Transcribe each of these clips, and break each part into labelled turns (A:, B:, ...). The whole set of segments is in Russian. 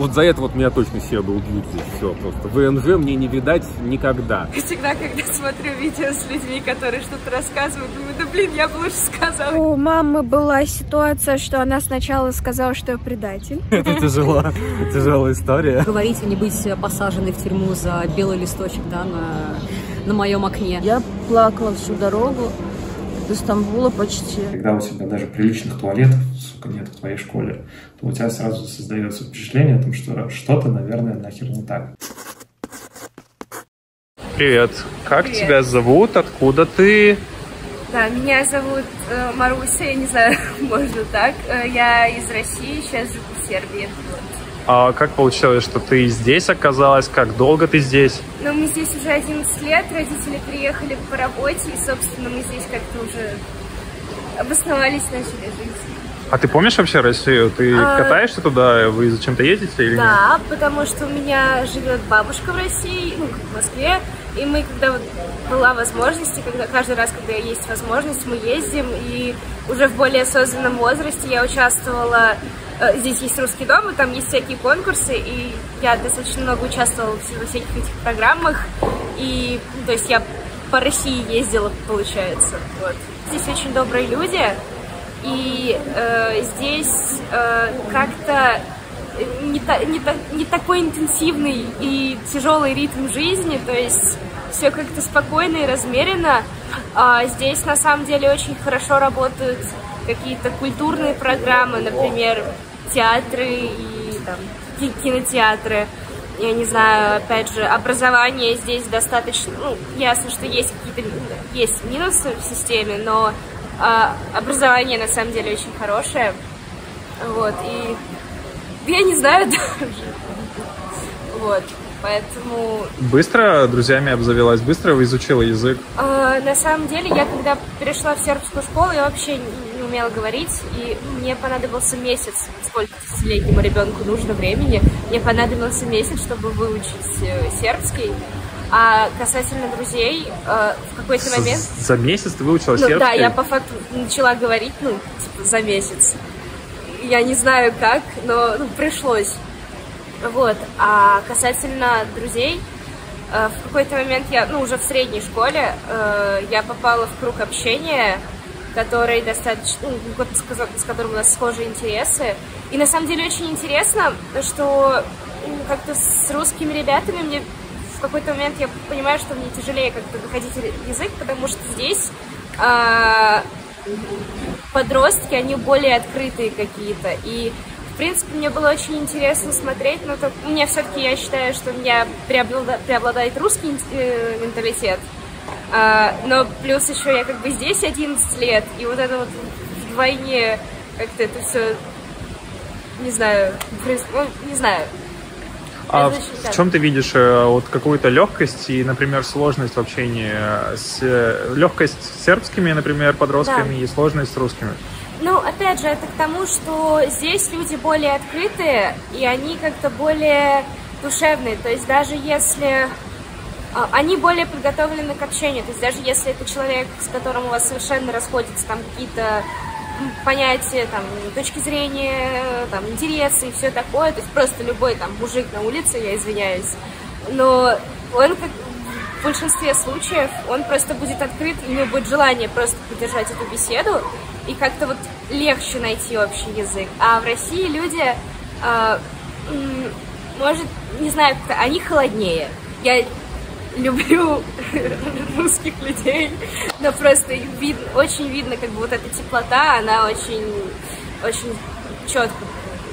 A: Вот за это вот меня точно все бы убьют здесь все просто. ВНЖ мне не видать никогда.
B: Всегда, когда смотрю видео с людьми, которые что-то рассказывают, думаю, да блин, я бы лучше сказала.
C: У мамы была ситуация, что она сначала сказала, что я предатель.
A: Это тяжело, тяжелая история.
D: Говорить, а не быть посаженной в тюрьму за белый листочек, да, на, на моем окне.
C: Я плакала всю дорогу до Стамбула почти.
E: Когда у тебя даже приличных туалетов, сука, нет в твоей школе, то у тебя сразу создается впечатление о том, что что-то, наверное, нахер не так.
F: Привет. Как
B: Привет.
F: тебя зовут? Откуда ты?
B: Да, меня зовут э, Маруся, я не знаю, можно так. Э, я из России, сейчас живу в Сербии.
F: А как получилось, что ты здесь оказалась? Как долго ты здесь?
B: Но мы здесь уже 11 лет, родители приехали по работе, и, собственно, мы здесь как-то уже обосновались, начали жить.
F: А ты помнишь вообще Россию? Ты
B: А,
F: катаешься туда? Вы зачем-то ездите или нет?
B: Да, потому что у меня живет бабушка в России, ну, как в Москве, и мы, когда вот была возможность, и когда каждый раз, когда есть возможность, мы ездим, и уже в более осознанном возрасте я участвовала, э, здесь есть русский дом, и там есть всякие конкурсы, и я достаточно много участвовала во всяких этих программах, и, то есть я по России ездила, получается, вот. Здесь очень добрые люди, и э, здесь э, как-то не, та- не, та- не такой интенсивный и тяжелый ритм жизни, то есть все как-то спокойно и размеренно. А здесь на самом деле очень хорошо работают какие-то культурные программы, например, театры и там, ки- кинотеатры. Я не знаю, опять же, образование здесь достаточно, ну, ясно, что есть какие-то, есть минусы в системе, но а, образование на самом деле очень хорошее. Вот, и я не знаю даже. Вот, поэтому
F: Быстро друзьями обзавелась? Быстро изучила язык?
B: а, на самом деле я когда перешла в сербскую школу, я вообще не умела говорить, и мне понадобился месяц, сколько десятилетнему ребенку нужно времени, мне понадобился месяц, чтобы выучить э, сербский. А касательно друзей, э, в какой-то момент...
F: За месяц ты выучила
B: Ну
F: сербский?
B: да, я по факту начала говорить, ну, типа, за месяц. Я не знаю как, но ну, пришлось. Вот. А касательно друзей, э, в какой-то момент я, ну, уже в средней школе, э, я попала в круг общения, который достаточно, ну, с ко- с которым у нас схожие интересы. И на самом деле очень интересно, что м, как-то с русскими ребятами мне в какой-то момент я понимаю, что мне тяжелее как-то находить язык, потому что здесь а, подростки, они более открытые какие-то. И, в принципе, мне было очень интересно смотреть, но так, меня все-таки, я считаю, что у меня преоблада- преобладает русский э, менталитет. А, но плюс еще я как бы здесь 11 лет, и вот это вот вдвойне как-то это все, не знаю, проис- ну, не знаю.
F: А в, чем ты видишь э, вот какую-то легкость и, например, сложность в общении с э, легкость с сербскими, например, подростками
B: Да.
F: и сложность с русскими?
B: Ну, опять же, это к тому, что здесь люди более открытые, и они как-то более душевные. То есть даже если а, они более подготовлены к общению, то есть даже если это человек, с которым у вас совершенно расходятся там какие-то понятия, там, точки зрения, там, интересы и все такое, то есть просто любой там мужик на улице, я извиняюсь, но он как в большинстве случаев он просто будет открыт, у него будет желание просто поддержать эту беседу, и как-то вот легче найти общий язык. А в России люди, м, может, не знаю, они холоднее. Я люблю русских людей, но просто их вид- очень видно, как бы вот эта теплота, она очень, очень четко,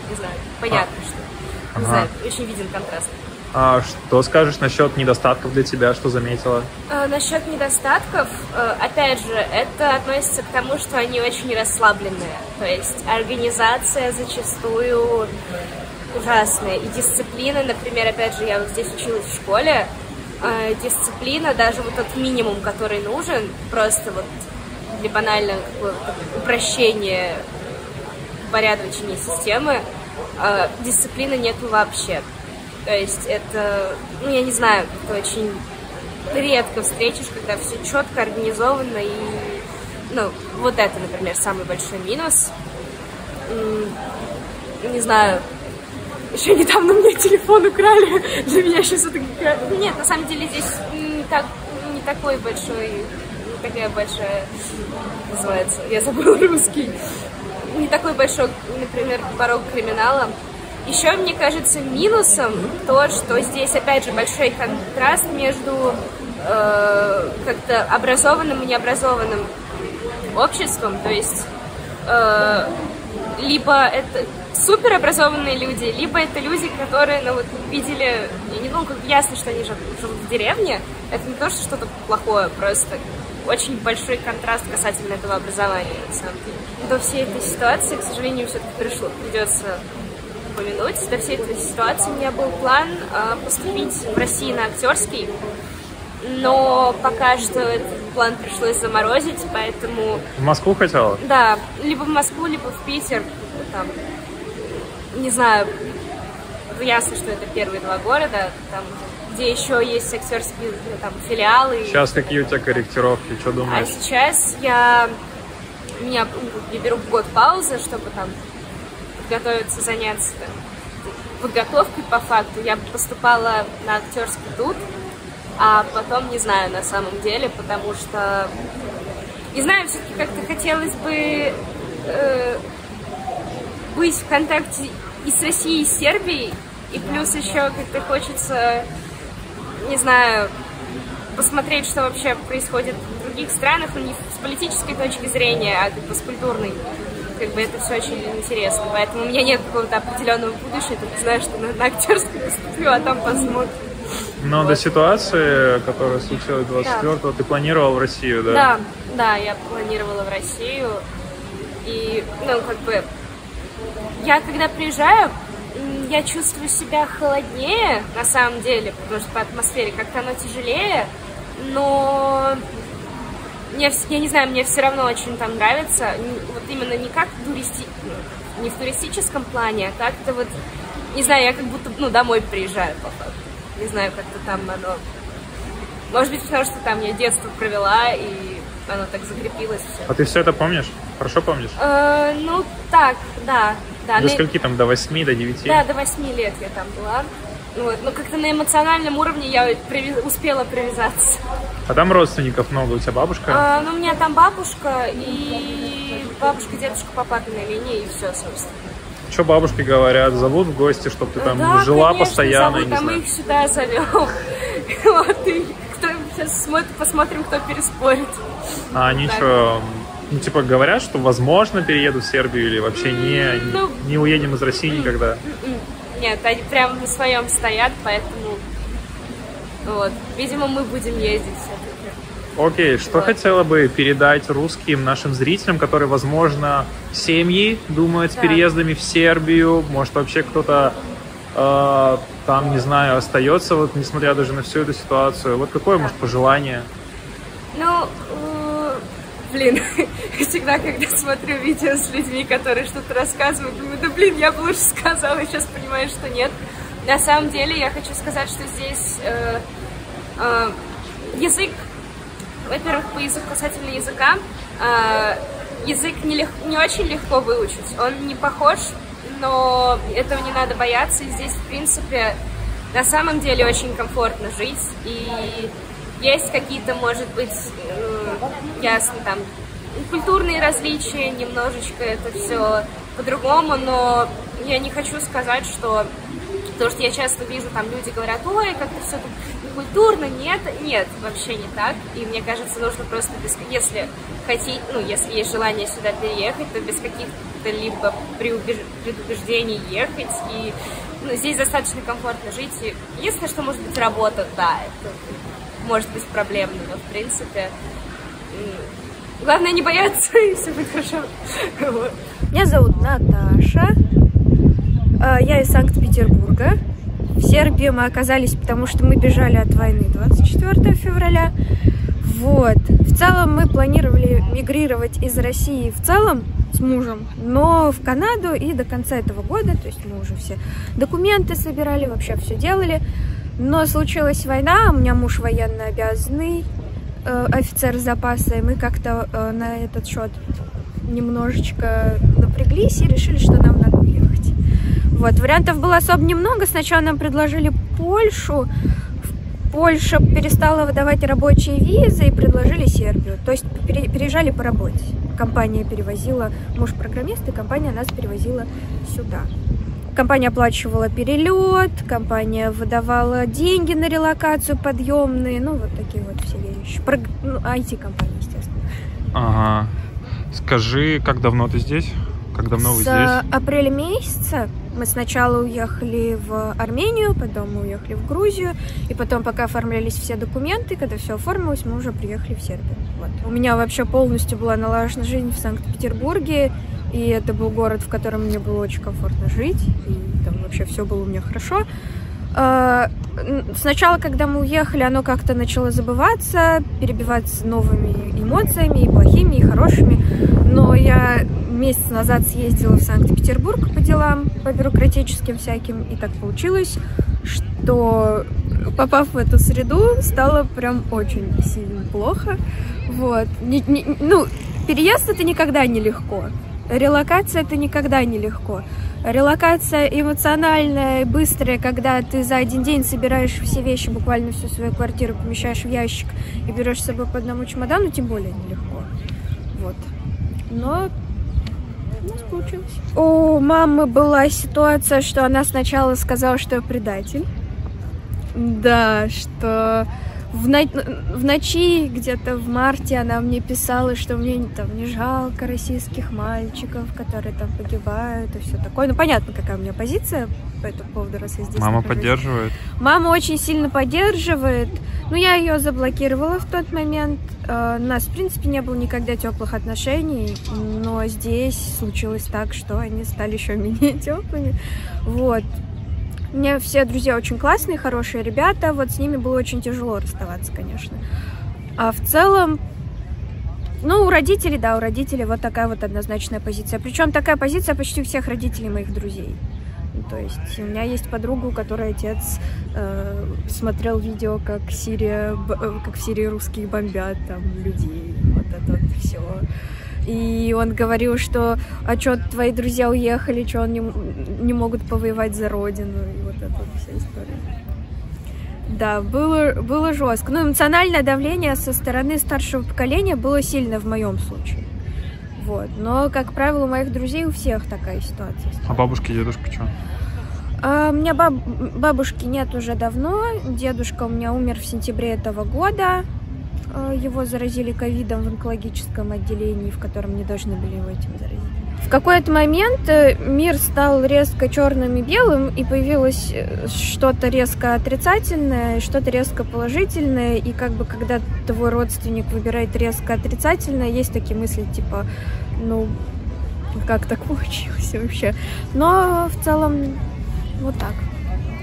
B: не знаю, понятно, что, не
F: Ага.
B: знаю, очень виден контраст.
F: А что скажешь насчет недостатков для тебя, что заметила?
B: Э, Насчет недостатков, э, опять же, это относится к тому, что они очень расслабленные. То есть организация зачастую ужасная. И дисциплина, например, опять же, я вот здесь училась в школе, э, дисциплина, даже вот тот минимум, который нужен, просто вот для банального упрощения упорядочения системы, э, дисциплины нету вообще. То есть это, ну я не знаю, это очень редко встретишь, когда все четко, организовано и, ну, вот это, например, самый большой минус. Не знаю, Еще недавно мне телефон украли. Для меня сейчас это какая Нет, на самом деле здесь не, так, не такой большой, не такая большая, называется, я забыла русский, не такой большой, например, порог криминала. Еще, мне кажется, минусом то, что здесь, опять же, большой контраст между э, как-то образованным и необразованным обществом. То есть э, либо это супер образованные люди, либо это люди, которые, ну вот, видели, думаю, как ясно, что они живут, в деревне, это не то, что что-то плохое, просто очень большой контраст касательно этого образования, на самом деле. До всей этой ситуации, к сожалению, все-таки пришло, придется упомянуть, до всей этой ситуации у меня был план э, поступить в России на актерский, но пока что этот план пришлось заморозить, поэтому...
F: В Москву хотела?
B: Да, либо в Москву, либо в Питер, там, не знаю, ясно, что это первые два города, там, где еще есть актерские ну, там, филиалы.
F: Сейчас какие у тебя корректировки, что думаешь?
B: А сейчас я, меня, я беру год паузы, чтобы там подготовиться, заняться подготовкой по факту. Я поступала на актерский тут, а потом не знаю на самом деле, потому что не знаю, все-таки как-то хотелось бы э, быть в контакте и с Россией, и с Сербией, и плюс еще как-то хочется, не знаю, посмотреть, что вообще происходит в других странах, но не с политической точки зрения, а как бы с культурной. Как бы это все очень интересно, поэтому у меня нет какого-то определенного будущего, только знаю, что на, на актерскую поступлю, а там посмотрим.
F: Но вот. до ситуации, которая случилась 24-го, да. ты планировал в Россию, да?
B: Да, да, я планировала в Россию. И, ну, как бы, я когда приезжаю, я чувствую себя холоднее, на самом деле, потому что по атмосфере как-то оно тяжелее, но мне, я не знаю, мне все равно очень там нравится, вот именно не как туристи... не в туристическом плане, а как-то вот, не знаю, я как будто, ну, домой приезжаю, по факту. Не знаю, как-то там оно... Может быть, потому что там я детство провела, и оно так закрепилось все.
F: А ты все это помнишь? Хорошо помнишь?
B: Э, ну, так, да. да.
F: До ну, скольки там, до 8, до 9?
B: Да, до 8 лет я там была. Вот. Но как-то на эмоциональном уровне я привяз... успела привязаться.
F: А там родственников много? У тебя бабушка?
B: А, ну, у меня там бабушка и бабушка, дедушка по папиной линии, и все, собственно.
F: Что бабушки говорят? Зовут в гости, чтобы ты там
B: да,
F: жила
B: конечно,
F: постоянно?
B: Зовут, а мы их сюда зовем. Вот, и кто, сейчас посмотрим, кто переспорит.
F: А они что, ну, типа, говорят, что возможно перееду в Сербию или вообще не, ну, не уедем из России никогда?
B: Нет, они прям на своем стоят, поэтому вот. Видимо, мы будем ездить все-таки.
F: Окей, что вот. хотела бы передать русским нашим зрителям, которые, возможно, семьи думают да. с переездами в Сербию, может вообще кто-то э, там, не знаю, остается, вот несмотря даже на всю эту ситуацию. Вот какое, да. может, пожелание?
B: Ну, блин, всегда, когда смотрю видео с людьми, которые что-то рассказывают, думаю, да блин, я бы лучше сказала, и сейчас понимаю, что нет. На самом деле, я хочу сказать, что здесь э, э, язык, во-первых, по языку касательно языка, э, язык не, лег, не очень легко выучить. Он не похож, но этого не надо бояться. И здесь, в принципе, на самом деле очень комфортно жить. И есть какие-то, может быть, э, ясно, там, культурные различия, немножечко это все по-другому, но я не хочу сказать, что Потому что я часто вижу, там люди говорят, ой, как-то все тут культурно, нет, нет, вообще не так. И мне кажется, нужно просто, без, если хотите, ну, если есть желание сюда переехать, то без каких-то либо предубеждений ехать. И ну, здесь достаточно комфортно жить. И единственное, что может быть работа, да, это может быть проблемно, но в принципе главное не бояться, и все будет хорошо.
C: Меня зовут Наташа. А, я из Санкт-Петербурга. В Сербии мы оказались, потому что мы бежали от войны 24 февраля. Вот. В целом мы планировали мигрировать из России в целом с мужем, но в Канаду и до конца этого года, то есть мы уже все документы собирали, вообще все делали. Но случилась война, у меня муж военно обязанный, э, офицер запаса, и мы как-то э, на этот счет немножечко напряглись и решили, что нам надо уехать. Вот, вариантов было особо немного. Сначала нам предложили Польшу, Польша перестала выдавать рабочие визы и предложили Сербию. То есть переезжали по работе. Компания перевозила, муж программист, и компания нас перевозила сюда. Компания оплачивала перелет, компания выдавала деньги на релокацию подъемные, ну вот такие вот все вещи. Про, ну, IT-компания, естественно.
F: Ага. Скажи, как давно ты здесь? Как давно вы
C: С
F: здесь?
C: апреля месяца мы сначала уехали в Армению, потом мы уехали в Грузию, и потом, пока оформлялись все документы, когда все оформилось, мы уже приехали в Сербию. Вот. У меня вообще полностью была налажена жизнь в Санкт-Петербурге, и это был город, в котором мне было очень комфортно жить, и там вообще все было у меня хорошо. А, сначала, когда мы уехали, оно как-то начало забываться, перебиваться новыми эмоциями, и плохими, и хорошими. Но я месяц назад съездила в Санкт-Петербург по делам, по бюрократическим всяким, и так получилось, что попав в эту среду, стало прям очень сильно плохо. Вот. Не, не, ну, переезд это никогда не легко. Релокация это никогда не легко. Релокация эмоциональная, быстрая, когда ты за один день собираешь все вещи, буквально всю свою квартиру помещаешь в ящик и берешь с собой по одному чемодану, тем более нелегко. Вот. Но у нас получилось. У мамы была ситуация, что она сначала сказала, что я предатель. Да, что в, на... в ночи, где-то в марте, она мне писала, что мне там не жалко российских мальчиков, которые там погибают и все такое. Ну, понятно, какая у меня позиция по этому поводу, раз я здесь
F: Мама
C: нахожусь.
F: поддерживает?
C: Мама очень сильно поддерживает. Ну, я ее заблокировала в тот момент. Э, У нас, в принципе, не было никогда теплых отношений, но здесь случилось так, что они стали еще менее теплыми. Вот. У меня все друзья очень классные, хорошие ребята, вот с ними было очень тяжело расставаться, конечно. А в целом, ну, у родителей, да, у родителей вот такая вот однозначная позиция. Причем такая позиция почти у всех родителей моих друзей. Ну, То есть у меня есть подруга, у которой отец э, смотрел видео, как Сирия, э, как в Сирии русские бомбят там людей, вот это вот все. И он говорил, что а что твои друзья уехали, что они не, не могут повоевать за родину, и вот эта вот вся история. Да, было, было жестко. Ну, эмоциональное давление со стороны старшего поколения было сильно в моем случае. Вот. Но, как правило, у моих друзей у всех такая ситуация.
F: А бабушка и дедушка что?
C: А, у меня баб- бабушки нет уже давно. Дедушка у меня умер в сентябре этого года. А, Его заразили ковидом в онкологическом отделении, в котором не должны были его этим заразить. В какой-то момент э, мир стал резко черным и белым, и появилось э, что-то резко отрицательное, что-то резко положительное, и как бы когда твой родственник выбирает резко отрицательное, есть такие мысли типа, ну, как так получилось вообще. Но в целом вот так.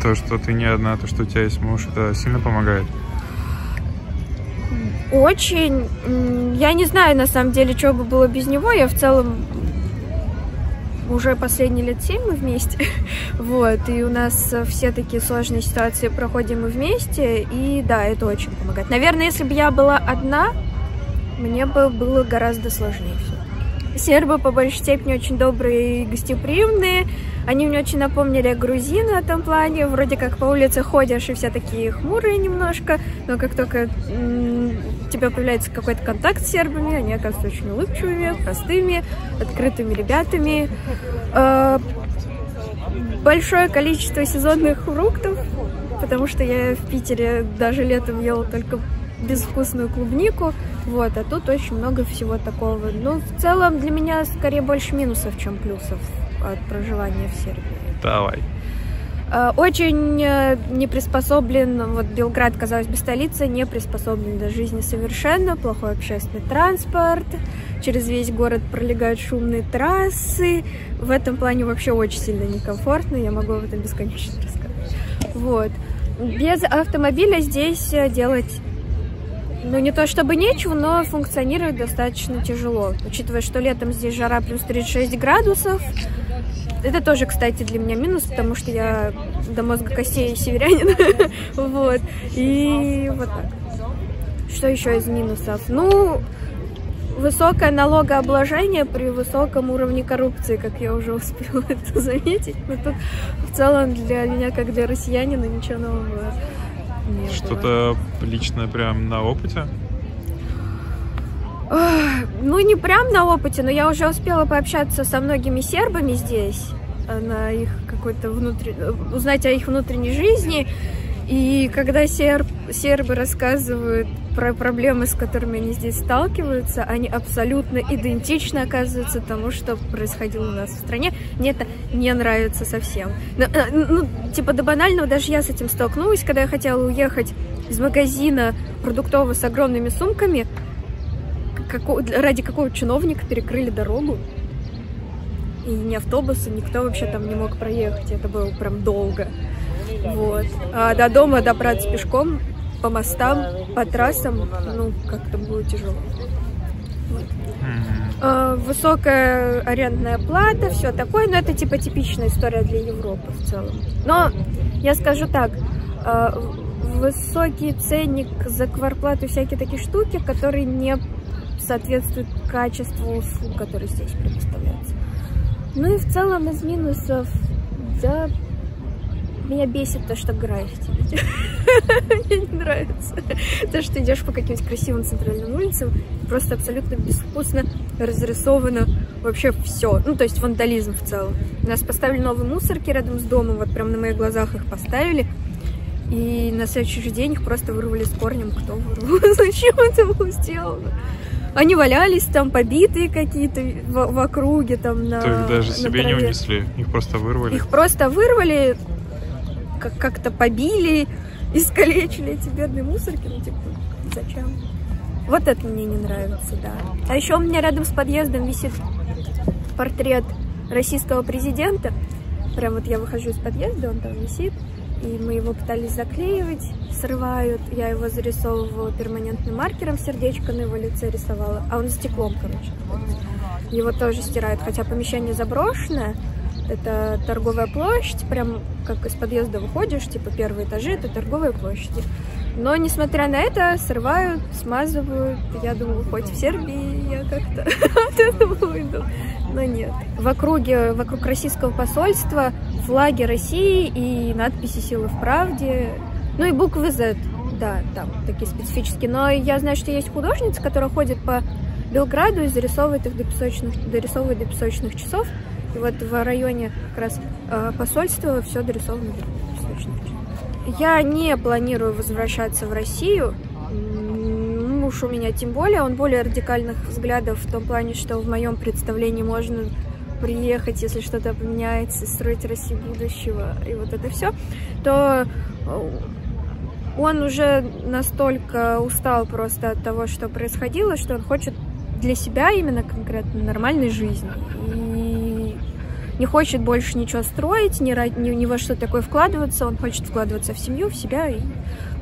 F: То, что ты не одна, то, что у тебя есть муж, это сильно помогает?
C: Очень. Я не знаю, на самом деле, что бы было без него. Я в целом уже последние лет семь мы вместе. Вот. И у нас все такие сложные ситуации проходим мы вместе. И да, это очень помогает. Наверное, если бы я была одна, мне бы было гораздо сложнее все. Сербы по большей степени очень добрые и гостеприимные. Они мне очень напомнили грузин в этом плане. Вроде как по улице ходишь, и все такие хмурые немножко. Но как только у тебя появляется какой-то контакт с сербами, они оказываются очень улыбчивыми, простыми, открытыми ребятами. Э, Большое количество сезонных фруктов, потому что я в Питере даже летом ела только безвкусную клубнику. Вот, а тут очень много всего такого. Ну, в целом, для меня скорее больше минусов, чем плюсов от проживания в Сербии.
F: Давай.
C: Э, Очень э, не приспособлен, вот Белград, казалось бы, столица, не приспособлен для жизни совершенно, плохой общественный транспорт, через весь город пролегают шумные трассы, в этом плане вообще очень сильно некомфортно, я могу об этом бесконечно рассказать. Вот. Без автомобиля здесь э, делать ну, не то чтобы нечего, но функционировать достаточно тяжело. Учитывая, что летом здесь жара плюс 36 градусов. Это тоже, кстати, для меня минус, потому что я до мозга костей северянин. Вот. И вот так. Что еще из минусов? Ну, высокое налогообложение при высоком уровне коррупции, как я уже успела это заметить. Но тут в целом для меня, как для россиянина, ничего нового
F: Что-то личное прям на опыте?
C: Ну, не прям на опыте, но я уже успела пообщаться со многими сербами здесь, э, на их какой-то внутренний... узнать о их внутренней жизни. И когда серб, сербы рассказывают про проблемы, с которыми они здесь сталкиваются, они абсолютно идентичны, оказываются, тому, что происходило у нас в стране. Мне это не нравится совсем. Ну, э, ну, типа, до банального даже я с этим столкнулась, когда я хотела уехать из магазина продуктового с огромными сумками, какого, ради какого чиновника перекрыли дорогу. И ни автобусы, никто вообще там не мог проехать. Это было прям долго. Вот. А до дома добраться пешком по мостам, по трассам, ну, как-то будет тяжело. Вот. А, высокая арендная плата, все такое, но это типа типичная история для Европы в целом. Но я скажу так, а, высокий ценник за кварплату, всякие такие штуки, которые не соответствует качеству услуг, которые здесь предоставляются. Ну и в целом из минусов, да, меня бесит то, что граффити. Мне не нравится. То, что идешь по каким-то красивым центральным улицам, просто абсолютно безвкусно разрисовано вообще все. Ну, то есть вандализм в целом. У нас поставили новые мусорки рядом с домом, вот прям на моих глазах их поставили. И на следующий же день их просто вырвали с корнем. Кто вырвал? Зачем это было сделано? Они валялись там, побитые какие-то в, в округе, там на
F: То их даже
C: на
F: себе
C: траве.
F: не унесли, их просто вырвали.
C: Их просто вырвали, как- как-то побили, искалечили эти бедные мусорки. Ну, типа, зачем? Вот это мне не нравится, да. А еще у меня рядом с подъездом висит портрет российского президента. Прям вот я выхожу из подъезда, он там висит. И мы его пытались заклеивать, срывают. Я его зарисовывала перманентным маркером, сердечко на его лице рисовала. А он стеклом, короче. Его тоже стирают, хотя помещение заброшенное. Это торговая площадь, прям как из подъезда выходишь, типа первые этажи, это торговые площади. Но, несмотря на это, срывают, смазывают. Я думаю, хоть в Сербии я как-то от этого уйду. Но нет. В округе, вокруг российского посольства флаги России и надписи «Силы в правде». Ну и буквы Z, да, там такие специфические. Но я знаю, что есть художница, которая ходит по Белграду и зарисовывает их до песочных, дорисовывает до песочных часов. И вот в районе как раз э, посольства все дорисовано до песочных часов. Я не планирую возвращаться в Россию. Муж у меня тем более, он более радикальных взглядов в том плане, что в моем представлении можно приехать, если что-то поменяется, строить Россию будущего и вот это все, то э, он уже настолько устал просто от того, что происходило, что он хочет для себя именно конкретно нормальной жизни. И не хочет больше ничего строить, ни, ни, ни во что такое вкладываться. Он хочет вкладываться в семью, в себя и,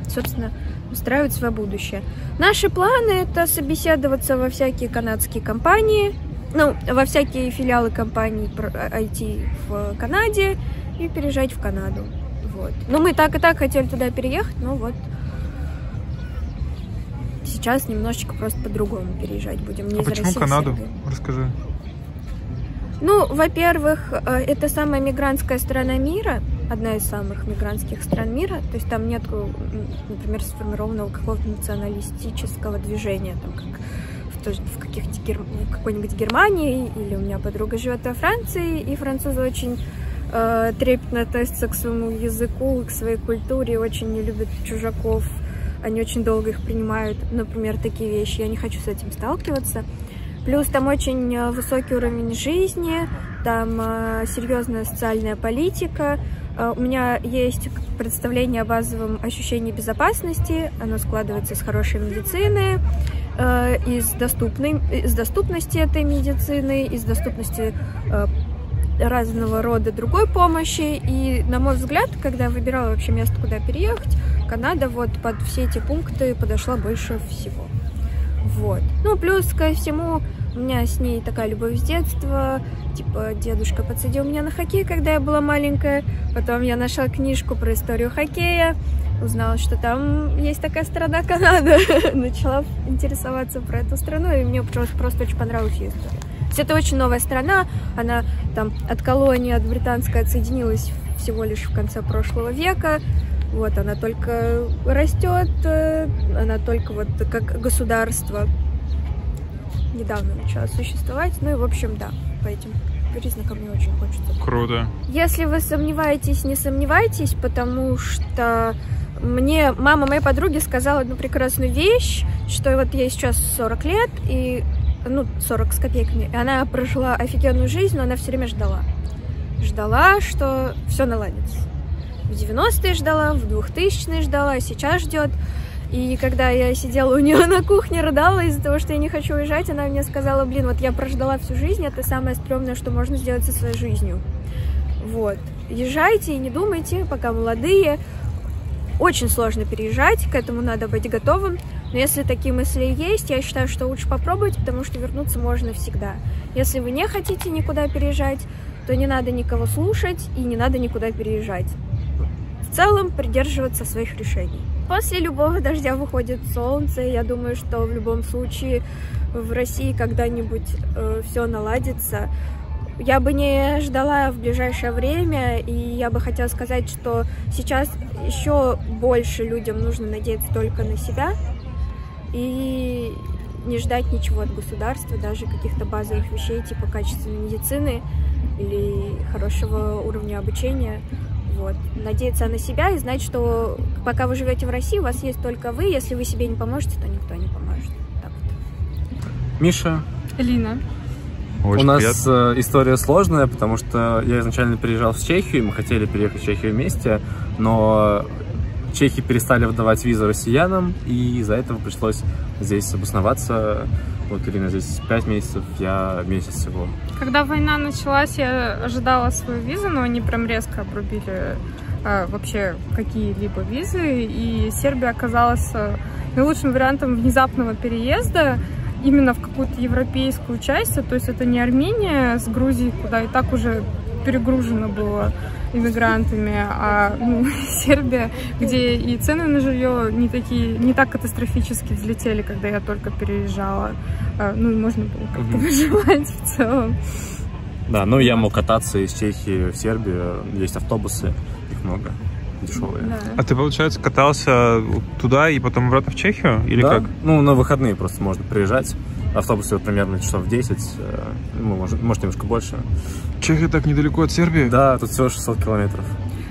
C: собственно, устраивать свое будущее. Наши планы — это собеседоваться во всякие канадские компании, ну, во всякие филиалы компаний IT в Канаде и переезжать в Канаду. Вот. Ну, мы так и так хотели туда переехать, но вот сейчас немножечко просто по-другому переезжать будем. Не
F: А почему
C: России в
F: Канаду? Расскажи.
C: Ну, во-первых, э, это самая мигрантская страна мира, одна из самых мигрантских стран мира. То есть там нет, например, сформированного какого-то националистического движения, там как в, каких-то какой-нибудь Германии, или у меня подруга живет во Франции, и французы очень э, трепетно относятся к своему языку, к своей культуре, очень не любят чужаков. Они очень долго их принимают, например, такие вещи. Я не хочу с этим сталкиваться. Плюс там очень э, высокий уровень жизни, там э, серьезная социальная политика. Э, У меня есть представление о базовом ощущении безопасности. Оно складывается из хорошей медицины, из, доступной, из доступности этой медицины, из доступности разного рода другой помощи. И, на мой взгляд, когда я выбирала вообще место, куда переехать, Канада вот под все эти пункты подошла больше всего. Вот. Ну, плюс ко всему, у меня с ней такая любовь с детства. Типа, дедушка подсадил меня на хоккей, когда я была маленькая. Потом я нашла книжку про историю хоккея. Узнала, что там есть такая страна Канада. Начала интересоваться про эту страну, и мне просто, просто очень понравилась ее история. То есть это очень новая страна. Она там от колонии, от британской отсоединилась всего лишь в конце прошлого века. Вот, она только растет, э, она только вот как государство недавно начала существовать. Ну и, в общем, да, по этим признакам мне очень хочется.
F: Круто.
C: Если вы сомневаетесь, не сомневайтесь, потому что мне мама моей подруги сказала одну прекрасную вещь, что вот ей сейчас 40 лет, и, ну, 40 с копейками, и она прожила офигенную жизнь, но она все время ждала. Ждала, что все наладится. В 90-е ждала, в 2000-е ждала, сейчас ждет. И когда я сидела у нее на кухне, рыдала из-за того, что я не хочу уезжать, она мне сказала, блин, вот я прождала всю жизнь, это самое стрёмное, что можно сделать со своей жизнью. Вот. Езжайте и не думайте, пока молодые. Очень сложно переезжать, к этому надо быть готовым. Но если такие мысли есть, я считаю, что лучше попробовать, потому что вернуться можно всегда. Если вы не хотите никуда переезжать, то не надо никого слушать и не надо никуда переезжать. В целом придерживаться своих решений. После любого дождя выходит солнце. Я думаю, что в любом случае в России когда-нибудь э, все наладится. Я бы не ждала в ближайшее время, и я бы хотела сказать, что сейчас еще больше людям нужно надеяться только на себя и не ждать ничего от государства, даже каких-то базовых вещей, типа качественной медицины или хорошего уровня обучения. Вот. Надеяться на себя и знать, что пока вы живете в России, у вас есть только вы. Если вы себе не поможете, то никто не поможет. Так вот.
A: Миша,
G: Лина.
F: Очень
A: у нас
F: приятно.
A: э, история сложная, потому что я изначально приезжал в Чехию, мы хотели переехать в Чехию вместе, но чехи перестали выдавать визы россиянам, и из-за этого пришлось здесь обосноваться. Вот Ирина здесь 5 месяцев, я месяц всего.
G: Когда война началась, я ожидала свою визу, но они прям резко обрубили э, вообще какие-либо визы, и Сербия оказалась э, наилучшим вариантом внезапного переезда именно в какую-то европейскую часть, то есть это не Армения с Грузией, куда и так уже перегружено было иммигрантами, а ну, Сербия, где и цены на жилье не такие, не так катастрофически взлетели, когда я только переезжала. А, Ну и можно было как-то выживать в целом.
A: Да, ну я мог кататься из Чехии в Сербию, есть автобусы, их много, дешевые.
G: Да.
F: А ты, получается, катался туда и потом обратно в Чехию? Или
A: Да,
F: как?
A: Ну, на выходные просто можно приезжать. Автобус идет примерно часов 10, э, ну, может, может, немножко больше.
F: Чехия так недалеко от Сербии?
A: Да, тут всего 600 километров.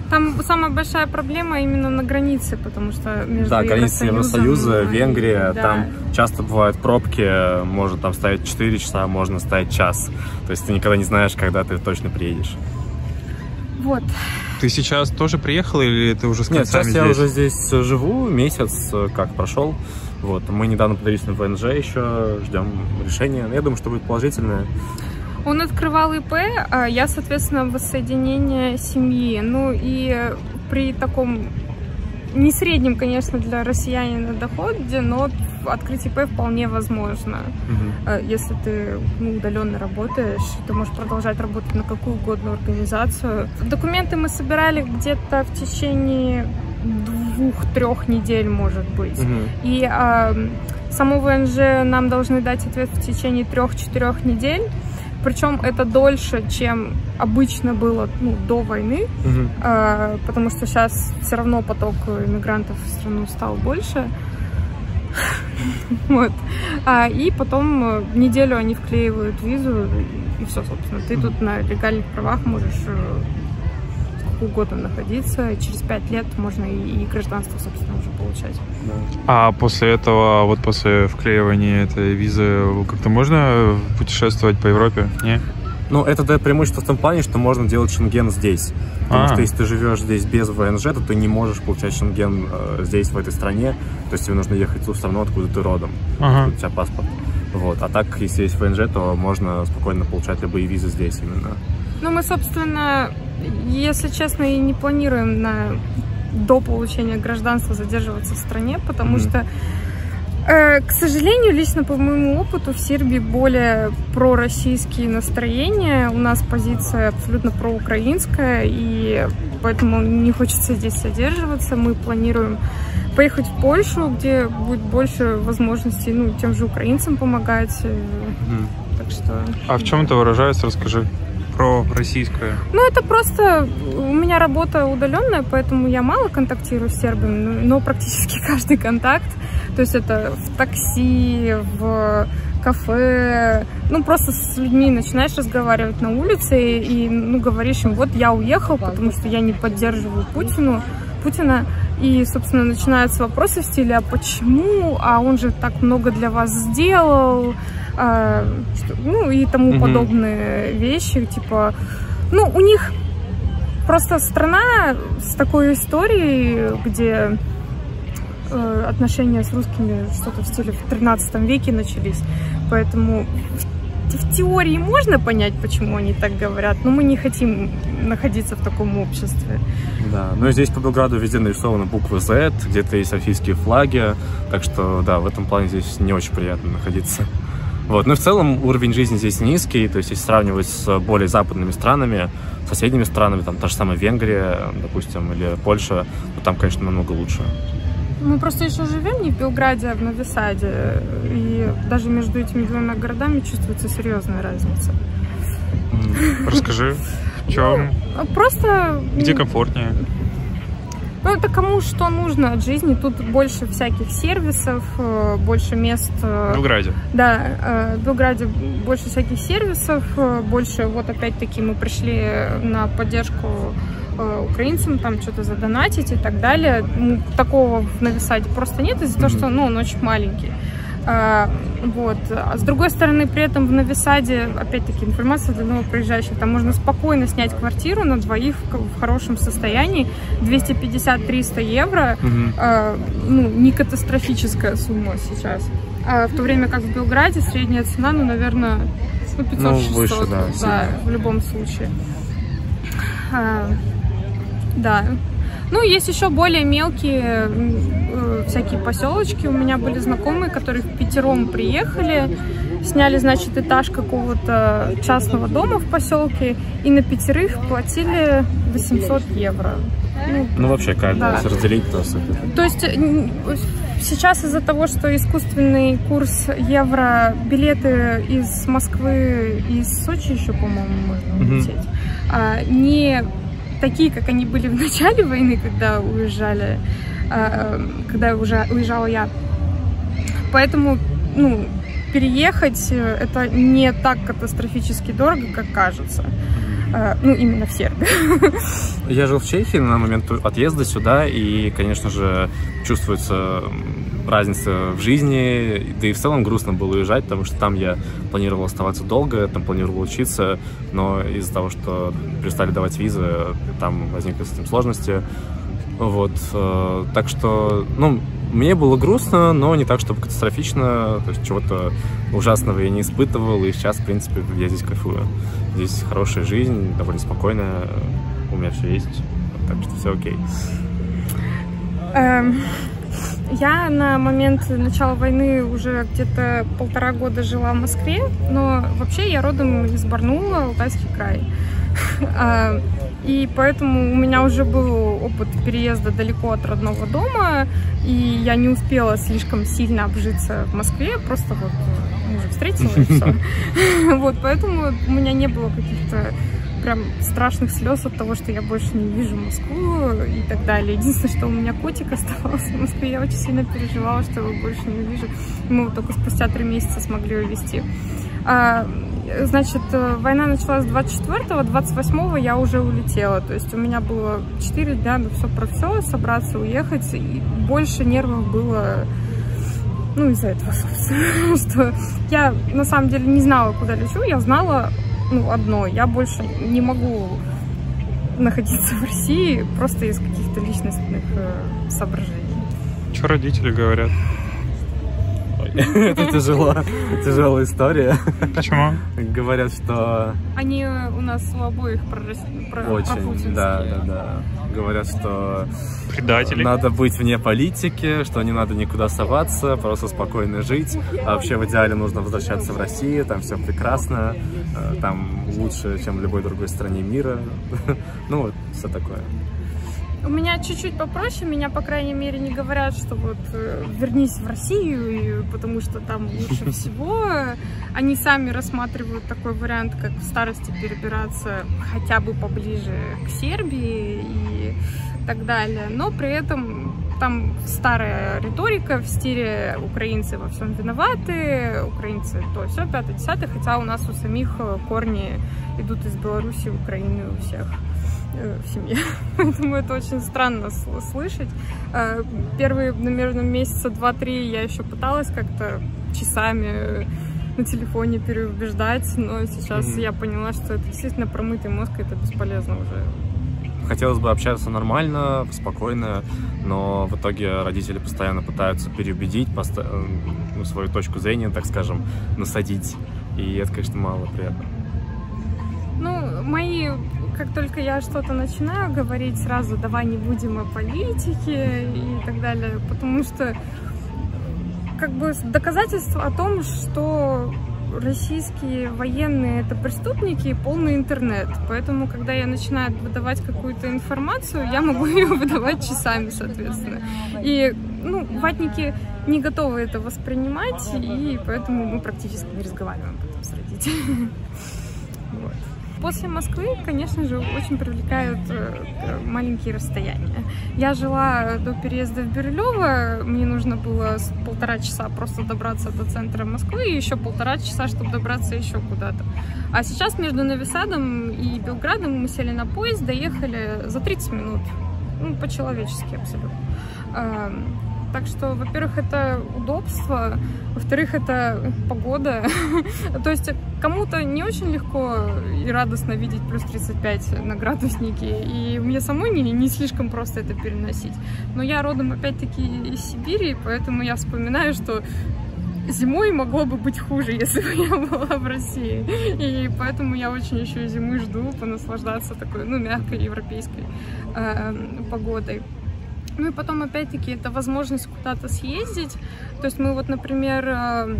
G: Там самая большая проблема именно на границе, потому что между
A: Да, граница Евросоюза,
G: и-
A: Венгрия,
G: да.
A: там часто бывают пробки, можно там стоять 4 часа, можно стоять час. То есть ты никогда не знаешь, когда ты точно приедешь.
G: Вот.
F: Ты сейчас тоже приехал или ты уже с
A: Нет, сейчас я
F: здесь?
A: уже здесь живу, месяц э, как прошел. Вот, мы недавно подались на ВНЖ еще, ждем решения. Я думаю, что будет положительное.
G: Он открывал ИП, а я, соответственно, воссоединение семьи. Ну и при таком не среднем, конечно, для россиянина доходе, но открыть ИП вполне возможно. Э, Если ты ну, удаленно работаешь, ты можешь продолжать работать на какую угодно организацию. Документы мы собирали где-то в течение двух-трех недель, может быть.
A: Мгм.
G: И а, саму ВНЖ нам должны дать ответ в течение трех-четырех недель. Причем это дольше, чем обычно было ну, до войны,
A: Мгм.
G: а, потому что сейчас все равно поток иммигрантов в страну стал больше. Вот. А, и потом э, неделю они вклеивают визу, и все, собственно. Ты тут на легальных правах можешь э, угодно находиться. и Через пять лет можно и, и гражданство, собственно, уже получать.
F: А после этого, вот после вклеивания этой визы, как-то можно путешествовать по Европе? Не?
A: Ну, это дает преимущество в том плане, что можно делать шенген здесь. Потому
F: А.
A: что если ты живешь здесь без ВНЖ, то ты не можешь получать шенген э, здесь, в этой стране. То есть тебе нужно ехать в ту страну, откуда ты родом.
F: Ага.
A: У тебя паспорт. Вот. А так, если есть ВНЖ, то можно спокойно получать любые визы здесь именно.
G: Ну, мы, собственно, если честно, и не планируем на до получения гражданства задерживаться в стране, потому
A: Мгм.
G: что Э, к сожалению, лично по моему опыту в Сербии более пророссийские настроения. У нас позиция абсолютно проукраинская, и поэтому не хочется здесь задерживаться. Мы планируем поехать в Польшу, где будет больше возможностей ну, тем же украинцам помогать. Mm.
F: Так что... А в чем это выражается, расскажи про российское?
G: Ну, это просто у меня работа удаленная, поэтому я мало контактирую с сербами, но практически каждый контакт. То есть это в такси, в кафе, ну просто с людьми начинаешь разговаривать на улице и ну говоришь им, вот я уехал, потому что я не поддерживаю Путину, Путина, и, собственно, начинаются вопросы в стиле, а почему, а он же так много для вас сделал, ну и тому mm-hmm. подобные вещи, типа, ну у них просто страна с такой историей, где э, отношения с русскими что-то в стиле в 13 веке начались, поэтому в теории можно понять, почему они так говорят, но мы не хотим находиться в таком обществе.
A: Да, ну и здесь по Белграду везде нарисованы буквы Z, где-то есть софийские флаги, так что, да, в этом плане здесь не очень приятно находиться. Вот. Ну в целом уровень жизни здесь низкий, то есть если сравнивать с более западными странами, соседними странами, там та же самая Венгрия, допустим, или Польша, то там, конечно, намного лучше.
G: Мы просто еще живем не в Белграде, а в Новисаде. И даже между этими двумя городами чувствуется серьезная разница.
F: Расскажи, в чем?
G: Ну, просто...
F: Где комфортнее?
G: Ну, это кому что нужно от жизни. Тут больше всяких сервисов, э, больше мест...
F: Э, в Белграде?
G: Да, э, в Белграде больше всяких сервисов, больше, вот опять-таки мы пришли на поддержку украинцам, там что-то задонатить и так далее. Ну, такого в Нависаде просто нет из-за mm-hmm. того, что ну, он очень маленький. А, вот. А с другой стороны, при этом в Нависаде, опять-таки, информация для новых приезжающих, там можно спокойно снять квартиру на двоих в хорошем состоянии, 250-300 евро, угу. ну, не катастрофическая сумма сейчас. А в то время как в Белграде средняя цена, ну, наверное, ну, 500-600, ну, выше, да, да, в любом случае. А, да. Ну, есть еще более мелкие э, всякие поселочки. У меня были знакомые, которые в пятером приехали, сняли, значит, этаж какого-то частного дома в поселке и на пятерых платили 800 евро.
A: Ну, ну вообще, как да. разделить просто.
G: То есть сейчас из-за того, что искусственный курс евро, билеты из Москвы и из Сочи еще, по-моему, можно улететь, угу. не такие, как они были в начале войны, когда уезжали, а, когда уже уезжала я. Поэтому, ну, переехать э, это не так катастрофически дорого, как кажется. А, ну, именно в Сербии.
A: Я жил в Чехии на момент отъезда сюда, и, конечно же, чувствуется разница в жизни, да и в целом грустно было уезжать, потому что там я планировал оставаться долго, там планировал учиться, но из-за того, что перестали давать визы, там возникли с этим сложности. Вот, э, так что, ну, мне было грустно, но не так, чтобы катастрофично, то есть чего-то ужасного я не испытывал, и сейчас, в принципе, я здесь кайфую. Здесь хорошая жизнь, довольно спокойная, у меня все есть, так что все окей.
G: Эм, я на момент начала войны уже где-то полтора года жила в Москве, но вообще я родом из Барнула, Алтайский край. А, и поэтому у меня уже был опыт переезда далеко от родного дома, и я не успела слишком сильно обжиться в Москве, просто вот мы уже встретились и все. Вот, поэтому у меня не было каких-то прям страшных слез от того, что я больше не вижу Москву и так далее. Единственное, что у меня котик оставался в Москве, я очень сильно переживала, что его больше не увижу. Мы вот только спустя три месяца смогли увезти. А, значит, война началась 24-го, 28-го я уже улетела. То есть у меня было 4 дня на все про все, собраться, уехать. И больше нервов было ну, из-за этого, собственно, что я на самом деле не знала, куда лечу, я знала, ну, одно. Я больше не могу находиться в России просто из каких-то личностных э, соображений.
F: Что родители говорят?
A: Это тяжело, тяжелая история.
F: Почему?
A: Говорят, что
G: Они у нас у обоих
A: очень, да, да, да. Говорят, что
F: Предатели.
A: надо быть вне политики, что не надо никуда соваться, просто спокойно жить. А вообще в идеале нужно возвращаться в Россию, там все прекрасно, э, там лучше, чем в любой другой стране мира. Ну вот, все такое.
G: У меня чуть-чуть попроще, меня, по крайней мере, не говорят, что вот э, вернись в Россию, потому что там лучше всего. Они сами рассматривают такой вариант, как в старости перебираться хотя бы поближе к Сербии и так далее. Но при этом там старая риторика в стиле украинцы во всем виноваты, украинцы то все, пятое, десятое, хотя у нас у самих э, корни идут из Беларуси, Украины у всех в семье. Поэтому это очень странно сл- слышать. Э, Первые, наверное, месяца два-три я еще пыталась как-то часами э, на телефоне переубеждать, но сейчас
A: Мгм.
G: я поняла, что это действительно промытый мозг, и это бесполезно уже.
A: Хотелось бы общаться нормально, спокойно, но в итоге родители постоянно пытаются переубедить, э, ну, свою точку зрения, так скажем, насадить. И это, конечно, мало приятно.
G: Ну, мои, как только я что-то начинаю говорить, сразу давай не будем о политике и так далее, потому что как бы доказательство о том, что российские военные это преступники, полный интернет. Поэтому, когда я начинаю выдавать какую-то информацию, я могу ее выдавать часами, соответственно. И, ну, ватники не готовы это воспринимать, и поэтому мы практически не разговариваем потом с родителями. Вот. После Москвы, конечно же, очень привлекают э, маленькие расстояния. Я жила до переезда в Бирюлево, мне нужно было полтора часа просто добраться до центра Москвы и еще полтора часа, чтобы добраться еще куда-то. А сейчас между Новисадом и Белградом мы сели на поезд, доехали за 30 минут. Ну, по-человечески абсолютно. Так что, во-первых, это удобство, во-вторых, это погода. То есть кому-то не очень легко и радостно видеть плюс 35 на градуснике, и мне самой не, не слишком просто это переносить. Но я родом, опять-таки, из Сибири, поэтому я вспоминаю, что зимой могло бы быть хуже, если бы я была в России. И поэтому я очень еще зимы жду понаслаждаться такой, ну, мягкой европейской э, погодой. Ну и потом, опять-таки, это возможность куда-то съездить. То есть мы вот, например, э,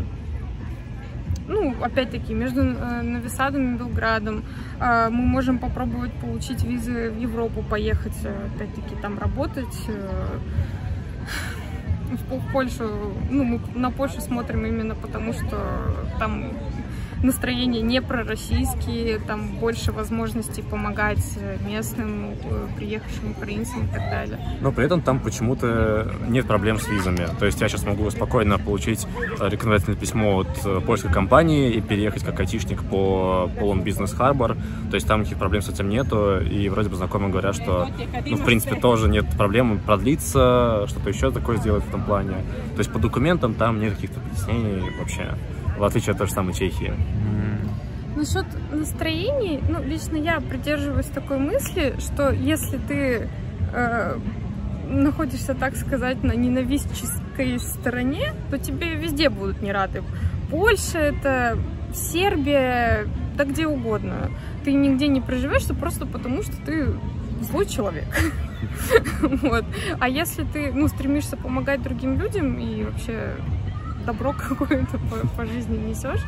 G: ну, опять-таки, между э, Новисадом и Белградом э, мы можем попробовать получить визы в Европу, поехать, опять-таки, там работать. в Польшу, ну, мы на Польшу смотрим именно потому, что там настроения не пророссийские, там больше возможностей помогать местным, э, приехавшим украинцам и так далее.
A: Но при этом там почему-то нет проблем с визами. То есть я сейчас могу спокойно получить э, рекомендательное письмо от э, польской компании и переехать как айтишник по Полон Бизнес Харбор. То есть там никаких проблем с этим нету. И вроде бы знакомые говорят, что, ну, в принципе, тоже нет проблем продлиться, что-то еще такое сделать в этом плане. То есть по документам там нет каких-то притеснений вообще. В отличие от той же самой Чехии.
G: Насчет настроений, ну, лично я придерживаюсь такой мысли, что если ты э, находишься, так сказать, на ненавистческой стороне, то тебе везде будут не рады. Польша это, Сербия, да где угодно. Ты нигде не проживешься просто потому, что ты злой человек. Вот. А если ты, ну, стремишься помогать другим людям и вообще добро какое-то по, по жизни несешь,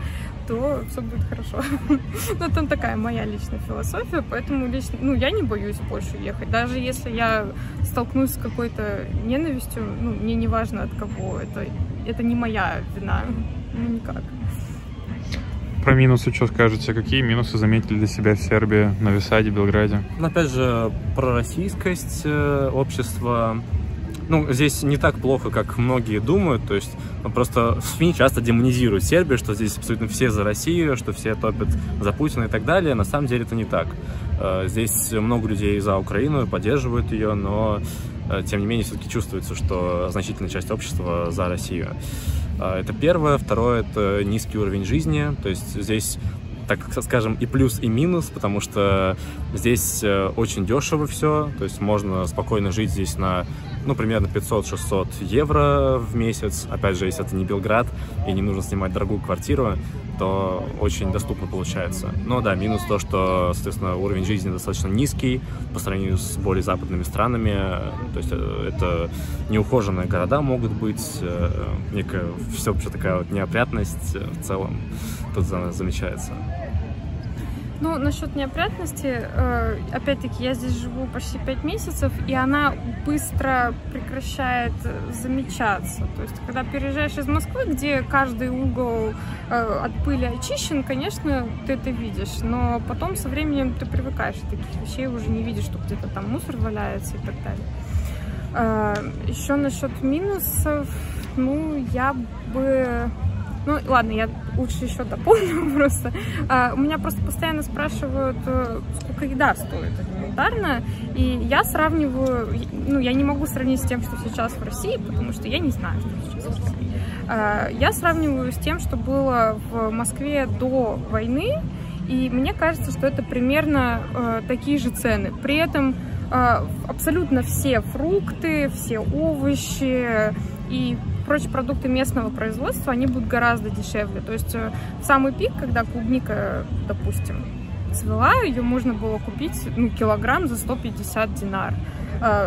G: то все будет хорошо. Ну, там такая моя личная философия, поэтому лично, ну, я не боюсь в Польшу ехать. Даже если я столкнусь с какой-то ненавистью, ну, мне не важно от кого, это, это не моя вина, ну, никак.
F: Про минусы что скажете? Какие минусы заметили для себя в Сербии, Новисаде, Белграде?
A: Но опять же, пророссийскость э, общества. Ну, здесь не так плохо, как многие думают. То есть ну, просто СМИ часто демонизируют Сербию, что здесь абсолютно все за Россию, что все топят за Путина и так далее. На самом деле это не так. Э, Здесь много людей за Украину, поддерживают ее, но э, тем не менее все-таки чувствуется, что значительная часть общества за Россию. Э, Это первое. Второе – это низкий уровень жизни. То есть здесь так скажем, и плюс, и минус, потому что здесь э, очень дешево все, то есть можно спокойно жить здесь на, ну, примерно 500-600 евро в месяц. Опять же, если это не Белград и не нужно снимать дорогую квартиру, то очень доступно получается. Но да, минус то, что, соответственно, уровень жизни достаточно низкий по сравнению с более западными странами. То есть э, это неухоженные города могут быть, э, некая всеобщая такая вот неопрятность в целом тут замечается.
G: Ну, насчет неопрятности, э, опять-таки, я здесь живу почти 5 месяцев, и она быстро прекращает замечаться. То есть, когда переезжаешь из Москвы, где каждый угол э, от пыли очищен, конечно, ты это видишь, но потом со временем ты привыкаешь, таких вещей уже не видишь, что где-то там мусор валяется и так далее. Э, еще насчет минусов, ну, я бы ну, ладно, я лучше еще дополню просто. А, у меня просто постоянно спрашивают, э, сколько еда стоит элементарно, и я сравниваю, ну, я не могу сравнить с тем, что сейчас в России, потому что я не знаю, что сейчас в России. А, я сравниваю с тем, что было в Москве до войны, и мне кажется, что это примерно э, такие же цены. При этом э, абсолютно все фрукты, все овощи и прочие продукты местного производства, они будут гораздо дешевле. То есть э, в самый пик, когда клубника, допустим, цвела, ее можно было купить ну, килограмм за 150 динар.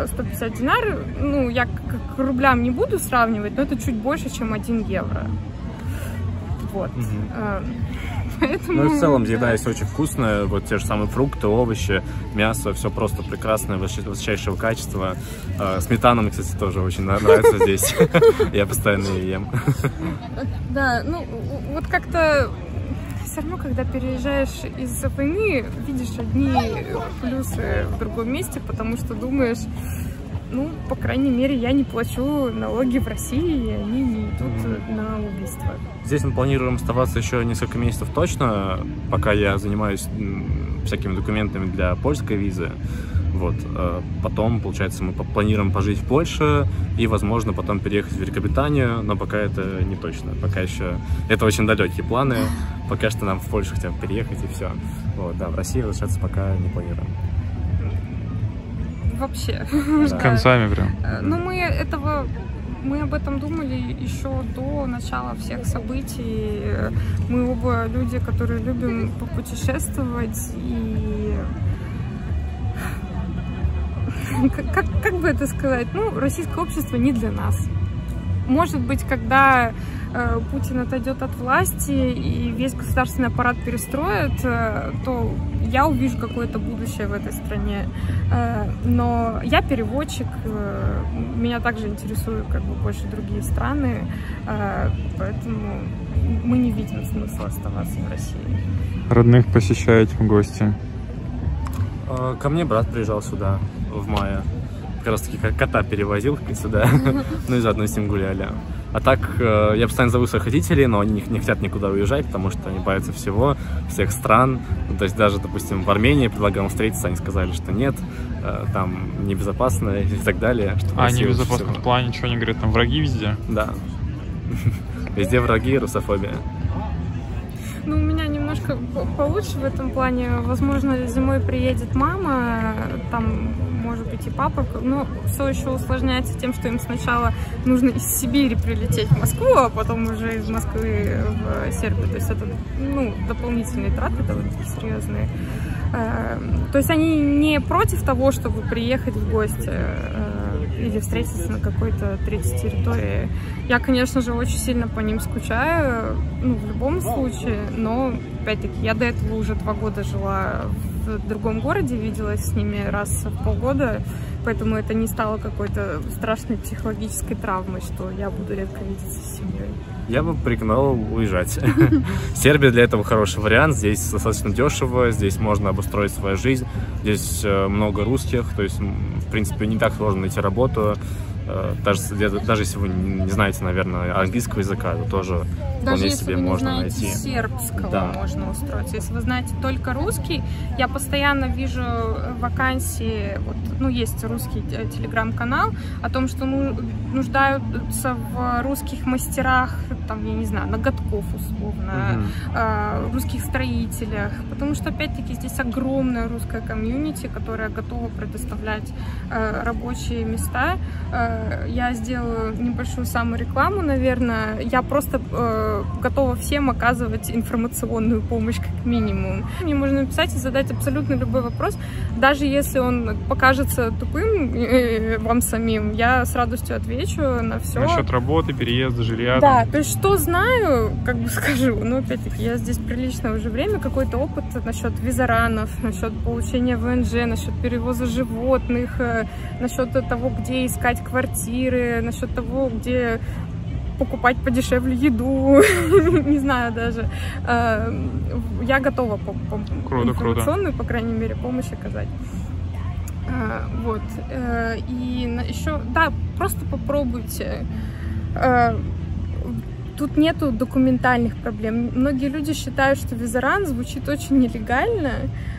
G: 150 э, динар, ну, я к рублям не буду сравнивать, но это чуть больше, чем 1 евро. Вот. Угу.
A: Поэтому, ну и в целом еда есть очень вкусная, вот те же самые фрукты, овощи, мясо, все просто прекрасное, высочайшего качества. А, сметана мне, кстати, тоже очень нравится здесь. Я постоянно ее ем.
G: Да, ну вот как-то все равно, когда переезжаешь из-за войны, видишь одни плюсы в другом месте, потому что думаешь, ну, по крайней мере, я не плачу налоги в России, и они не идут mm. на убийство.
A: Здесь мы планируем оставаться еще несколько месяцев точно, пока я занимаюсь всякими документами для польской визы. Вот. А потом, получается, мы планируем пожить в Польше и, возможно, потом переехать в Великобританию, но пока это не точно. Пока еще... Это очень далекие планы. Пока что нам в Польшу хотя бы переехать и все. Вот, да, в России возвращаться пока не планируем
G: вообще.
F: С концами прям.
G: Э, ну, мы этого мы об этом думали еще до начала всех событий. Мы оба люди, которые любим попутешествовать и как, как, как бы это сказать? Ну, российское общество не для нас. Может быть, когда Путин отойдет от власти и весь государственный аппарат перестроит, э, то я увижу какое-то будущее в этой стране. Э, но я переводчик, э, меня также интересуют как бы больше другие страны, э, поэтому мы не видим смысла оставаться в России.
F: Родных посещаете в гости?
A: Э, ко мне брат приезжал сюда в мае как раз таки кота перевозил сюда, ну и заодно с ним гуляли. А так, э, я постоянно зову своих родителей, но они не хотят никуда уезжать, потому что они боятся всего, всех стран. Ну, то есть даже, допустим, в Армении предлагал встретиться, они сказали, что нет, э, там небезопасно и так далее.
F: а, небезопасно в плане, что они говорят, там враги везде?
A: Да. Везде враги, русофобия.
G: Ну, у меня немножко получше в этом плане. Возможно, зимой приедет мама, там может быть и папа, но все еще усложняется тем, что им сначала нужно из Сибири прилететь в Москву, а потом уже из Москвы в Сербию. То есть это ну, дополнительные траты довольно серьезные. Эм, то есть они не против того, чтобы приехать в гости э, или встретиться на какой-то третьей территории. Я, конечно же, очень сильно по ним скучаю, ну, в любом случае, но, опять-таки, я до этого уже два года жила в другом городе, виделась с ними раз в полгода, поэтому это не стало какой-то страшной психологической травмой, что я буду редко видеться с семьей.
A: Я бы порекомендовал уезжать. Сербия для этого хороший вариант. Здесь достаточно дешево, здесь можно обустроить свою жизнь. Здесь э, много русских, то есть, в принципе, не так сложно найти работу. Э, даже, даже если вы не знаете, наверное, английского языка, то тоже
G: даже
A: вполне себе можно
G: найти. сербского
A: да.
G: можно устроиться. Если вы знаете только русский, я постоянно вижу вакансии вот ну, есть русский телеграм-канал о том, что ну, нуждаются в русских мастерах, там, я не знаю, ноготков условно, угу. русских строителях, потому что, опять-таки, здесь огромная русская комьюнити, которая готова предоставлять рабочие места. Я сделаю небольшую саморекламу, наверное. Я просто готова всем оказывать информационную помощь, как минимум. Мне можно написать и задать абсолютно любой вопрос, даже если он покажется тупым э, вам самим, я с радостью отвечу на все.
F: Насчет работы, переезда, жилья.
G: Да, то есть что знаю, как бы скажу, но опять-таки я здесь приличное уже время, какой-то опыт насчет визаранов, насчет получения ВНЖ, насчет перевоза животных, э, насчет того, где искать квартиры, насчет того, где покупать подешевле еду, не знаю даже. Э, я готова по, по
F: круто,
G: информационную,
F: круто.
G: по крайней мере, помощь оказать. Э, вот. Э, и еще, да, просто попробуйте. Тут нету документальных проблем. Многие люди считают, что визаран звучит очень нелегально,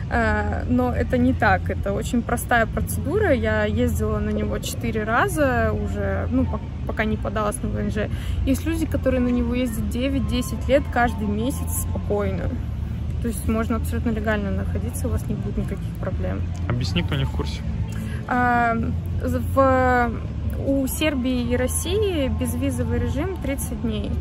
G: но это не так. Это очень простая процедура. Я ездила на него четыре раза уже, ну, пока не подалась на ВНЖ. Есть люди, которые на него ездят 9-10 лет каждый месяц спокойно. То есть можно абсолютно легально находиться, у вас не будет никаких проблем.
F: Объясни, кто не в курсе.
G: А, в, у Сербии и России безвизовый режим 30 дней.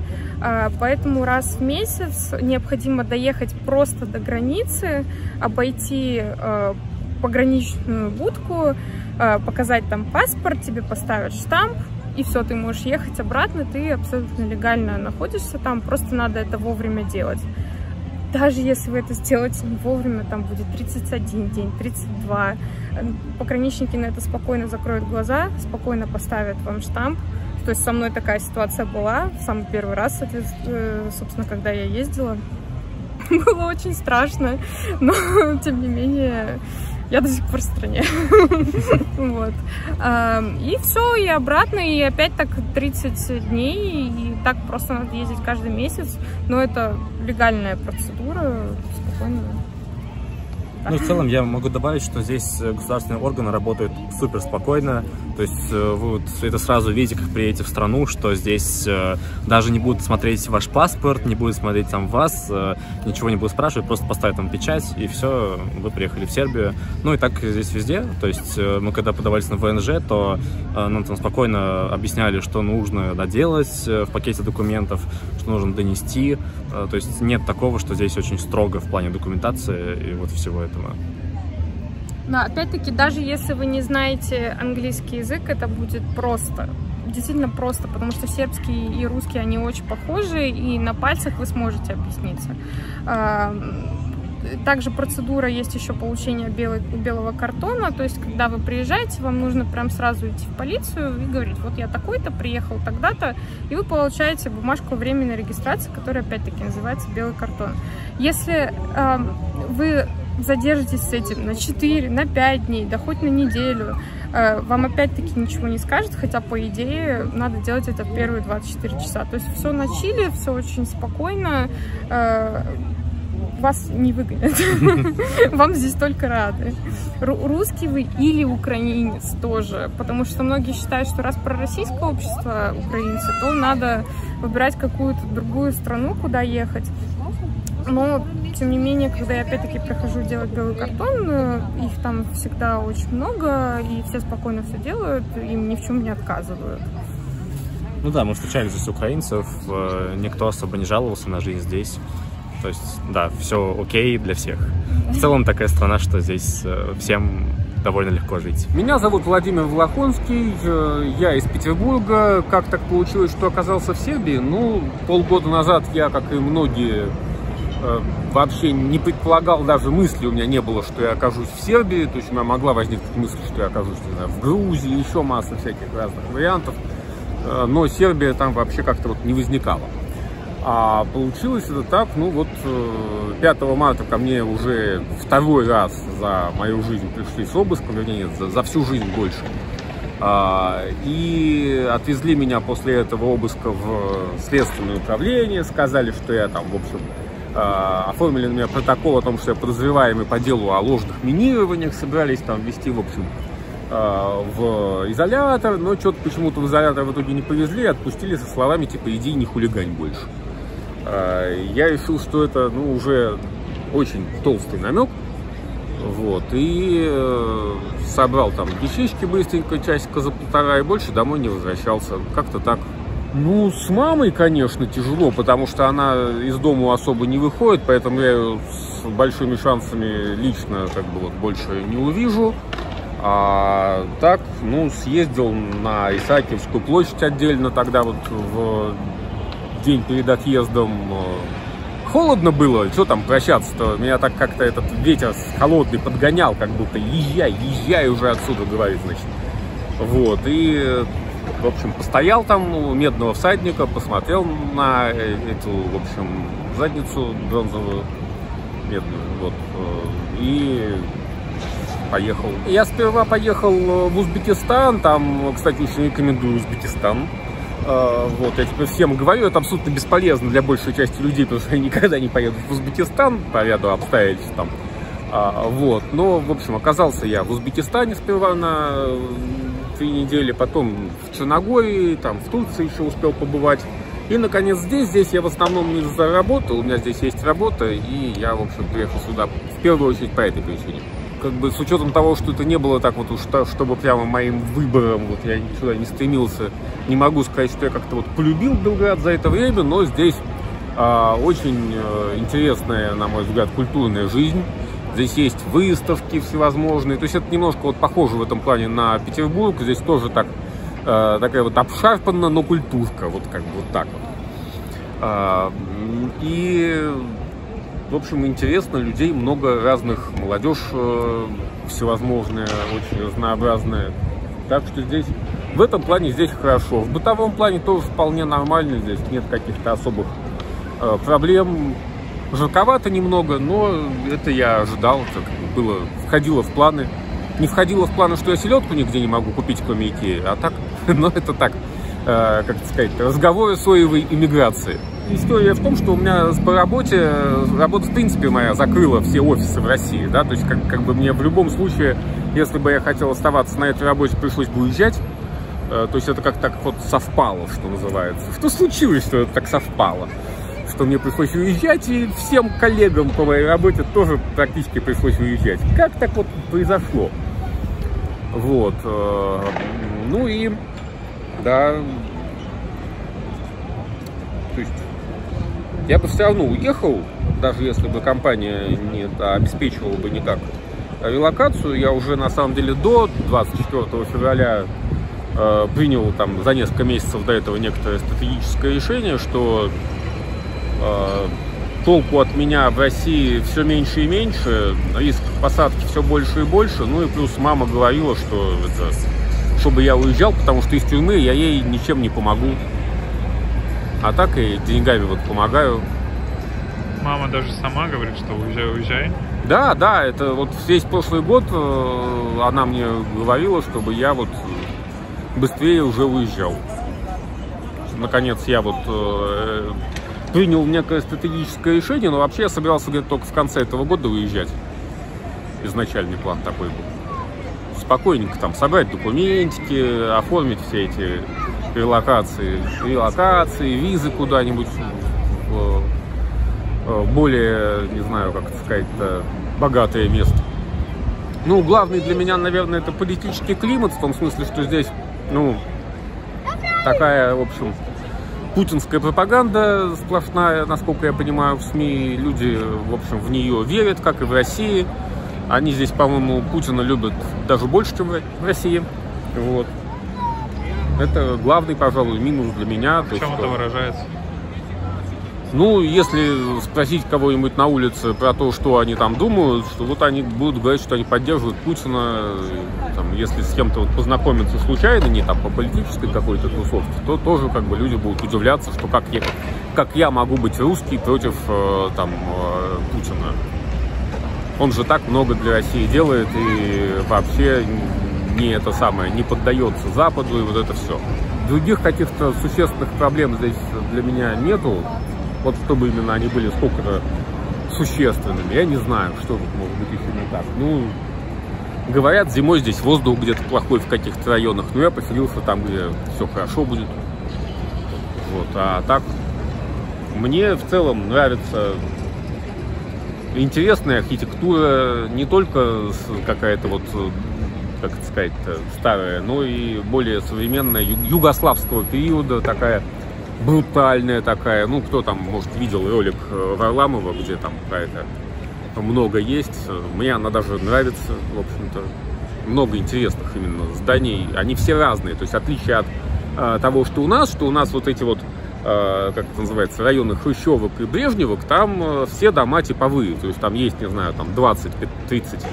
G: А, поэтому раз в месяц необходимо доехать просто до границы, обойти а, пограничную будку, а, показать там паспорт, тебе поставят штамп, и все, ты можешь ехать обратно, ты абсолютно легально находишься там, просто надо это вовремя делать. Даже если вы это сделаете вовремя, там будет 31 день, 32. Пограничники на это спокойно закроют глаза, спокойно поставят вам штамп. То есть со мной такая ситуация была самый первый раз, э, собственно, когда я ездила. Было очень страшно, но тем не менее я до сих пор в стране. вот. И все, и обратно, и опять так 30 дней, и так просто надо ездить каждый месяц. Но это легальная процедура, спокойно
A: ну, в целом я могу добавить, что здесь э, государственные органы работают супер спокойно. То есть э, вы вот это сразу видите, как приедете в страну, что здесь э, даже не будут смотреть ваш паспорт, не будут смотреть там вас, ничего не будут спрашивать, просто поставят там печать, и все, вы приехали в Сербию. Ну и так здесь везде. То есть мы когда подавались на ВНЖ, то нам там спокойно объясняли, что нужно доделать в пакете документов, что нужно донести. То есть нет такого, что здесь очень строго в плане документации и вот всего этого этого.
G: Да, опять-таки, даже если вы не знаете английский язык, это будет просто. Действительно просто, потому что сербский и русский, они очень похожи, и на пальцах вы сможете объясниться. Также процедура есть еще получение белой, белого картона, то есть когда вы приезжаете, вам нужно прям сразу идти в полицию и говорить, вот я такой-то, приехал тогда-то, и вы получаете бумажку временной регистрации, которая опять-таки называется белый картон. Если э, вы задержитесь с этим на 4, на 5 дней, да хоть на неделю, э, вам опять-таки ничего не скажет, хотя, по идее, надо делать это первые 24 часа. То есть все на чили, все очень спокойно, э, вас не выгонят. Вам здесь только рады. Русский вы или украинец тоже, потому что многие считают, что раз про российское общество украинцы, то надо выбирать какую-то другую страну, куда ехать. Но, тем не менее, когда я опять-таки прохожу делать белый картон, э, их там всегда очень много, и все спокойно все делают, им ни в чем не отказывают.
A: Ну да, мы встречали здесь украинцев, э, никто особо не жаловался на жизнь здесь. То есть, да, все окей для всех. В целом такая страна, что здесь э, всем довольно легко жить.
H: Меня зовут Владимир Влахонский, я из Петербурга. Как так получилось, что оказался в Сербии? Ну, полгода назад я, как и многие вообще не предполагал, даже мысли у меня не было, что я окажусь в Сербии, то есть у меня могла возникнуть мысль, что я окажусь не знаю, в Грузии, еще масса всяких разных вариантов, э, но Сербия там вообще как-то вот не возникала. А получилось это так, ну вот 5 э, марта ко мне уже второй раз за мою жизнь пришли с обыском, вернее, нет, за, за всю жизнь больше. А, и отвезли меня после этого обыска в следственное управление, сказали, что я там, в общем, Э, оформили на меня протокол о том, что я подозреваемый по делу о ложных минированиях, собирались там вести, в общем, э, в изолятор, но что-то почему-то в изолятор в итоге не повезли, отпустили со словами типа «иди не хулигань больше». Э, я решил, что это ну, уже очень толстый намек, вот, и э, собрал там вещички быстренько, часика за полтора, и больше домой не возвращался. Как-то так. Ну, с мамой, конечно, тяжело, потому что она из дома особо не выходит, поэтому я ее с большими шансами лично как бы вот больше не увижу. А так, ну, съездил на Исаакиевскую площадь отдельно тогда вот в день перед отъездом. Холодно было, что там прощаться-то? Меня так как-то этот ветер холодный подгонял, как будто езжай, езжай уже отсюда, говорит, значит. Вот, и в общем, постоял там у медного всадника, посмотрел на эту, в общем, задницу бронзовую, медную, вот, э, и поехал. Я сперва поехал в Узбекистан, там, кстати, очень рекомендую Узбекистан. Э, вот, я теперь всем говорю, это абсолютно бесполезно для большей части людей, потому что они никогда не поедут в Узбекистан по ряду обстоятельств там. А, вот, но, в общем, оказался я в Узбекистане сперва на три недели, потом в Черногории, там в Турции еще успел побывать. И, наконец, здесь. Здесь я в основном из-за работы, у меня здесь есть работа, и я, в общем, приехал сюда в первую очередь по этой причине. Как бы с учетом того, что это не было так вот уж, чтобы прямо моим выбором, вот я сюда не стремился, не могу сказать, что я как-то вот полюбил Белград за это время, но здесь а, очень а, интересная, на мой взгляд, культурная жизнь. Здесь есть выставки всевозможные. То есть это немножко вот похоже в этом плане на Петербург. Здесь тоже так, э, такая вот обшарпанная, но культурка. Вот как бы вот так вот. Э, и, в общем, интересно. Людей много разных. Молодежь э, всевозможная, очень разнообразная. Так что здесь, в этом плане здесь хорошо. В бытовом плане тоже вполне нормально. Здесь нет каких-то особых э, проблем Жарковато немного, но это я ожидал, это было, входило в планы. Не входило в планы, что я селедку нигде не могу купить, кроме Икеи, а так, но это так, э, как сказать, разговоры соевой иммиграции. История в том, что у меня по работе, работа в принципе моя закрыла все офисы в России, да, то есть как, как бы мне в любом случае, если бы я хотел оставаться на этой работе, пришлось бы уезжать, э, то есть это как так вот совпало, что называется. Что случилось, что это так совпало? Что мне пришлось уезжать, и всем коллегам по моей работе тоже практически пришлось уезжать. Как так вот произошло? Вот. Э, ну и, да, то есть я бы все равно уехал, даже если бы компания не обеспечивала бы никак релокацию. Я уже на самом деле до 24 февраля э, принял там за несколько месяцев до этого некоторое стратегическое решение, что толку от меня в России все меньше и меньше, риск посадки все больше и больше, ну и плюс мама говорила, что это, чтобы я уезжал, потому что из тюрьмы я ей ничем не помогу. А так и деньгами вот помогаю.
F: Мама даже сама говорит, что уезжай, уезжай.
H: Да, да, это вот весь прошлый год э, она мне говорила, чтобы я вот быстрее уже уезжал. Наконец я вот э, принял некое стратегическое решение, но вообще я собирался где-то только в конце этого года уезжать. Изначальный план такой был. Спокойненько там собрать документики, оформить все эти релокации, релокации, визы куда-нибудь в э, более, не знаю, как это сказать богатое место. Ну, главный для меня, наверное, это политический климат, в том смысле, что здесь, ну, такая, в общем, путинская пропаганда сплошная, насколько я понимаю, в СМИ. Люди, в общем, в нее верят, как и в России. Они здесь, по-моему, Путина любят даже больше, чем в России. Вот. Это главный, пожалуй, минус для меня.
F: В чем это выражается?
H: Ну, если спросить кого-нибудь на улице про то, что они там думают, что вот они будут говорить, что они поддерживают Путина, там, если с кем-то вот познакомиться случайно, не там по политической какой-то тусовке, то тоже как бы люди будут удивляться, что как я, как я могу быть русский против э, там э, Путина. Он же так много для России делает и вообще не это самое, не поддается Западу и вот это все. Других каких-то существенных проблем здесь для меня нету. Вот чтобы именно они были сколько-то существенными. Я не знаю, что тут может быть еще не так. Ну, Говорят, зимой здесь воздух где-то плохой в каких-то районах, но я поселился там, где все хорошо будет. Вот, а так мне в целом нравится интересная архитектура, не только какая-то вот, как это сказать, старая, но и более современная, югославского периода, такая брутальная такая. Ну, кто там, может, видел ролик э, Варламова, где там какая-то много есть. Мне она даже нравится, в общем-то. Много интересных именно зданий. Они все разные. То есть, отличие от э, того, что у нас, что у нас вот эти вот э, как это называется, районы Хрущевок и Брежневок, там э, все дома типовые. То есть там есть, не знаю, там 20-30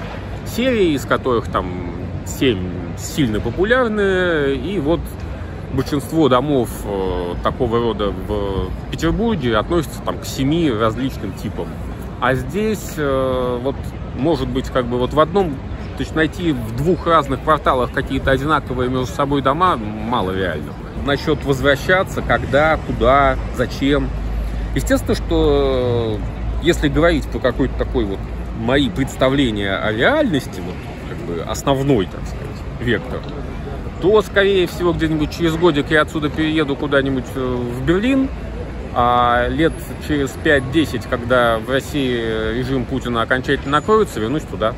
H: серий, из которых там 7 сильно популярные. И вот большинство домов э, такого рода в Петербурге относятся там к семи различным типам. А здесь э, вот может быть как бы вот в одном, то есть найти в двух разных кварталах какие-то одинаковые между собой дома мало реально. Насчет возвращаться, когда, куда, зачем. Естественно, что э, если говорить по какой-то такой вот мои представления о реальности, вот как бы основной, так сказать, вектор, то, скорее всего, где-нибудь через годик я отсюда перееду куда-нибудь э, в Берлин, а лет через 5-10, когда в России режим Путина окончательно накроется, вернусь туда.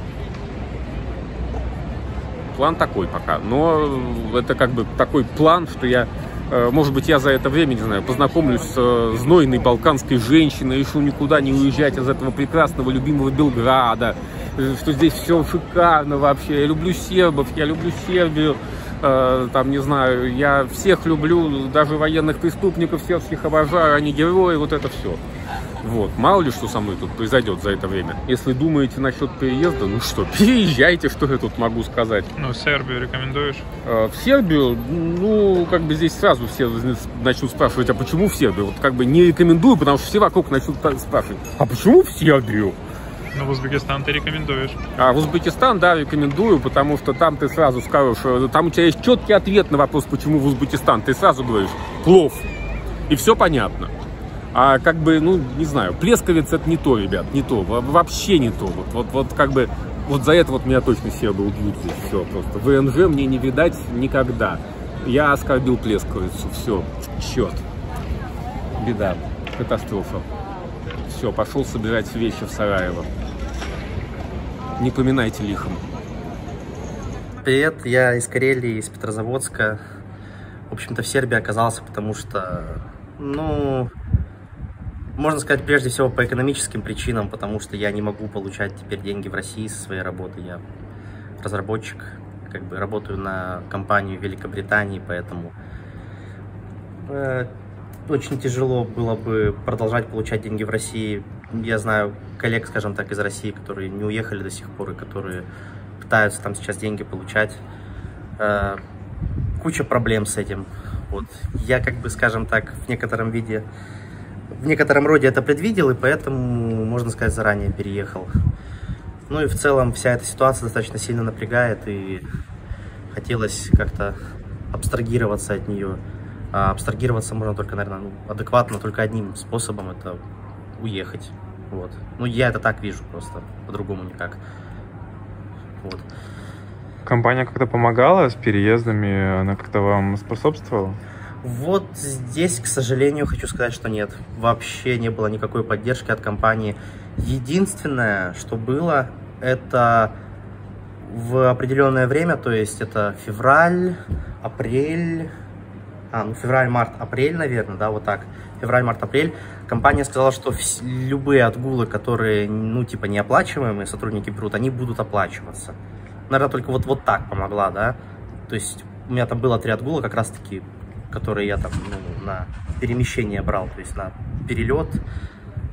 H: План такой пока. Но это как бы такой план, что я, э, может быть, я за это время, не знаю, познакомлюсь с э, знойной балканской женщиной, решу никуда не уезжать из этого прекрасного, любимого Белграда, что здесь все шикарно вообще. Я люблю сербов, я люблю Сербию. Э, там, не знаю, я всех люблю, даже военных преступников сербских обожаю, они герои, вот это все. Вот, мало ли что со мной тут произойдет за это время. Если думаете насчет переезда, ну что, переезжайте, что я тут могу сказать.
F: Ну, Сербию рекомендуешь?
H: Э, в Сербию, ну, как бы здесь сразу все начнут спрашивать, а почему в Сербию? Вот как бы не рекомендую, потому что все вокруг начнут спрашивать, а почему в Сербию?
F: Ну, в Узбекистан ты рекомендуешь?
H: А в Узбекистан, да, рекомендую, потому что там ты сразу скажешь, э, там у тебя есть четкий ответ на вопрос, почему в Узбекистан. Ты сразу говоришь, плов. И все понятно. А как бы, ну, не знаю, плесковец это не то, ребят, не то, вообще не то. Вот, вот, вот как бы, вот за это вот меня точно сербы убьют здесь, все просто. ВНЖ мне не видать никогда. Я оскорбил плесковицу, все, черт. Беда, катастрофа. Все, пошел собирать вещи в Сараево не поминайте лихом.
I: Привет, я из Карелии, из Петрозаводска. В общем-то, в Сербии оказался, потому что, ну, можно сказать, прежде всего по экономическим причинам, потому что я не могу получать теперь деньги в России со своей работы. Я разработчик, как бы работаю на компанию Великобритании, поэтому э, очень тяжело было бы продолжать получать деньги в России. Я знаю коллег, скажем так, из России, которые не уехали до сих пор и которые пытаются там сейчас деньги получать. Э, куча проблем с этим. Вот. Я, как бы, скажем так, в некотором виде, в некотором роде это предвидел, и поэтому, можно сказать, заранее переехал. Ну и в целом вся эта ситуация достаточно сильно напрягает, и хотелось как-то абстрагироваться от нее. А абстрагироваться можно только, наверное, ну, адекватно, только одним способом, это уехать. Вот. Ну, я это так вижу просто, по-другому никак.
F: Вот. Компания как-то помогала с переездами, она как-то вам способствовала?
I: Вот здесь, к сожалению, хочу сказать, что нет. Вообще не было никакой поддержки от компании. Единственное, что было, это в определенное время, то есть это февраль, апрель, а, ну, февраль, март, апрель, наверное, да, вот так, февраль, март, апрель, компания сказала, что любые отгулы, которые, ну, типа, неоплачиваемые сотрудники берут, они будут оплачиваться. Наверное, только вот, вот так помогла, да, то есть у меня там было три отгула, как раз-таки, которые я там, ну, на перемещение брал, то есть на перелет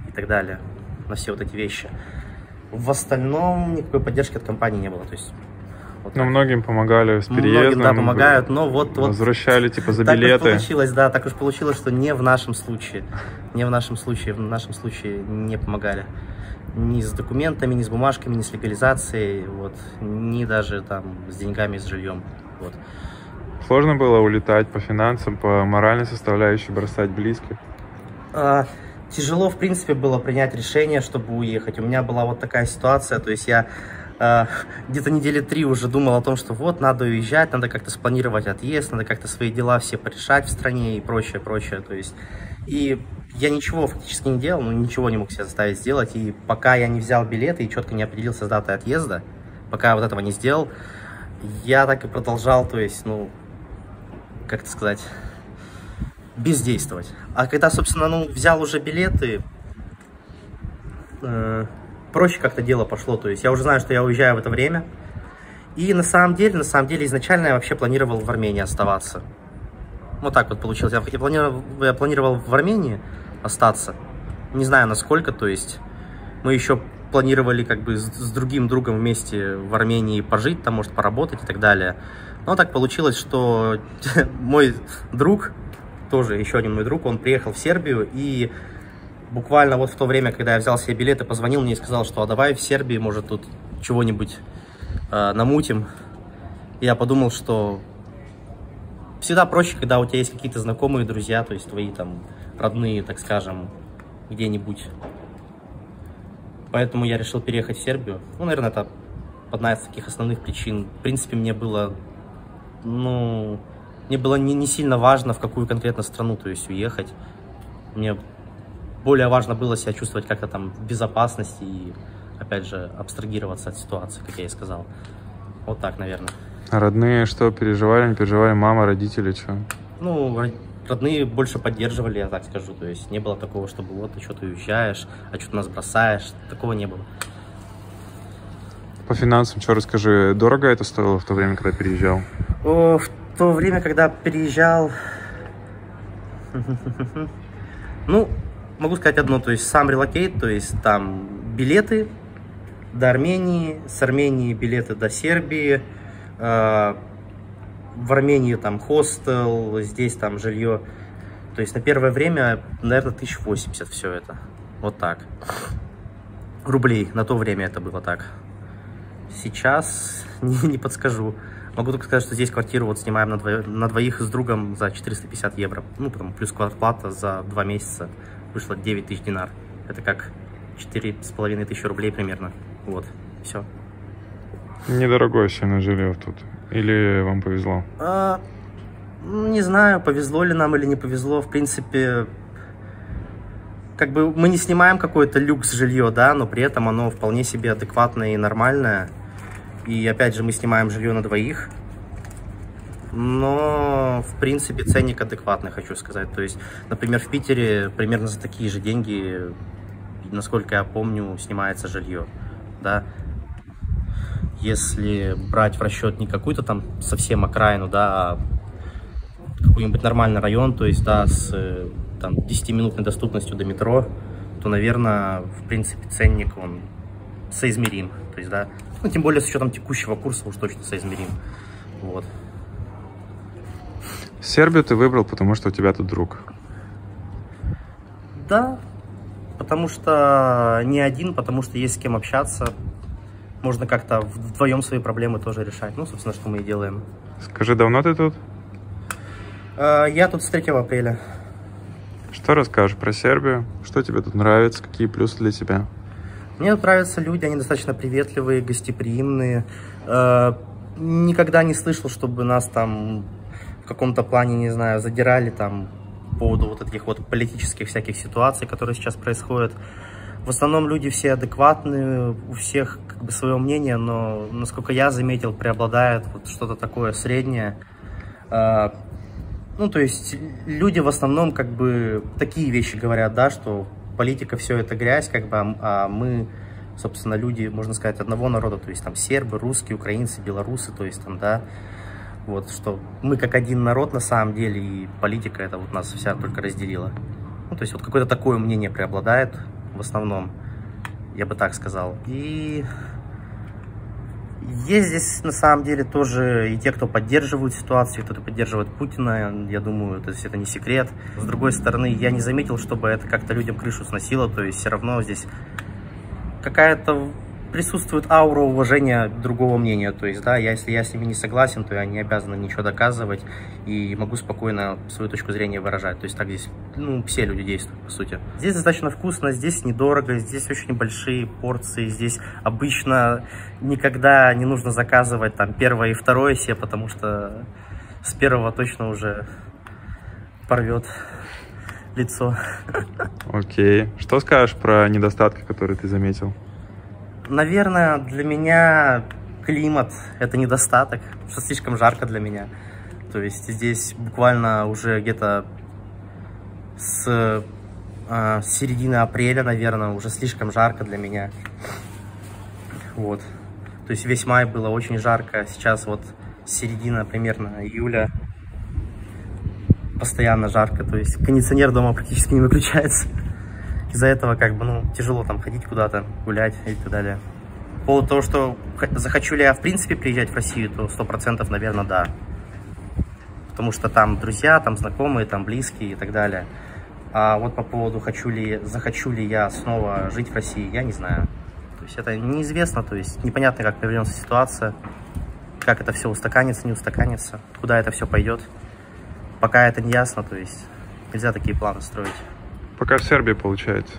I: и так далее, на все вот эти вещи. В остальном никакой поддержки от компании не было, то есть
F: вот ну, многим помогали с переездом. Многим,
I: да, помогают, но вот...
F: Возвращали,
I: вот,
F: типа, за билеты.
I: Так уж получилось, да, так уж получилось, что не в нашем случае. Не в нашем случае, в нашем случае не помогали. Ни с документами, ни с бумажками, ни с легализацией, вот, ни даже там с деньгами, с жильем, вот.
F: Сложно было улетать по финансам, по моральной составляющей, бросать близких?
I: А, тяжело, в принципе, было принять решение, чтобы уехать. У меня была вот такая ситуация, то есть я где-то недели три уже думал о том, что вот, надо уезжать, надо как-то спланировать отъезд, надо как-то свои дела все порешать в стране и прочее, прочее. То есть, и я ничего фактически не делал, ну, ничего не мог себя заставить сделать. И пока я не взял билеты и четко не определился с датой отъезда, пока я вот этого не сделал, я так и продолжал, то есть, ну, как это сказать, бездействовать. А когда, собственно, ну, взял уже билеты, э, проще как-то дело пошло. То есть я уже знаю, что я уезжаю в это время. И на самом деле, на самом деле, изначально я вообще планировал в Армении оставаться. Вот так вот получилось. Я планировал, я планировал в Армении остаться. Не знаю, насколько, то есть мы еще планировали как бы с, с другим другом вместе в Армении пожить, там, может, поработать и так далее. Но так получилось, что мой друг, тоже еще один мой друг, он приехал в Сербию и буквально вот в то время, когда я взял себе билеты, позвонил мне и сказал, что а давай в Сербии, может, тут чего-нибудь э, намутим. Я подумал, что всегда проще, когда у тебя есть какие-то знакомые друзья, то есть твои там родные, так скажем, где-нибудь. Поэтому я решил переехать в Сербию. Ну, наверное, это одна из таких основных причин. В принципе, мне было, ну, мне было не, не сильно важно, в какую конкретно страну, то есть уехать. Мне более важно было себя чувствовать как-то там в безопасности и, опять же, абстрагироваться от ситуации, как я и сказал. Вот так, наверное.
J: А родные что, переживали, не переживали? Мама, родители, что?
I: Ну, родные больше поддерживали, я так скажу. То есть не было такого, чтобы вот ты что-то уезжаешь, а что-то нас бросаешь. Такого не было.
J: По финансам, что расскажи, дорого это стоило в то время, когда переезжал?
I: О, в то время, когда переезжал... Ну, могу сказать одно, то есть сам релокейт, то есть там билеты до Армении, с Армении билеты до Сербии, э, в Армении там хостел, здесь там жилье. То есть на первое время, наверное, 1080 все это. Вот так. Рублей. На то время это было так. Сейчас не, не подскажу. Могу только сказать, что здесь квартиру вот снимаем на, дво... на двоих с другом за 450 евро. Ну, потом плюс квартплата за два месяца вышло 9 тысяч динар. Это как 4,5 тысячи рублей примерно. Вот, все.
J: Недорогое сильно жилье тут. Или вам повезло?
I: А, не знаю, повезло ли нам или не повезло. В принципе, как бы мы не снимаем какое-то люкс жилье, да, но при этом оно вполне себе адекватное и нормальное. И опять же, мы снимаем жилье на двоих. Но, в принципе, ценник адекватный, хочу сказать. То есть, например, в Питере примерно за такие же деньги, насколько я помню, снимается жилье. Да? Если брать в расчет не какую-то там совсем окраину, да, а какой-нибудь нормальный район, то есть, да, с там, 10-минутной доступностью до метро, то, наверное, в принципе, ценник, он соизмерим. То есть, да, ну, тем более с учетом текущего курса уж точно соизмерим. Вот.
J: Сербию ты выбрал, потому что у тебя тут друг.
I: Да, потому что не один, потому что есть с кем общаться. Можно как-то вдвоем свои проблемы тоже решать. Ну, собственно, что мы и делаем.
J: Скажи, давно ты тут?
I: А, я тут с 3 апреля.
J: Что расскажешь про Сербию? Что тебе тут нравится? Какие плюсы для тебя?
I: Мне тут нравятся люди, они достаточно приветливые, гостеприимные. А, никогда не слышал, чтобы нас там в каком-то плане, не знаю, задирали там по поводу вот этих вот политических всяких ситуаций, которые сейчас происходят. В основном люди все адекватные, у всех как бы свое мнение, но, насколько я заметил, преобладает вот что-то такое среднее. А, ну, то есть люди в основном как бы такие вещи говорят, да, что политика все это грязь, как бы, а мы, собственно, люди, можно сказать, одного народа, то есть там сербы, русские, украинцы, белорусы, то есть там, да, вот, что мы как один народ на самом деле, и политика это вот нас вся только разделила. Ну, то есть вот какое-то такое мнение преобладает в основном, я бы так сказал. И есть здесь на самом деле тоже и те, кто поддерживают ситуацию, кто-то поддерживает Путина, я думаю, это, это не секрет. С другой стороны, я не заметил, чтобы это как-то людям крышу сносило, то есть все равно здесь какая-то присутствует аура уважения другого мнения. То есть, да, я, если я с ними не согласен, то я не обязан ничего доказывать и могу спокойно свою точку зрения выражать. То есть так здесь, ну, все люди действуют, по сути. Здесь достаточно вкусно, здесь недорого, здесь очень небольшие порции, здесь обычно никогда не нужно заказывать там первое и второе себе, потому что с первого точно уже порвет лицо.
J: Окей. Что скажешь про недостатки, которые ты заметил?
I: Наверное, для меня климат – это недостаток, что слишком жарко для меня. То есть здесь буквально уже где-то с, э, середины апреля, наверное, уже слишком жарко для меня. Вот. То есть весь май было очень жарко, сейчас вот середина примерно июля постоянно жарко, то есть кондиционер дома практически не выключается. Из-за этого как бы, ну, тяжело там ходить куда-то, гулять и так далее. По поводу того, что захочу ли я в принципе приезжать в Россию, то сто процентов, наверное, да. Потому что там друзья, там знакомые, там близкие и так далее. А вот по поводу, хочу ли, захочу ли я снова жить в России, я не знаю. То есть это неизвестно, то есть непонятно, как повернется ситуация, как это все устаканится, не устаканится, куда это все пойдет пока это не ясно, то есть нельзя такие планы строить.
J: Пока в Сербии получается?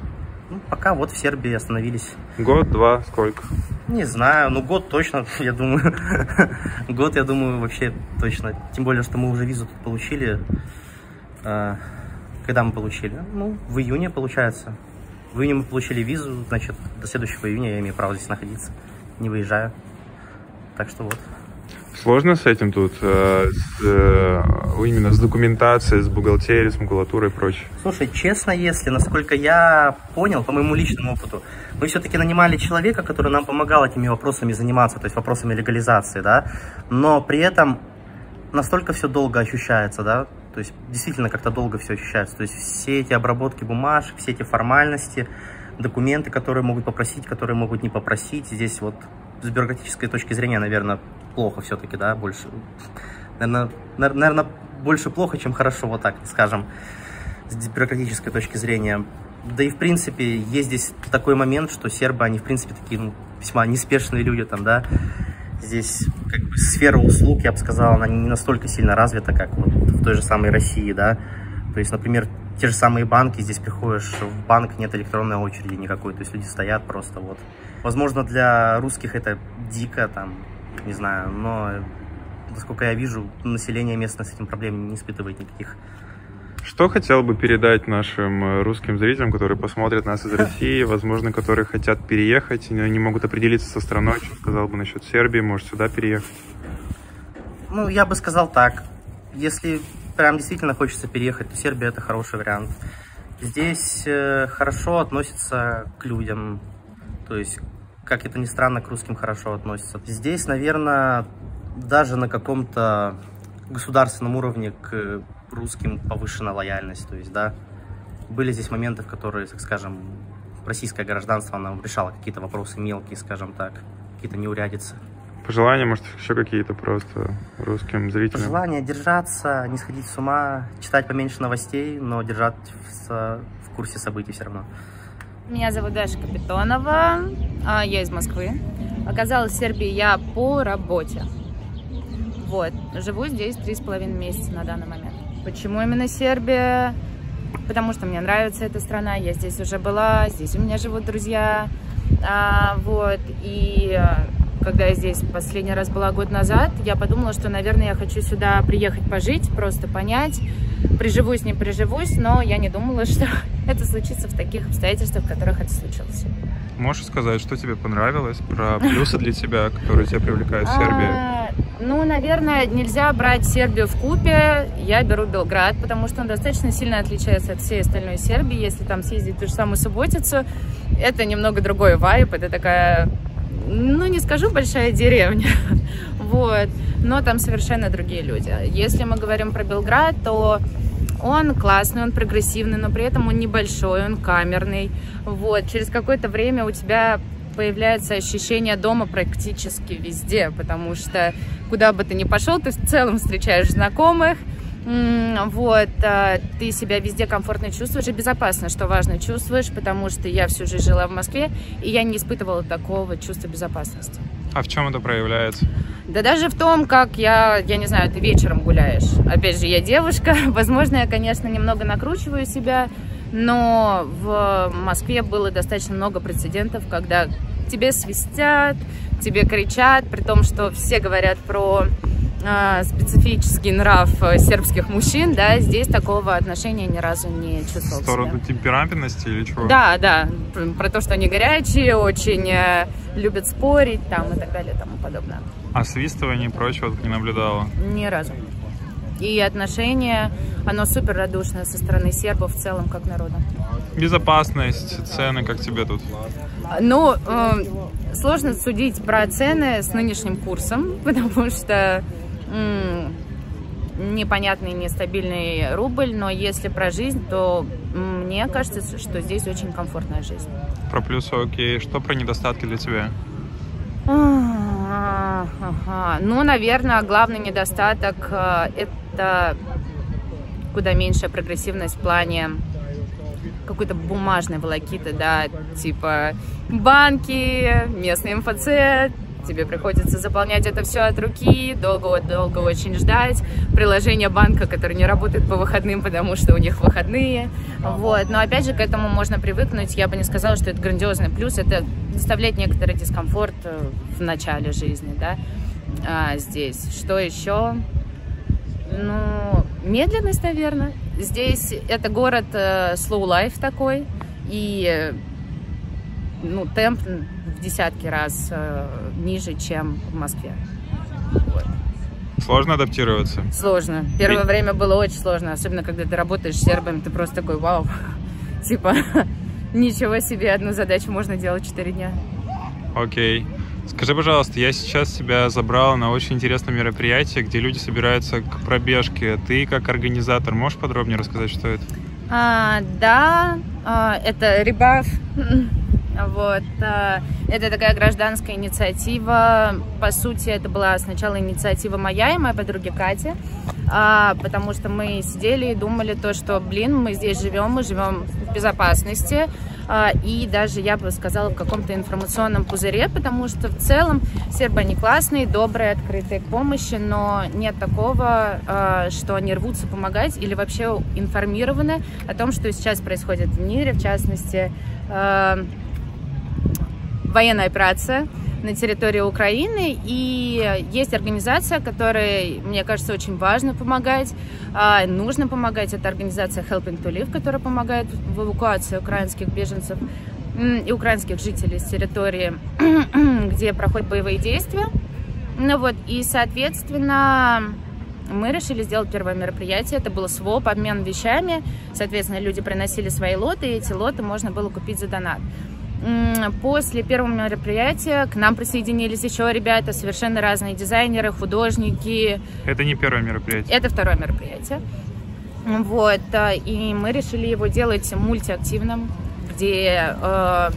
I: Ну, пока вот в Сербии остановились.
J: Год, два, сколько?
I: Не знаю, ну год точно, я думаю. год, я думаю, вообще точно. Тем более, что мы уже визу тут получили. А, когда мы получили? Ну, в июне, получается. В июне мы получили визу, значит, до следующего июня я имею право здесь находиться. Не выезжаю. Так что вот.
J: Сложно с этим тут, э, с, э, именно с документацией, с бухгалтерией, с макулатурой и прочее?
I: Слушай, честно, если, насколько я понял, по моему личному опыту, мы все-таки нанимали человека, который нам помогал этими вопросами заниматься, то есть вопросами легализации, да, но при этом настолько все долго ощущается, да, то есть действительно как-то долго все ощущается, то есть все эти обработки бумажек, все эти формальности, документы, которые могут попросить, которые могут не попросить, здесь вот с бюрократической точки зрения, наверное, плохо все-таки, да, больше. Наверное, наверное, больше плохо, чем хорошо, вот так скажем, с бюрократической точки зрения. Да и, в принципе, есть здесь такой момент, что сербы, они, в принципе, такие, ну, весьма неспешные люди там, да. Здесь, как бы, сфера услуг, я бы сказал, она не настолько сильно развита, как вот в той же самой России, да. То есть, например, те же самые банки, здесь приходишь в банк, нет электронной очереди никакой, то есть люди стоят просто вот. Возможно, для русских это дико, там, не знаю, но, насколько я вижу, население местное с этим проблем не испытывает никаких.
J: Что хотел бы передать нашим э, русским зрителям, которые посмотрят нас из России, возможно, которые хотят переехать, но не могут определиться со страной, что сказал бы насчет Сербии, может сюда переехать?
I: Ну, я бы сказал так, если прям действительно хочется переехать, то Сербия это хороший вариант. Здесь э, хорошо относятся к людям, то есть как это ни странно, к русским хорошо относятся. Здесь, наверное, даже на каком-то государственном уровне к русским повышена лояльность. То есть, да, были здесь моменты, в которые, так скажем, российское гражданство, оно решало какие-то вопросы мелкие, скажем так, какие-то неурядицы.
J: Пожелания, может, еще какие-то просто русским зрителям?
I: Пожелания держаться, не сходить с ума, читать поменьше новостей, но держать в, в курсе событий все равно.
K: Меня зовут Даша Капитонова, а, я из Москвы. Оказалась в Сербии я по работе. Вот, живу здесь три с половиной месяца на данный момент. Почему именно Сербия? Потому что мне нравится эта страна, я здесь уже была, здесь у меня живут друзья. А, вот, и когда я здесь последний раз была год назад, я подумала, что, наверное, я хочу сюда приехать пожить, просто понять, приживусь, не приживусь, но я не думала, что это случится в таких обстоятельствах, в которых это случилось.
J: Можешь сказать, что тебе понравилось, про плюсы для тебя, которые тебя привлекают в Сербии? А,
K: ну, наверное, нельзя брать Сербию в купе. Я беру Белград, потому что он достаточно сильно отличается от всей остальной Сербии. Если там съездить в ту же самую Субботицу, это немного другой вайп. Это такая, ну, не скажу большая деревня, вот, но там совершенно другие люди. Если мы говорим про Белград, то он классный, он прогрессивный, но при этом он небольшой, он камерный. Вот. Через какое-то время у тебя появляется ощущение дома практически везде, потому что куда бы ты ни пошел, ты в целом встречаешь знакомых, Вот, а, ты себя везде комфортно чувствуешь и безопасно, что важно, чувствуешь, потому что я всю жизнь жила в Москве, и я не испытывала такого чувства безопасности.
J: А в чем это проявляется?
K: Да даже в том, как я, я не знаю, ты вечером гуляешь. Опять же, я девушка, возможно, я, конечно, немного накручиваю себя, но в Москве было достаточно много прецедентов, когда тебе свистят, тебе кричат, при том, что все говорят про а, специфический нрав э, сербских мужчин, да, здесь такого отношения ни разу не
J: В
K: чувствовала. в
J: сторону
K: себе.
J: темпераментности или чего?
K: Да, да, пр- про то, что они горячие, очень э, любят спорить там и так далее и тому подобное.
J: А свистывание и прочего ты не наблюдала?
K: Ни разу. И отношение, оно супер радушное со стороны сербов в целом, как народа.
J: Безопасность, цены, как тебе тут?
K: Ну, э, сложно судить про цены с нынешним курсом, потому что м, непонятный, нестабильный рубль, но если про жизнь, то мне кажется, что здесь очень комфортная жизнь.
J: Про плюсы окей. Что про недостатки для тебя?
K: Ага. Ну, наверное, главный недостаток э, это куда меньшая прогрессивность в плане какой-то бумажной волокиты, да, типа банки, местный МФЦ, тебе приходится заполнять это все от руки, долго-долго очень ждать, приложение банка, которое не работает по выходным, потому что у них выходные, вот, но опять же к этому можно привыкнуть, я бы не сказала, что это грандиозный плюс, это доставляет некоторый дискомфорт э, в начале жизни, да, а, здесь. Что еще? Ну, медленность, наверное. Здесь это город э, slow life такой, и э, ну, темп в десятки раз э, ниже, чем в Москве.
J: Сложно адаптироваться?
K: Сложно. Первое время было очень сложно, особенно когда ты работаешь с сербами, ты просто такой, вау, типа, ничего себе, одну задачу можно делать 4 дня.
J: Окей. Скажи, пожалуйста, я сейчас тебя забрал на очень интересное мероприятие, где люди собираются к пробежке. Ты как организатор можешь подробнее рассказать, что это?
K: А, да, а, это Ребаф. Вот. а, Это такая гражданская инициатива. По сути, это была сначала инициатива моя и моей подруги Кати, а, потому что мы сидели и думали то, что, блин, мы здесь живем, мы живем в безопасности, и даже, я бы сказала, в каком-то информационном пузыре, потому что в целом сербы, они классные, добрые, открытые к помощи, но нет такого, а, что они рвутся помогать или вообще информированы о том, что сейчас происходит в мире, в частности, а, военная операция на территории Украины, и есть организация, которой, мне кажется, очень важно помогать, а, нужно помогать. Это организация Helping to Live, которая помогает в эвакуации украинских беженцев и украинских жителей с территории, где проходят боевые действия. Ну вот, и, соответственно, мы решили сделать первое мероприятие. Это было своп, обмен вещами. Соответственно, люди приносили свои лоты, и эти лоты можно было купить за донат. После первого мероприятия к нам присоединились еще ребята, совершенно разные дизайнеры, художники.
J: Это не первое мероприятие.
K: Это второе мероприятие. Вот, а, и мы решили его делать мультиактивным, где э,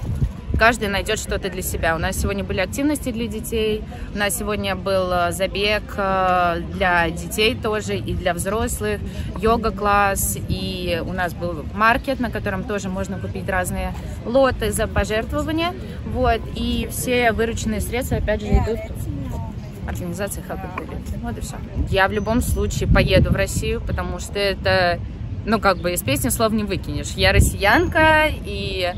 K: каждый найдет что-то для себя. У нас сегодня были активности для детей, у нас сегодня был э, забег э, для детей тоже и для взрослых, йога-класс, и у нас был маркет, на котором тоже можно купить разные лоты за пожертвования. Вот, и все вырученные средства, опять же, идут организации Baby. Вот и все. Я в любом случае поеду в Россию, потому что это, ну, как бы из песни слов не выкинешь. Я россиянка, и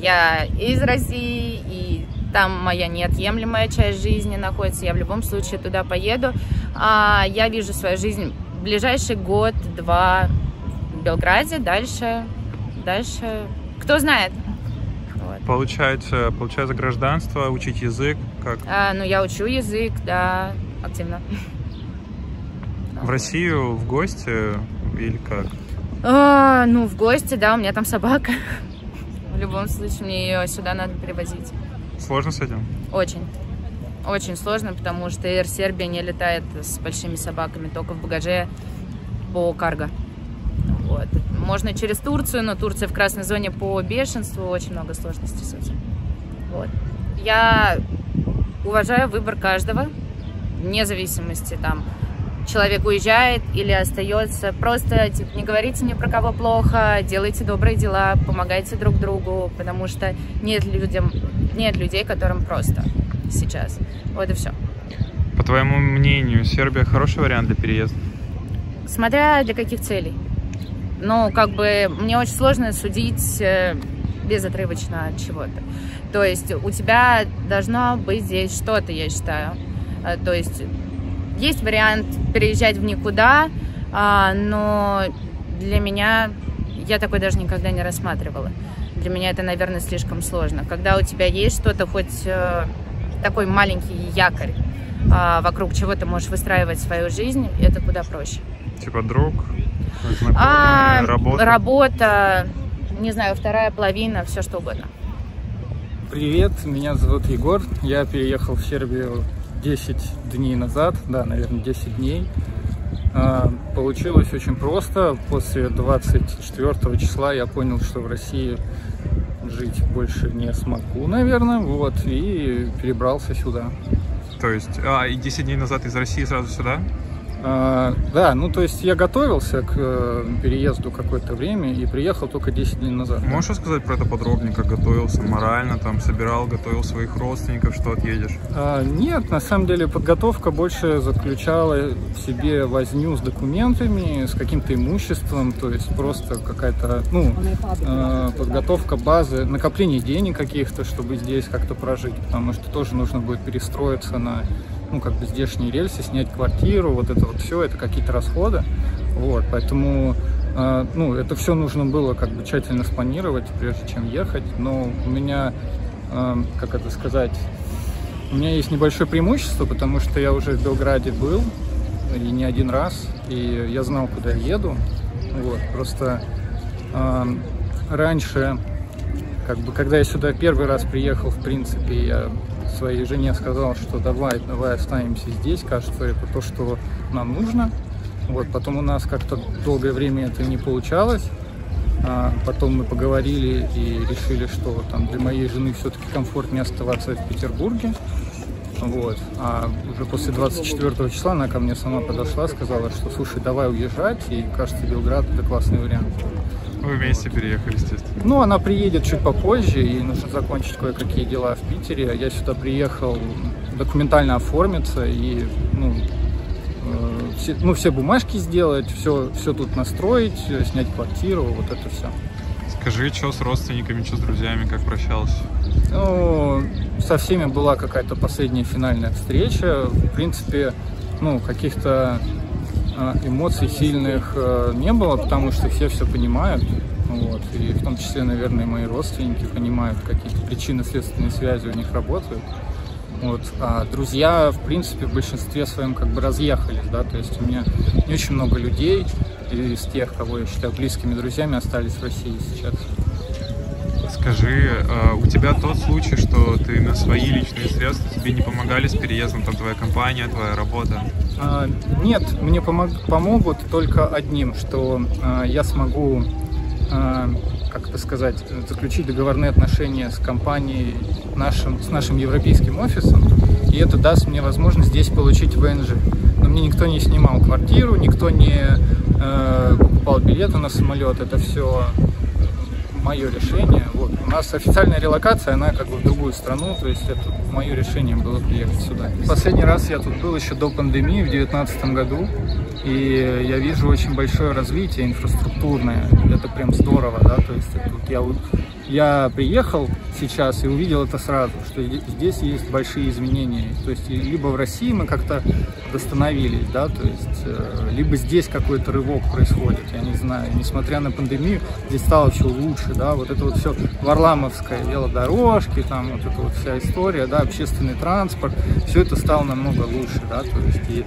K: я из России, и там моя неотъемлемая часть жизни находится. Я в любом случае туда поеду. А я вижу свою жизнь в ближайший год-два в Белграде, дальше, дальше, кто знает.
J: Получается, получается гражданство, учить язык, как
K: А, ну, я учу язык, да, активно.
J: в Россию в гости или как?
K: А, ну, в гости, да, у меня там собака. Любом случае, мне ее сюда надо привозить.
J: Сложно с этим?
K: Очень. Очень сложно, потому что Air Сербия не летает с большими собаками, только в багаже по карго. Вот. Можно через Турцию, но Турция в красной зоне по бешенству, очень много сложностей с этим. Вот. Я уважаю выбор каждого, вне зависимости там человек уезжает или остается. Просто типа, не говорите ни про кого плохо, делайте добрые дела, помогайте друг другу, потому что нет, людям, нет людей, которым просто сейчас. Вот и все.
J: По твоему мнению, Сербия хороший вариант для переезда?
K: Смотря для каких целей. Ну, как бы, мне очень сложно судить э, безотрывочно от чего-то. То есть у тебя должно быть здесь что-то, я считаю. Э, то есть есть вариант переезжать в никуда, а, но для меня я такой даже никогда не рассматривала. Для меня это, наверное, слишком сложно. Когда у тебя есть что-то, хоть э, такой маленький якорь, а, вокруг чего ты можешь выстраивать свою жизнь, это куда проще.
J: Типа друг,
K: а, работа. работа, не знаю, вторая половина, все что угодно.
L: Привет, меня зовут Егор. Я переехал в Сербию 10 дней назад, да, наверное, 10 дней. А, получилось очень просто. После 24 числа я понял, что в России жить больше не смогу, наверное, вот, и перебрался сюда.
J: То есть, а, и 10 дней назад из России сразу сюда?
L: А, да, ну то есть я готовился к э, переезду какое-то время и приехал только 10 дней назад.
J: Можешь рассказать про это подробнее, как готовился морально, там собирал, готовил своих родственников, что отъедешь?
L: А, нет, на самом деле подготовка больше заключала в себе возню с документами, с каким-то имуществом, то есть просто какая-то, ну, э, подготовка базы, накопление денег каких-то, чтобы здесь как-то прожить, потому что тоже нужно будет перестроиться на ну, как бы здешние рельсы, снять квартиру, вот это вот все, это какие-то расходы, вот, поэтому, э, ну, это все нужно было как бы тщательно спланировать, прежде чем ехать, но у меня, э, как это сказать, у меня есть небольшое преимущество, потому что я уже в Белграде был, и не один раз, и я знал, куда я еду, вот, просто э, раньше, как бы, когда я сюда первый раз приехал, в принципе, я своей жене сказал, что давай, давай останемся здесь, кажется, это то, что нам нужно. Вот, потом у нас как-то долгое время это не получалось. А потом мы поговорили и решили, что там для моей жены все-таки комфортнее оставаться в Петербурге. Вот. А уже после 24 числа она ко мне сама подошла, сказала, что слушай, давай уезжать, и кажется, Белград это классный вариант.
J: Вы вместе переехали, естественно.
L: Ну, она приедет чуть попозже, и нужно закончить кое-какие дела в Питере. Я сюда приехал документально оформиться и ну, э, все, ну, все бумажки сделать, все, все тут настроить, снять квартиру, вот это все.
J: Скажи, что с родственниками, что с друзьями, как прощался?
L: Ну, со всеми была какая-то последняя финальная встреча. В принципе, ну, каких-то эмоций сильных э, не было, потому что все все понимают. Вот, и в том числе, наверное, мои родственники понимают, какие-то причины, следственные связи у них работают. Вот. А друзья, в принципе, в большинстве своем как бы разъехались, да, то есть у меня не очень много людей из тех, кого я считаю близкими друзьями, остались в России сейчас.
J: Скажи, а, у тебя тот случай, что ты на свои личные средства, тебе не помогали с переездом, там твоя компания, твоя работа?
L: А, нет, мне помог, помогут только одним, что а, я смогу, а, как это сказать, заключить договорные отношения с компанией, нашим, с нашим европейским офисом, и это даст мне возможность здесь получить ВНЖ. Но мне никто не снимал квартиру, никто не э, покупал билеты на самолет, это все мое решение. Вот. У нас официальная релокация, она как бы в другую страну, то есть это мое решение было приехать сюда. Последний раз я тут был еще до пандемии в 2019 году, и я вижу очень большое развитие инфраструктурное, это прям здорово, да, то есть тут я я приехал сейчас и увидел это сразу, что здесь есть большие изменения. То есть либо в России мы как-то восстановились, да, то есть э, либо здесь какой-то рывок происходит, я не знаю. Несмотря на пандемию, здесь стало все лучше, да, вот это вот все Варламовская, велодорожки, там вот эта вот вся история, да, общественный транспорт, все это стало намного лучше, да, то есть и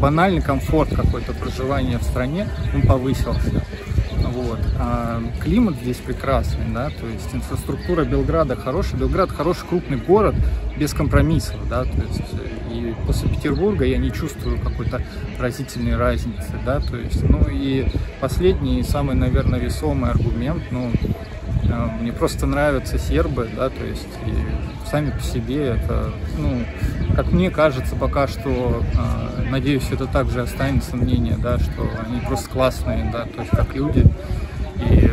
L: банальный комфорт какой-то проживания в стране, он повысился. Вот. А климат здесь прекрасный, да, то есть инфраструктура Белграда хорошая. Белград хороший крупный город без компромиссов, да, то есть э, и после Петербурга я не чувствую какой-то разительной разницы, да, то есть, ну и последний, самый, наверное, весомый аргумент, ну, э, мне просто нравятся сербы, да, то есть и сами по себе это, ну, как мне кажется, пока что, э, надеюсь, это также останется мнение, да, что они просто классные, да, то есть как люди. И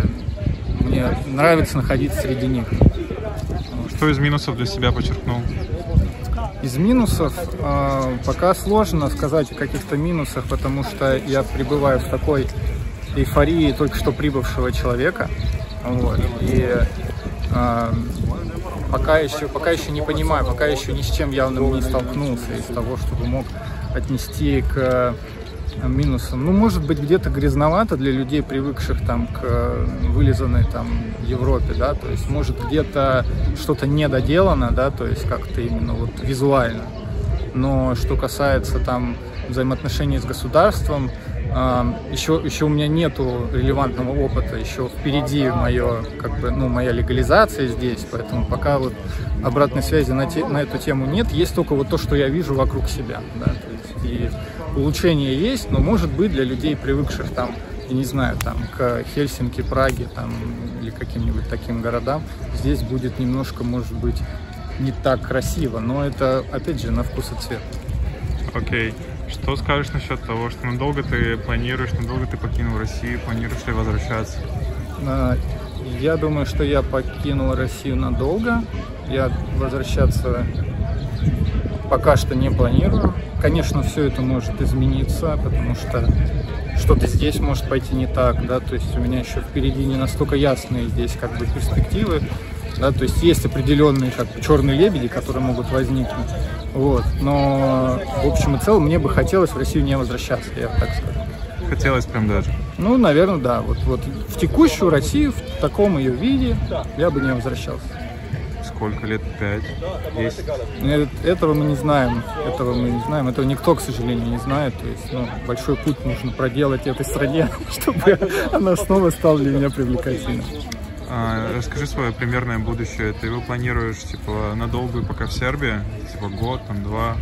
L: мне нравится находиться среди них.
J: Что из минусов для себя подчеркнул?
L: Из минусов э, пока сложно сказать о каких-то минусах, потому что я пребываю в такой эйфории только что прибывшего человека. Вот, и э, пока еще, пока еще не понимаю, пока еще ни с чем явным не столкнулся из того, чтобы мог отнести к минусам. Ну, может быть, где-то грязновато для людей, привыкших там к вылизанной там Европе, да, то есть, может, где-то что-то недоделано, да, то есть, как-то именно вот визуально. Но что касается там взаимоотношений с государством, еще, еще у меня нету релевантного опыта, еще впереди мое, как бы, ну, моя легализация здесь, поэтому пока вот обратной связи на, те, на эту тему нет, есть только вот то, что я вижу вокруг себя, да, то есть, и улучшения есть, но может быть для людей, привыкших там, я не знаю, там, к Хельсинки, Праге, там, или каким-нибудь таким городам, здесь будет немножко, может быть, не так красиво, но это, опять же, на вкус и цвет.
J: Окей. Okay. Что скажешь насчет того, что надолго ты планируешь, надолго ты покинул Россию, планируешь ли возвращаться?
L: А, я думаю, что я покинул Россию надолго. Я возвращаться пока что не планирую. Конечно, все это может измениться, потому что что-то здесь может пойти не так, да, то есть у меня еще впереди не настолько ясные здесь как бы перспективы, да, то есть есть определенные как черные лебеди, которые могут возникнуть, вот, но в общем и целом мне бы хотелось в Россию не возвращаться, я так скажу.
J: Хотелось прям даже?
L: Ну, наверное, да, вот, вот в текущую Россию, в таком ее виде я бы не возвращался.
J: Сколько лет? Пять? Десять?
L: Этого мы не знаем. Этого мы не знаем. Этого никто, к сожалению, не знает. То есть, ну, большой путь нужно проделать этой стране, чтобы она снова стала для меня привлекательной.
J: А, расскажи свое примерное будущее. Ты его планируешь, типа, надолго пока в Сербии? Типа год, там, два?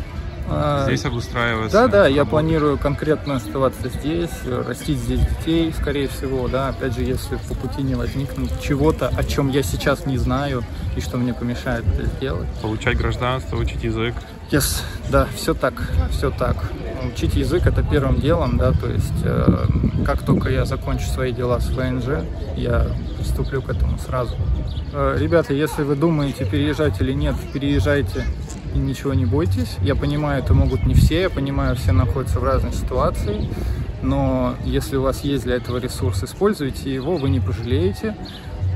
J: А, здесь обустраиваться?
L: Да, да, я планирую конкретно оставаться здесь, растить здесь детей, скорее всего, да, опять же, если по пути не возникнет чего-то, о чем я сейчас не знаю и что мне помешает это сделать.
J: Получать гражданство, учить язык?
L: Yes, да, все так, все так. Учить язык это первым делом, да, то есть э, как только я закончу свои дела с ВНЖ, я приступлю к этому сразу. Э, ребята, если вы думаете, переезжать или нет, переезжайте и ничего не бойтесь. Я понимаю, это могут не все, я понимаю, все находятся в разной ситуации, но если у вас есть для этого ресурс, используйте его, вы не пожалеете.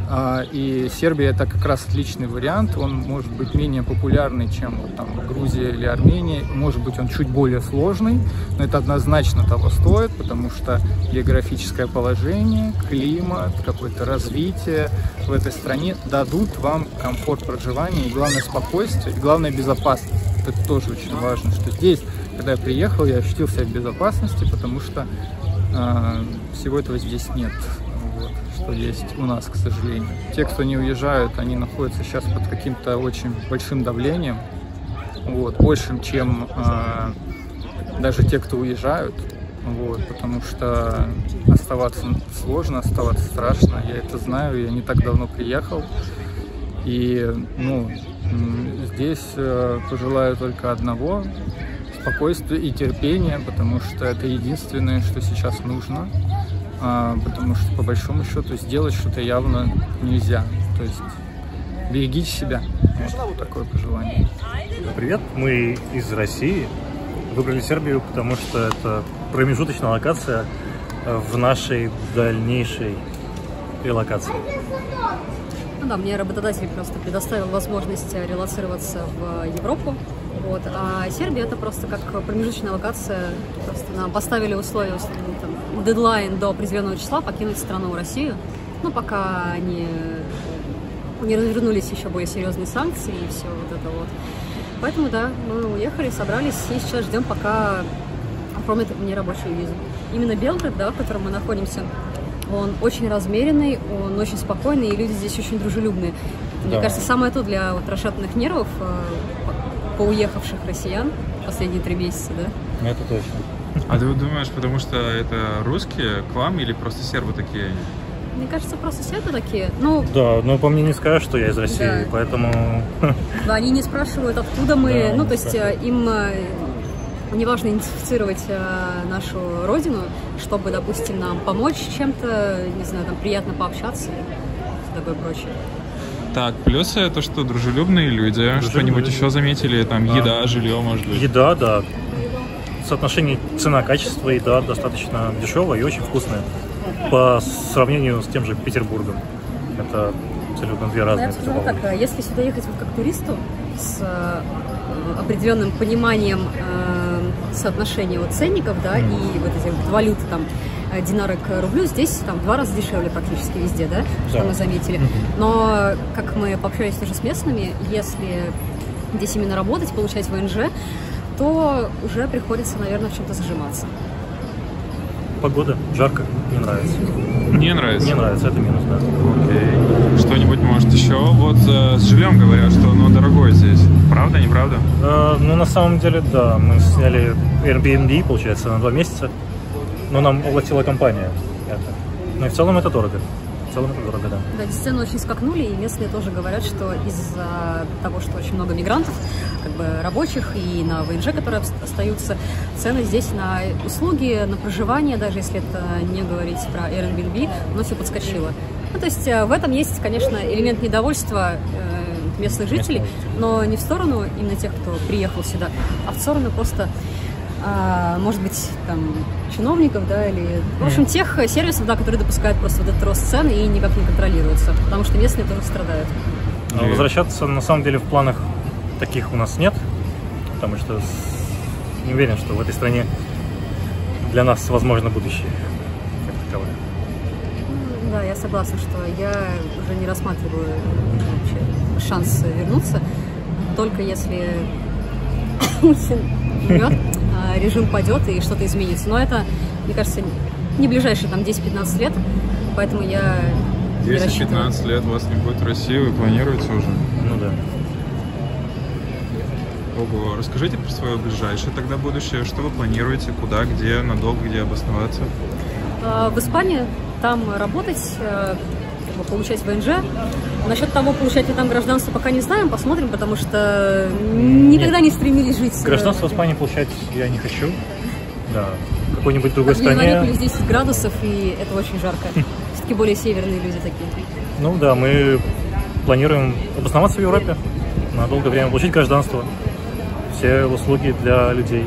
L: А, и Сербия это как раз отличный вариант, он может быть менее популярный, чем вот, там, Грузия или Армения, может быть он чуть более сложный, но это однозначно того стоит, потому что географическое положение, климат, какое-то развитие в этой стране дадут вам комфорт проживания и главное спокойствие, и главное безопасность. Это тоже очень важно, что здесь, когда я приехал, я ощутил себя в безопасности, потому что э, всего этого здесь нет что есть у нас, к сожалению. Те, кто не уезжают, они находятся сейчас под каким-то очень большим давлением, вот, большим, чем э, даже те, кто уезжают, вот, потому что оставаться сложно, оставаться страшно, я это знаю, я не так давно приехал, и, ну, здесь э, пожелаю только одного, спокойствия и терпения, потому что это единственное, что сейчас нужно потому что по большому счету сделать что-то явно нельзя. То есть берегите себя. Вот такое пожелание.
M: Привет, мы из России. Выбрали Сербию, потому что это промежуточная локация в нашей дальнейшей релокации.
D: Ну да, мне работодатель просто предоставил возможность релацироваться в Европу. Вот. А Сербия это просто как промежуточная локация. Просто нам поставили условия, там, дедлайн до определенного числа покинуть страну Россию. Ну, пока не, не развернулись еще более серьезные санкции и все вот это вот. Поэтому, да, мы уехали, собрались и сейчас ждем, пока оформят мне рабочую визу. Именно Белград, да, в котором мы находимся, он очень размеренный, он очень спокойный, и люди здесь очень дружелюбные. Мне да. кажется, самое то для вот расшатанных нервов э, поуехавших россиян последние три месяца, да?
M: Это точно.
J: А ты думаешь, потому что это русские к вам или просто сербы такие?
D: Мне кажется, просто сербы такие. Ну,
M: Да, но по мне не скажешь, что я из России,
D: Да.
M: поэтому...
D: Да, они не спрашивают, откуда мы.
M: Да,
D: ну, то есть э, им э, не важно идентифицировать э, нашу родину, чтобы, допустим, нам помочь чем-то, не знаю, там приятно пообщаться и такое прочее.
J: Так, плюсы это что, дружелюбные люди, что-нибудь еще заметили, там, еда, жилье, может быть?
M: Еда, да. Соотношение цена-качество, еда достаточно дешевая и очень вкусная. По сравнению с тем же Петербургом. Это абсолютно две
D: Но
M: разные
D: я бы сказала так, э, если сюда ехать вот как туристу с э, определенным пониманием э, соотношения вот ценников, да, и вот этих вот валют там динары к рублю, здесь там в два раза дешевле практически везде, да, что
M: Да.
D: мы заметили. Но как мы пообщались тоже с местными, если здесь именно работать, получать ВНЖ, то уже приходится, наверное, в чем-то зажиматься.
M: Погода, жарко, не нравится.
J: Не нравится?
M: Не нравится, это минус, да.
J: Окей. Что-нибудь, может, еще? Вот э, с жильем говорят, что оно дорогое здесь. Правда, неправда?
M: Э, ну, на самом деле, да, мы сняли Airbnb, получается, на два месяца, но нам оплатила компания это. Но и в целом это дорого. В целом это дорого, да.
D: Да, цены очень скакнули, и местные тоже говорят, что из-за того, что очень много мигрантов, как бы рабочих и на ВНЖ, которые остаются, цены здесь на услуги, на проживание, даже если это не говорить про Airbnb, оно все подскочило. Ну, то есть э, в этом есть, конечно, элемент недовольства э, местных жителей, но не в сторону именно тех, кто приехал сюда, а в сторону просто а, может быть, там, чиновников, да, или, в общем, тех э, сервисов, да, которые допускают просто вот этот рост цен и никак не контролируются, потому что местные тоже страдают.
M: Но
J: И-
M: возвращаться на самом деле в планах таких у нас нет, потому что не уверен, что в этой стране для нас возможно будущее как таковое.
D: Ну, Да, я согласна, что я уже не рассматриваю вообще шанс вернуться, только если Путин умрет, а режим падет и что-то изменится. Но это, мне кажется, не ближайшие там 10-15 лет, поэтому я не рассчитываю.
J: 10-15 лет вас не будет в России, вы планируете уже?
M: Ну да.
J: Ого, расскажите про свое ближайшее тогда будущее, что вы планируете, куда, где, надолго, где обосноваться?
D: А, В Испании там работать, э, получать ВНЖ. Насчет того, получать ли там гражданство, пока не знаем, посмотрим, потому что никогда не стремились жить. э,
M: Гражданство в Испании получать я не хочу. Да. В какой-нибудь другой
D: январе
M: стране.
D: плюс 10 градусов, и это очень жарко. Все-таки более северные люди такие.
M: Ну да, мы планируем обосноваться в Европе, на долгое время получить гражданство. Все услуги для людей.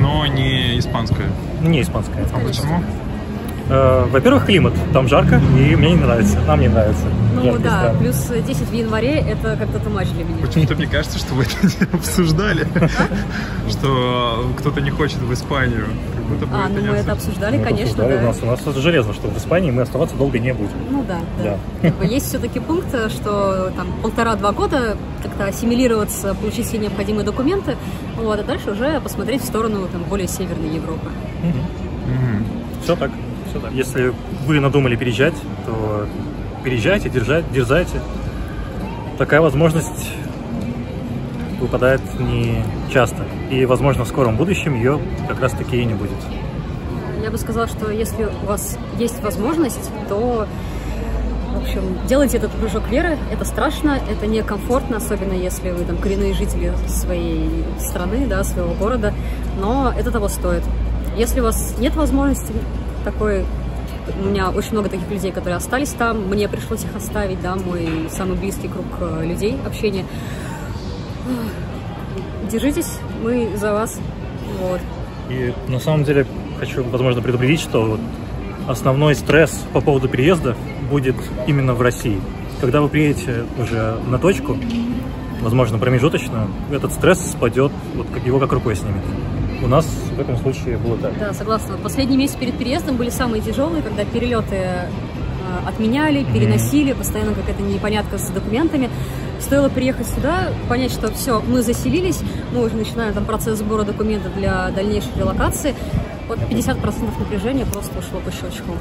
J: Но не испанское.
M: Не испанское.
J: А почему?
M: Э, Во-первых, климат. Там жарко, и мне не нравится. Нам не нравится.
D: Ну
M: Жаркие
D: да,
M: страны.
D: плюс 10 в январе это как-то тумач для меня.
J: Почему-то мне кажется, что вы это не обсуждали, что кто-то не хочет в Испанию. Как будто бы
D: А,
J: это
D: ну
J: не
D: мы это
J: обсуждали.
D: конечно,
M: обсуждали.
D: да.
M: У нас, у нас это железно, что в Испании мы оставаться долго не будем.
D: Ну да, да.
M: Да.
D: Есть все-таки пункт, что там полтора-два года как-то ассимилироваться, получить все необходимые документы, вот, а дальше уже посмотреть в сторону там, более северной Европы.
M: Все так. Все так. Если вы надумали переезжать, то переезжайте, держать, дерзайте. Такая возможность выпадает не часто. И, возможно, в скором будущем ее как раз таки и не будет.
D: Я бы сказала, что если у вас есть возможность, то, в общем, делайте этот прыжок веры. Это страшно, это некомфортно, особенно если вы там коренные жители своей страны, да, своего города, но это того стоит. Если у вас нет возможности такой, у меня очень много таких людей, которые остались там, мне пришлось их оставить, да, мой самый близкий круг э, людей, общения. Держитесь, мы за вас, вот.
M: И на самом деле хочу, возможно, предупредить, что вот основной стресс по поводу переезда будет именно в России. Когда вы приедете уже на точку, возможно, промежуточно, этот стресс спадет, вот его как рукой снимет. У нас в этом случае было так.
D: Да, согласна. Последние месяцы перед переездом были самые тяжелые, когда перелеты э, отменяли, переносили, постоянно какая-то непонятка с документами. Стоило приехать сюда, понять, что все, мы заселились, мы уже начинаем там процесс сбора документов для дальнейшей релокации. Вот 50% напряжения просто ушло по щелчку.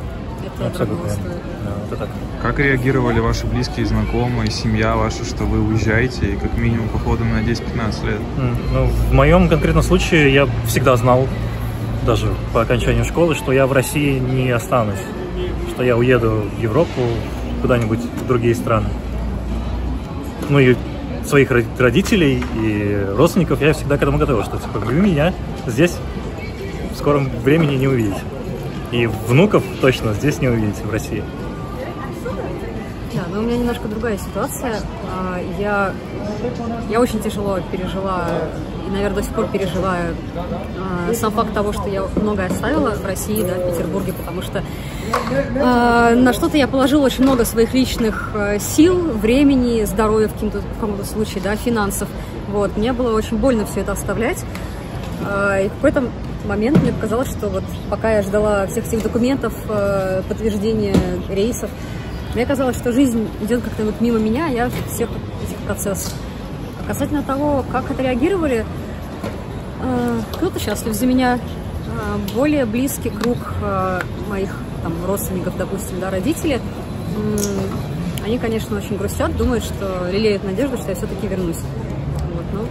D: Это дорого
M: Абсолютно.
D: стоит.
M: Да, это так.
J: Как реагировали ваши близкие, знакомые, семья ваша, что вы уезжаете, и как минимум походу на 10-15 лет?
M: Ну, в моем конкретном случае я всегда знал, даже по окончанию школы, что я в России не останусь. что я уеду в Европу, куда-нибудь в другие страны. Ну и своих родителей и родственников я всегда к этому готов, что типа вы меня здесь в скором времени не увидите. И внуков точно здесь не увидите, в России.
D: Но у меня немножко другая ситуация. А, я, я очень тяжело пережила и, наверное, до сих пор переживаю а, сам факт того, что я многое оставила в России, да, в Петербурге, потому что э, на что-то я положила очень много своих личных сил, времени, здоровья в каком-то, в каком-то случае, да, финансов. Вот. Мне было очень больно все это оставлять. Э, и в какой-то момент мне показалось, что вот пока я ждала всех этих документов, э, подтверждения рейсов, мне казалось, что жизнь идет как-то вот мимо меня, а я всех этих процессов. А касательно того, как отреагировали, э, кто-то счастлив за меня, э, более близкий круг э, моих там, родственников, допустим, да, родители, они, конечно, очень грустят, думают, что лелеют надежду, что я все-таки вернусь. Вот, но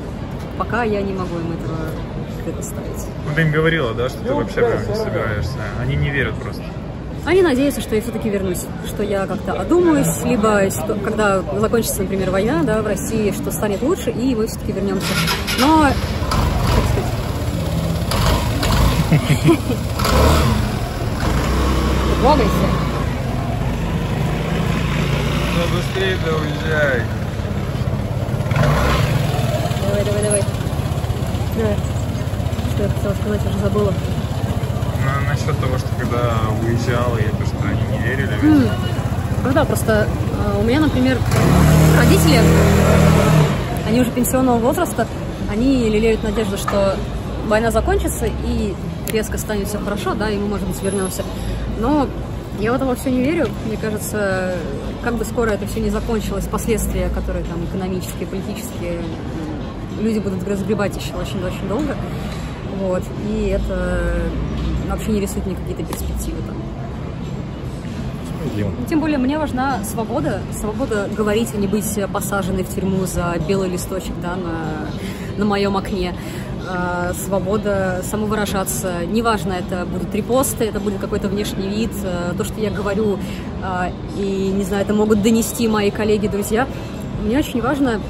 D: пока я не могу им этого предоставить.
F: Ну, ты им говорила, да, что ты вообще не собираешься? Они не верят просто.
D: Они надеются, что я все-таки вернусь, что я как-то одумаюсь, либо когда закончится, например, война да, в России, что станет лучше, и мы все-таки вернемся. Но, Трогайся.
F: Ну быстрее да уезжай.
D: Давай, давай, давай. Да. Что я хотела сказать, уже забыла.
F: Ну, насчет того, что когда уезжала, и то, что они не верили.
D: Mm. Ну да, просто э, у меня, например, родители, они уже пенсионного возраста, они лелеют надежду, что война закончится и резко станет все хорошо, да, и мы, может быть, вернемся. Но я в это все не верю. Мне кажется, как бы скоро это все не закончилось, последствия, которые там экономические, политические, люди будут разгребать еще очень-очень долго. Вот. И это вообще не рисует мне какие-то перспективы там. Тем более мне важна свобода, свобода говорить, а не быть посаженной в тюрьму за белый листочек да, на, на моем окне. А, свобода самовыражаться. Неважно, это будут репосты, это будет какой-то внешний вид, а, то, что я говорю, а, и, не знаю, это могут донести мои коллеги, друзья. Мне очень важно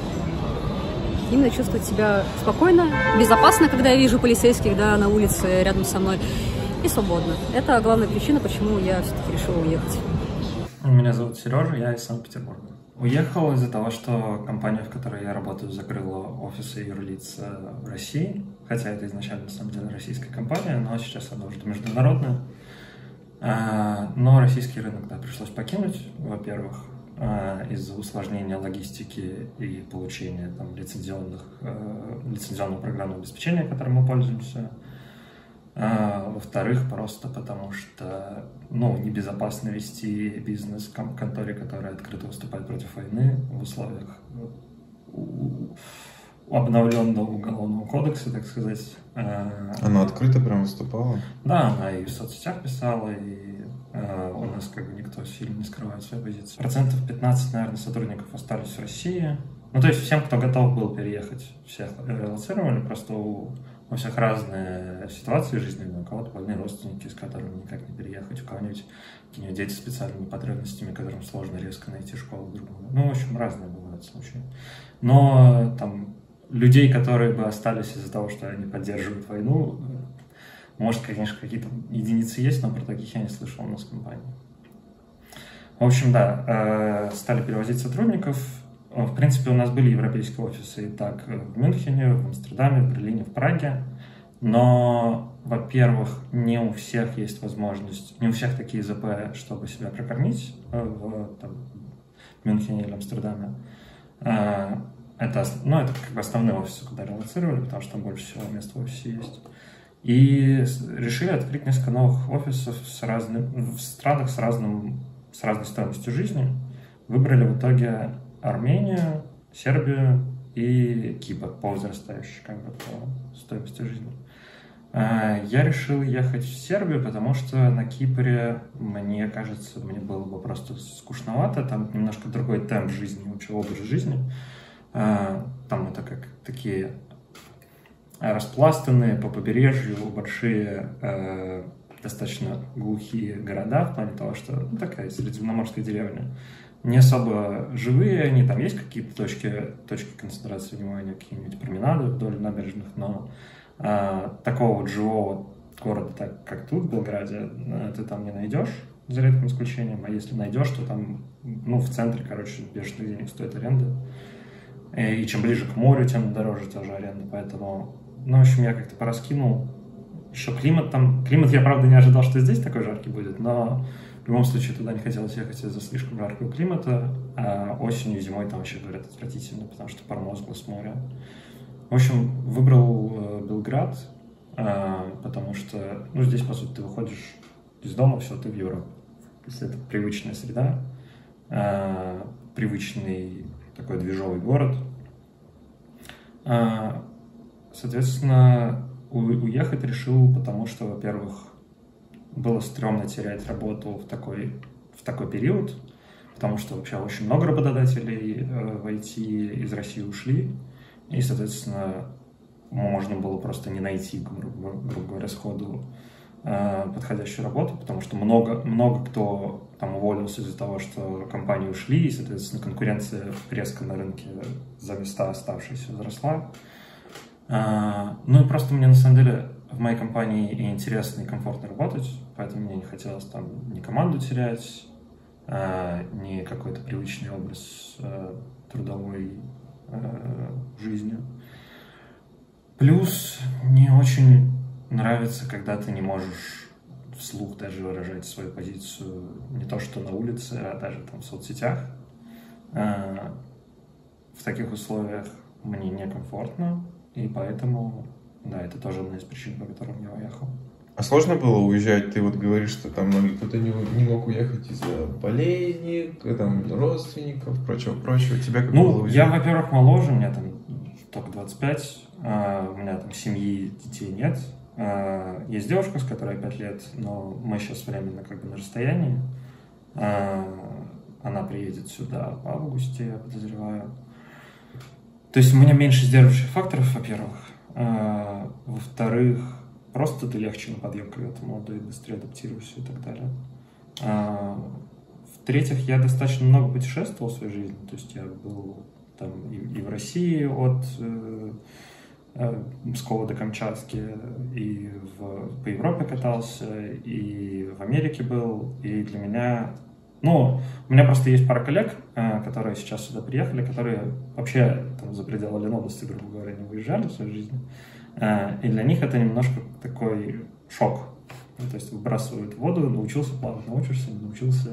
D: именно чувствовать себя спокойно, безопасно, когда я вижу полицейских да, на улице рядом со мной, и свободно. Это главная причина, почему я все-таки решила уехать.
E: Меня зовут Сережа, я из Санкт-Петербурга. Уехал из-за того, что компания, в которой я работаю, закрыла офисы юрлиц в России, хотя это изначально, на самом деле, российская компания, но сейчас она уже международная. А, но российский рынок, да, пришлось покинуть, во-первых, а, из-за усложнения логистики и получения там, лицензионных, э, лицензионного программного обеспечения, которым мы пользуемся. А, во-вторых, просто потому что ну, небезопасно вести бизнес в конторе, которая открыто выступает против войны в условиях обновленного уголовного кодекса, так сказать.
J: А, она открыто прям выступала?
E: Да, она и в соцсетях писала, и Э, у нас как бы никто сильно не скрывает свою позицию. Процентов 15, наверное, сотрудников остались в России. Ну, то есть всем, кто готов был переехать, всех релацировали, просто у, у всех разные ситуации жизненные. У кого-то больные родственники, с которыми никак не переехать, у кого-нибудь какие-нибудь дети с специальными потребностями, которым сложно резко найти школу другую. Ну, в общем, разные бывают случаи. Но там людей, которые бы остались из-за того, что они поддерживают войну, может, конечно, какие-то единицы есть, но про таких я не слышал у нас в компании. В общем, да, э, стали перевозить сотрудников. Э, в принципе, у нас были европейские офисы и так в Мюнхене, в Амстердаме, в Берлине, в Праге. Но, во-первых, не у всех есть возможность, не у всех такие ЗП, чтобы себя прокормить э, в там, Мюнхене или Амстердаме. Это, ну, это как бы основные офисы, куда релацировали, потому что там больше всего мест в офисе есть. И решили открыть несколько новых офисов с разным, в странах с, разным, с разной стоимостью жизни. Выбрали в итоге Армению, Сербию и Кипр по возрастающей как бы, по стоимости жизни. А, я решил ехать в Сербию, потому что на Кипре, мне кажется, мне было бы просто скучновато. Там немножко другой темп жизни, вообще образ жизни. А, там это как такие распластанные по побережью большие э, достаточно глухие города, в плане того, что ну, такая средиземноморская деревня. Не особо живые они, там есть какие-то точки, точки концентрации внимания, какие-нибудь променады вдоль набережных, но а, такого вот живого города, так как тут, в Белграде, э, ты там не найдешь, за редким исключением, а если найдешь, то там, ну, в центре, короче, бешеных денег стоит аренда. Э, и чем ближе к морю, тем дороже тоже аренда, поэтому, ну, в общем, я как-то пораскинул. Еще климат там, климат я, правда, не ожидал, что здесь такой жаркий будет, но в любом случае туда не хотелось ехать из-за слишком жаркого климата, а осенью и зимой там вообще, говорят, отвратительно, потому что промозгло с моря. В общем, выбрал э, Белград, э, потому что, ну, здесь, по сути, ты выходишь из дома, все, ты в Европе. Если это привычная среда, э, привычный такой движовый город. Э, соответственно, уехать решил, потому что, во-первых, было стрёмно терять работу в такой, в такой период, потому что вообще очень много работодателей э, в IT из России ушли, и, соответственно, можно было просто не найти, грубо, грубо говоря, сходу э, подходящую работу, потому что много, много кто там уволился из-за того, что компании ушли, и, соответственно, конкуренция резко на рынке за места оставшиеся возросла. Э, ну и просто мне, на самом деле, в моей компании и интересно, и комфортно работать, поэтому мне не хотелось там ни команду терять, э, ни какой-то привычный образ трудовой э, жизнью. Плюс мне очень нравится, когда ты не можешь вслух даже выражать свою позицию не то что на улице, а даже там в соцсетях. Э, в таких условиях мне некомфортно, и поэтому, да, это тоже одна из причин, по которым я уехал.
J: А сложно было уезжать? Ты вот говоришь, что там кто-то не, не мог уехать из-за болезни, там, родственников, прочего, прочего. Тебя как
E: ну,
J: было уезжать?
E: я, во-первых, моложе, мне там только 25, а, у меня там семьи, детей нет. А, есть девушка, с которой 5 лет, но мы сейчас временно как бы на расстоянии. А, она приедет сюда в августе, я подозреваю. То есть у меня меньше сдерживающих факторов, во-первых. А, во-вторых, Просто ты легче на подъем, когда ты молодой, быстрее адаптируешься и так далее. А, В-третьих, я достаточно много путешествовал в своей жизни. То есть я был там и, и в России от э, э, Пскова до Камчатки, и в, по Европе катался, и в Америке был. И для меня ну, у меня просто есть пара коллег, э, которые сейчас сюда приехали, которые вообще там, за пределы Ленобласти, грубо говоря, не выезжали в своей жизни. Э, и для них это немножко такой шок. Ну, то есть выбрасывают в воду, научился плавать, научишься, не научился.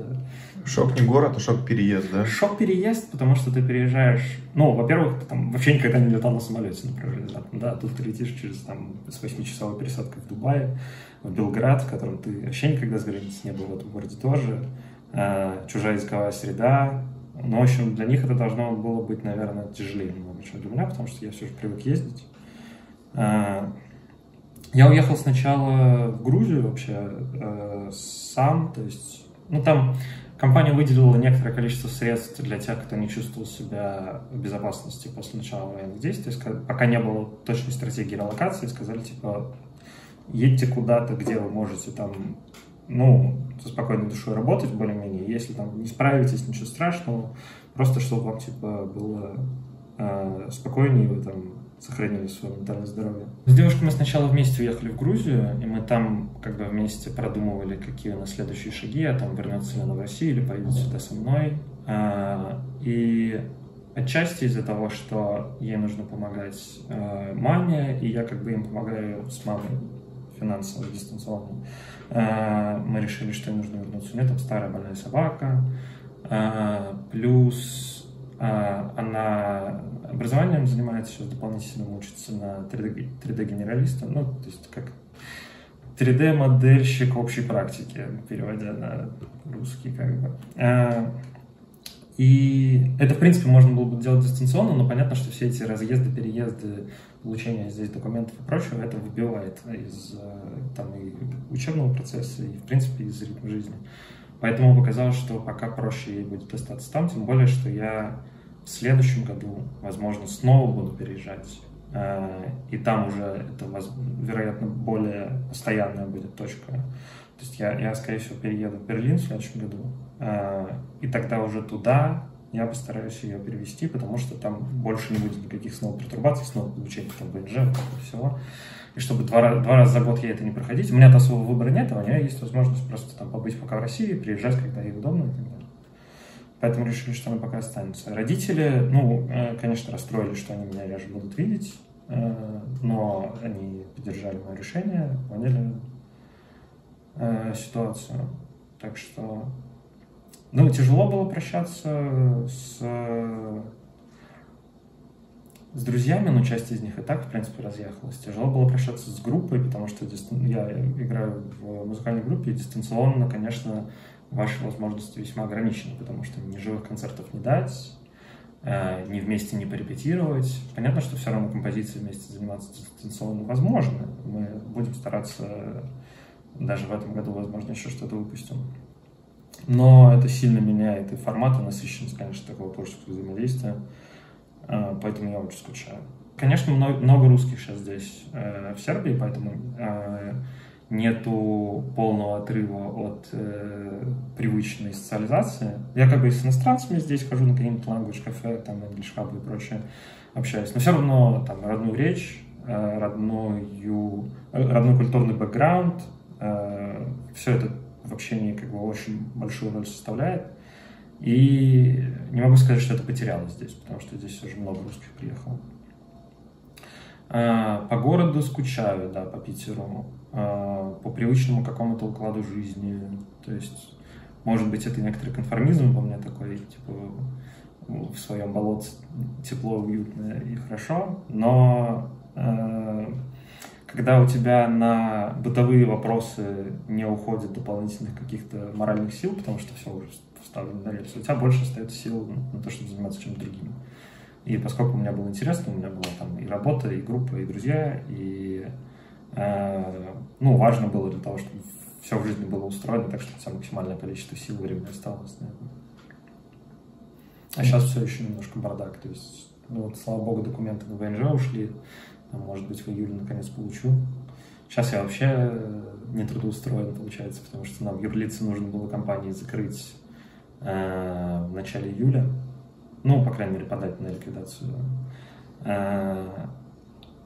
J: Шок не город, а шок переезд, да?
E: Шок переезд, потому что ты переезжаешь... Ну, во-первых, ты там вообще никогда не летал на самолете, например, внезапно, да, тут ты летишь через там с 8-часовой пересадкой в Дубае, в Белград, в котором ты вообще никогда с границы не был, в этом городе тоже. Э, чужая языковая среда. Но, в общем, для них это должно было быть, наверное, тяжелее чем для меня, потому что я все же привык ездить. Э, я уехал сначала в Грузию вообще э, сам, то есть, ну там компания выделила некоторое количество средств для тех, кто не чувствовал себя в безопасности после начала военных действий. Пока не было точной стратегии релокации, сказали, типа, едьте куда-то, где вы можете там, ну, со спокойной душой работать более-менее. Если там не справитесь, ничего страшного, просто чтобы вам, типа, было э, спокойнее, вы там сохранили свое ментальное здоровье. С девушкой мы сначала вместе уехали в Грузию, и мы там как бы вместе продумывали, какие у нас следующие шаги, а там вернется ли она в Россию или поедет сюда со мной. А, и отчасти из-за того, что ей нужно помогать а, маме, и я как бы им помогаю с мамой финансово, дистанционно, а, мы решили, что ей нужно вернуться. У нее там старая больная собака, плюс она образованием занимается, сейчас дополнительно учится на 3D, 3D-генералиста, ну, то есть как 3D-модельщик общей практики, переводя на русский как бы. И это, в принципе, можно было бы делать дистанционно, но понятно, что все эти разъезды, переезды, получение здесь документов и прочего, это выбивает из там, и учебного процесса, и, в принципе, из ритма жизни. Поэтому показалось, что пока проще ей будет остаться там, тем более, что я в следующем году, возможно, снова буду переезжать. э, и там уже это, вероятно, более постоянная будет точка. То есть я, я скорее всего, перееду в Берлин в следующем году, э, и тогда уже туда я постараюсь ее перевести, потому что там больше не будет никаких снова пертурбаций, снова получения там БНЖ, всего. И чтобы два, два раза за год ей это не проходить, у меня-то особого выбора нет, а у нее есть возможность просто там побыть пока в России, приезжать, когда ей удобно и так далее. Поэтому решили, что она пока останется. Родители, ну, э, конечно, расстроились, что они меня реже будут видеть, э, но они поддержали мое решение, поняли э, ситуацию. Так что, ну, тяжело было прощаться с, с друзьями, но часть из них и так, в принципе, разъехалась. Тяжело было прощаться с группой, потому что я играю в музыкальной группе, и дистанционно, конечно, ваши возможности весьма ограничены, потому что ни живых концертов не дать, э, ни вместе не порепетировать. Понятно, что все равно композиции вместе заниматься дистанционно возможно. Мы будем стараться даже в этом году, возможно, еще что-то выпустим. Но это сильно меняет и формат, и насыщенность, конечно, такого творческого взаимодействия. Э, поэтому я очень скучаю. Конечно, много русских сейчас здесь, э, в Сербии, поэтому нету полного отрыва от э, привычной социализации. Я как бы с иностранцами здесь хожу на какие-нибудь language кафе, там, English Hub и прочее, общаюсь. Но все равно там родную речь, э, родную, родной культурный бэкграунд, э, все это в общении как бы очень большую роль составляет. И не могу сказать, что это потерялось здесь, потому что здесь уже много русских приехало. Э, по городу скучаю, да, по Питеру. Э, по привычному какому-то укладу жизни. То есть, может быть, это некоторый конформизм во мне такой, типа, в своем болоте тепло, уютно и хорошо, но э, когда у тебя на бытовые вопросы не уходит дополнительных каких-то моральных сил, потому что все уже вставлено на рельсы, у тебя больше остается сил на то, чтобы заниматься чем-то другим. И поскольку у меня было интересно, у меня была там и работа, и группа, и друзья, и Э, ну, важно было для того, чтобы все в жизни было устроено так, чтобы у тебя максимальное количество сил времени осталось. Наверное. А сейчас все еще немножко бардак. То есть, ну вот, слава богу, документы на ВНЖ ушли. Может быть, в июле наконец получу. Сейчас я вообще не трудоустроен, получается, потому что нам юрлицы нужно было компании закрыть э, в начале июля. Ну, по крайней мере, подать на ликвидацию. Э,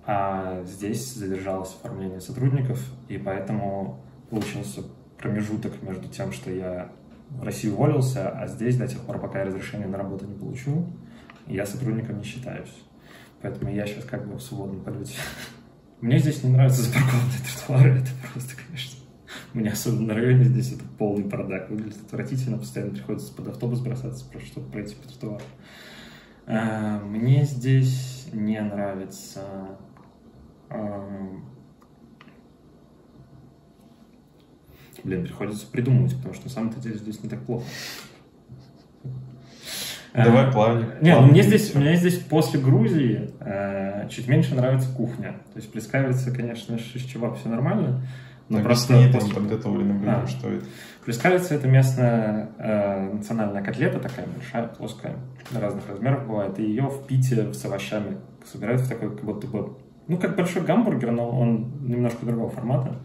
E: а здесь задержалось оформление сотрудников, и поэтому получился промежуток между тем, что я в России уволился, а здесь до тех пор, пока я разрешение на работу не получу, я сотрудником не считаюсь. Поэтому я сейчас как бы в свободном полете. Мне здесь не нравятся запаркованные тротуары, это просто, конечно, мне особенно на районе здесь это полный бардак, выглядит отвратительно, постоянно приходится под автобус бросаться, чтобы пройти по тротуару. А, мне здесь не нравится Блин, приходится придумывать, потому что на самом-то деле здесь не так плохо.
J: Давай а, плавник.
E: Нет, мне здесь, мне здесь после Грузии э, чуть меньше нравится кухня. То есть плескавица, конечно, шишчевап, все нормально.
J: Но так просто не после... подготовленным блюдом, а. что это?
E: Плескавица это местная э, национальная котлета, такая большая, плоская, разных размеров бывает. И ее в Пите с овощами собирают в такой, как будто бы ну, как большой гамбургер, но он немножко другого формата.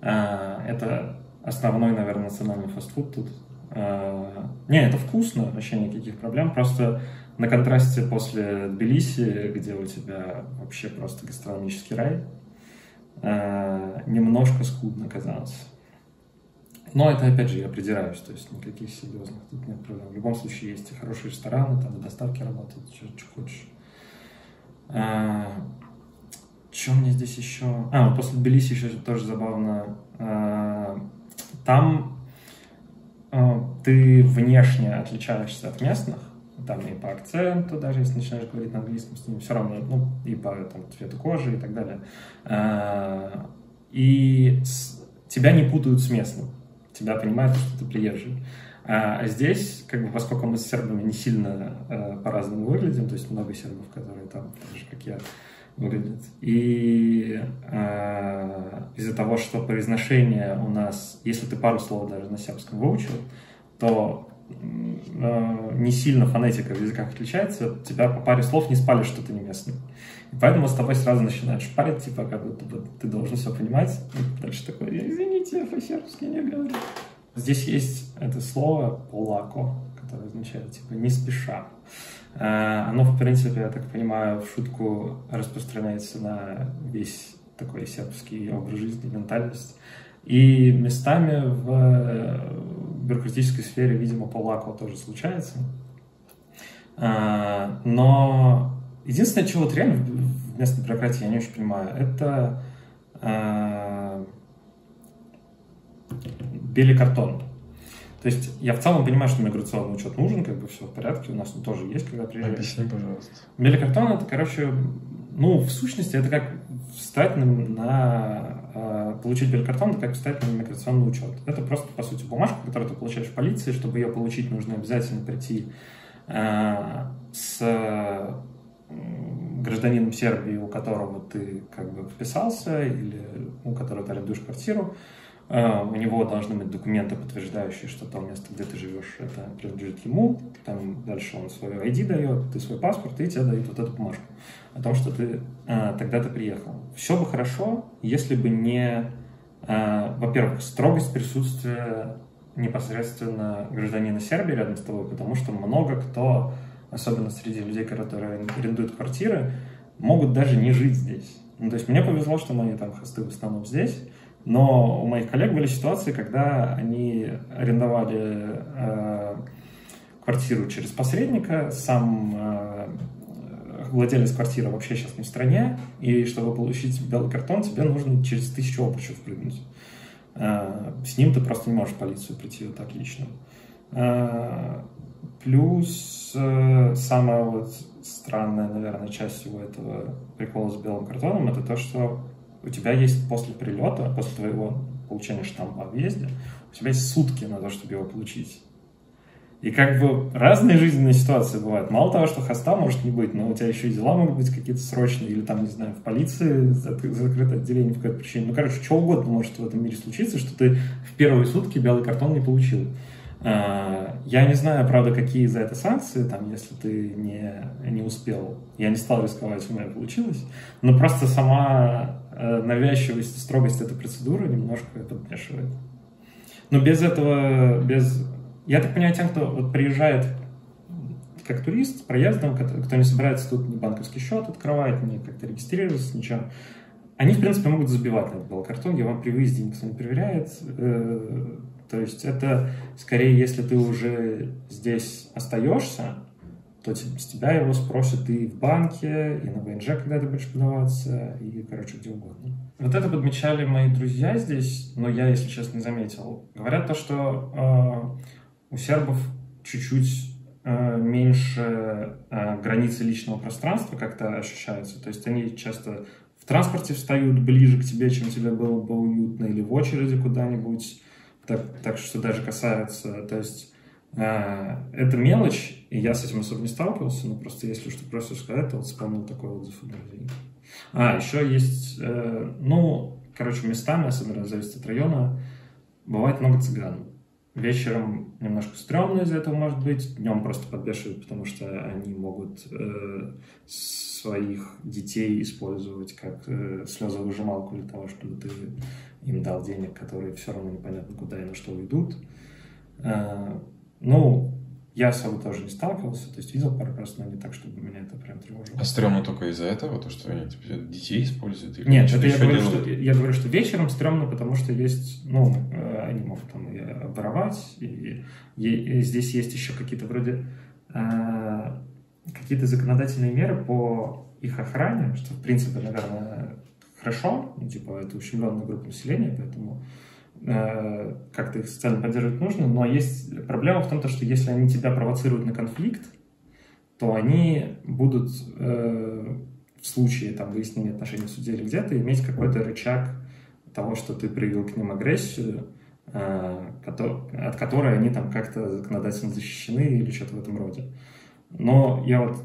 E: Это основной, наверное, национальный фастфуд тут. А, не, это вкусно, вообще никаких проблем. Просто на контрасте после Тбилиси, где у тебя вообще просто гастрономический рай, а, немножко скудно казалось. Но это, опять же, я придираюсь, то есть никаких серьезных тут нет проблем. В любом случае есть и хорошие рестораны, там доставки работают, что, что хочешь. Что мне здесь еще? А, после Тбилиси еще тоже забавно. А, там а, ты внешне отличаешься от местных, там и по акценту, даже если начинаешь говорить на английском с ними, все равно, ну, и по там, цвету кожи и так далее. А, и тебя не путают с местным, тебя понимают, что ты приезжий. А здесь, как бы, поскольку мы с сербами не сильно э, по-разному выглядим, то есть много сербов, которые там, так же, как я, выглядит. И э, из-за того, что произношение у нас, если ты пару слов даже на сербском выучил, то э, не сильно фонетика в языках отличается, тебя по паре слов не спалишь, что ты не местный. И поэтому с тобой сразу начинают шпарить, типа, как будто бы ты должен все понимать. И дальше такой, извините, я по-сербски не говорю. Здесь есть это слово «полако», которое означает, типа, не спеша. Э, оно, в принципе, я так понимаю, в шутку распространяется на весь такой сербский образ жизни, ментальность. И местами в бюрократической сфере, видимо, полако тоже случается. Э, но единственное, чего вот реально в местной бюрократии я не очень понимаю, это э, белый картон. То есть я в целом понимаю, что миграционный учет нужен, как бы все в порядке, у нас он тоже есть, когда приезжаешь.
J: Объясни, пожалуйста.
E: Беликартон это, короче, ну, в сущности, это как встать на, на э, получить беликартон, это как встать на миграционный учет. Это просто, по сути, бумажка, которую ты получаешь в полиции. Чтобы ее получить, нужно обязательно прийти э, с гражданином Сербии, у которого ты как бы вписался, или у которого ты арендуешь квартиру, а, у него должны быть документы, подтверждающие, что то место, где ты живешь, это принадлежит ему. Там дальше он свой ID дает, ты свой паспорт, и тебе дают вот эту бумажку о том, что ты а, тогда-то приехал. Все бы хорошо, если бы не, а, во-первых, строгость присутствия непосредственно гражданина Сербии рядом с тобой, потому что много кто, особенно среди людей, которые арендуют квартиры, могут даже не жить здесь. Ну, то есть мне повезло, что мои там хосты в основном здесь, но у моих коллег были ситуации, когда они арендовали э, квартиру через посредника, сам э, владелец квартиры вообще сейчас не в стране, и чтобы получить белый картон, тебе нужно через тысячу обручев прыгнуть. Э, с ним ты просто не можешь в полицию прийти вот так лично. Э, плюс э, самая вот странная, наверное, часть всего этого прикола с белым картоном, это то, что у тебя есть после прилета, после твоего получения штампа о въезде, у тебя есть сутки на то, чтобы его получить. И как бы разные жизненные ситуации бывают. Мало того, что хоста может не быть, но у тебя еще и дела могут быть какие-то срочные, или там, не знаю, в полиции закрыто отделение по какой-то причине. Ну, короче, что угодно может в этом мире случиться, что ты в первые сутки белый картон не получил. А, я не знаю, правда, какие за это санкции, там, если ты не, не успел. Я не стал рисковать, у меня получилось. Но просто сама Э, навязчивость и строгость этой процедуры немножко это подмешивает. Но без этого, без... Я так понимаю, тем, кто вот приезжает как турист с проездом, кто не собирается тут ни банковский счет открывать, ни как-то регистрироваться, ничего, они, в принципе, могут забивать на этот балкартон, я вам при выезде никто не проверяет. То есть это скорее, если ты уже здесь остаешься, то с тебя его спросят и в банке, и на ВНЖ, когда ты будешь подаваться, и, короче, где угодно. Вот это подмечали мои друзья здесь, но я, если честно, не заметил. Говорят то, что э, у сербов чуть-чуть э, меньше э, границы личного пространства как-то ощущаются. То есть они часто в транспорте встают ближе к тебе, чем тебе было бы уютно, или в очереди куда-нибудь. Так, так что даже касается, то есть э, это мелочь, и я с этим особо не сталкивался, но просто если что просто сказать, то вот вспомнил такой отзыв от друзей. А, еще есть, э, ну, короче, местами, особенно зависит от района, бывает много цыган. Вечером немножко стрёмно из-за этого может быть, днем просто подбешивают, потому что они могут э, своих детей использовать как э, слезовыжималку для того, чтобы ты им дал денег, которые все равно непонятно куда и на что уйдут. Э, ну, я особо тоже не сталкивался, то есть видел пару раз, но не так, чтобы меня это прям тревожило.
J: А стрёмно только из-за этого, то, что они типа, детей используют? Или
E: Нет, это я говорю, что, я говорю, что вечером стрёмно, потому что есть, ну, э, они могут там и воровать, и, и, и здесь есть еще какие-то вроде э, какие-то законодательные меры по их охране, что, в принципе, наверное, хорошо, ну, типа, это ущемленная группа населения, поэтому Э, как-то их социально поддерживать нужно, но есть проблема в том, что если они тебя провоцируют на конфликт, то они будут э, в случае там, выяснения отношений в суде или где-то иметь какой-то рычаг того, что ты проявил к ним агрессию, э, от которой они там как-то законодательно защищены или что-то в этом роде. Но я вот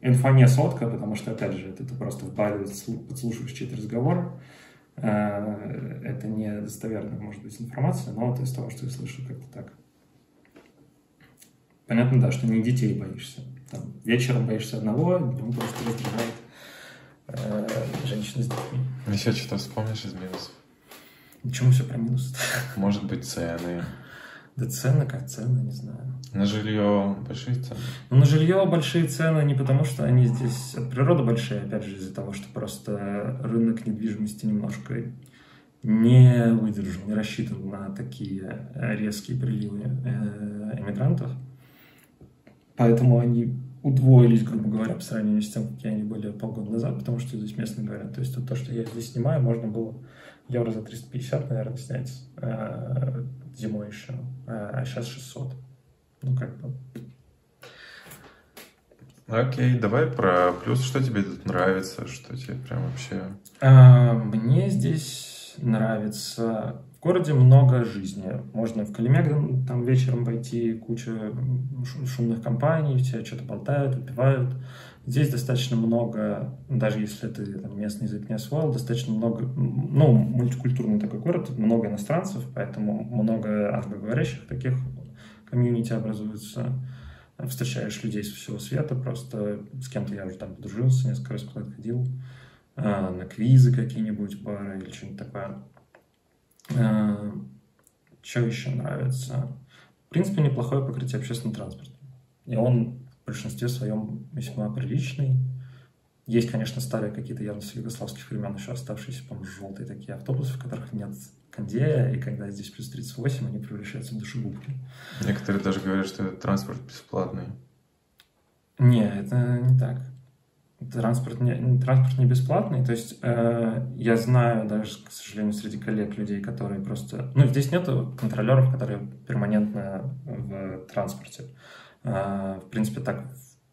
E: инфа не сотка, потому что, опять же, это ты просто в баре подслушиваешь чей-то разговор, Э, это не достоверная, может быть, информация, но вот из того, что я слышу, как-то так. понятно, да, что не детей боишься. Там, вечером боишься одного, днем просто раздражает э, женщина с детьми.
J: Еще что-то вспомнишь из минусов?
E: Почему все про минус?
J: Может быть, цены.
E: Да цены как цены, не знаю.
J: На жилье большие цены?
E: Ну, на жилье большие цены не потому, что они здесь от природы большие, опять же, из-за того, что просто рынок недвижимости немножко не выдержал, не рассчитан на такие резкие приливы э, эмигрантов. Поэтому они удвоились, грубо говоря, по сравнению с тем, какие они были полгода назад, потому что здесь местные говорят. То есть то, что я здесь снимаю, можно было евро за 350, наверное, снять э, зимой еще, э, а сейчас 600. Ну, как бы...
J: Окей, давай про плюс. Что тебе тут нравится? Что тебе прям вообще...
E: А, мне здесь нравится... В городе много жизни. Можно в Калимегдан там вечером пойти, куча шумных компаний, все что-то болтают, выпивают. Здесь достаточно много, даже если ты там, местный язык не освоил, достаточно много, ну, мультикультурный такой город, много иностранцев, поэтому много англоговорящих таких комьюнити образуется. Встречаешь людей со всего света, просто с кем-то я уже там подружился, несколько раз куда-то ходил, а, на квизы какие-нибудь, бары или что-нибудь такое. А, что еще нравится? В принципе, неплохое покрытие общественного транспорта. И он в большинстве своем весьма приличный. Есть, конечно, старые какие-то явно с югославских времен еще оставшиеся, по-моему, желтые такие автобусы, в которых нет кондея, и когда здесь плюс 38, они превращаются в душегубки.
J: Некоторые даже говорят, что транспорт бесплатный.
E: Не, это не так. Транспорт не, транспорт не бесплатный, то есть э, я знаю даже, к сожалению, среди коллег людей, которые просто... Ну, здесь нету контролеров, которые перманентно в транспорте. А, в принципе, так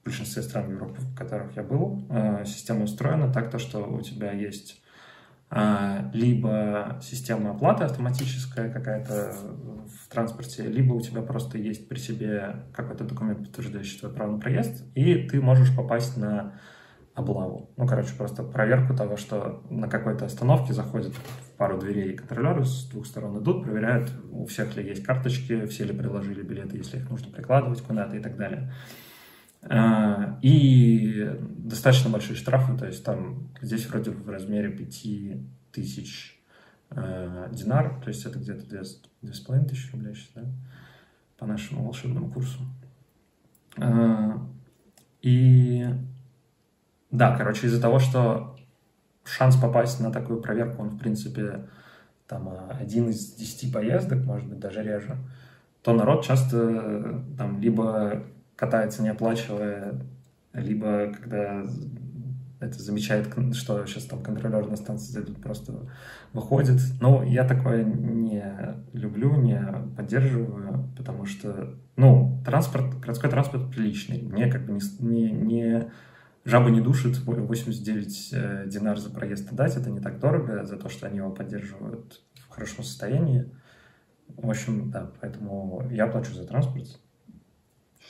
E: в большинстве стран Европы, в которых я был, а, система устроена так, то, что у тебя есть а, либо система оплаты автоматическая какая-то в транспорте, либо у тебя просто есть при себе какой-то документ, подтверждающий твой право на проезд, и ты можешь попасть на облаву. Ну, короче, просто проверку того, что на какой-то остановке заходит в пару дверей контролеры с двух сторон идут, проверяют, у всех ли есть карточки, все ли приложили билеты, если их нужно прикладывать куда-то и так далее. А, и достаточно большие штрафы, то есть там здесь вроде в размере 5 тысяч э, динар, то есть это где-то 2,5 тысячи рублей сейчас, да, по нашему волшебному курсу. Э, и да, короче, из-за того, что шанс попасть на такую проверку, он, в принципе, там один из десяти поездок, может быть, даже реже, то народ часто там либо катается, не оплачивая, либо когда это замечает, что сейчас там контролер на станции зайдут, просто выходит. Но я такое не люблю, не поддерживаю, потому что, ну, транспорт, городской транспорт приличный. Мне как бы не, не, не Жаба не душит 89 э, динар за проезд отдать, это не так дорого, за то, что они его поддерживают в хорошем состоянии. В общем, да, поэтому я плачу за транспорт.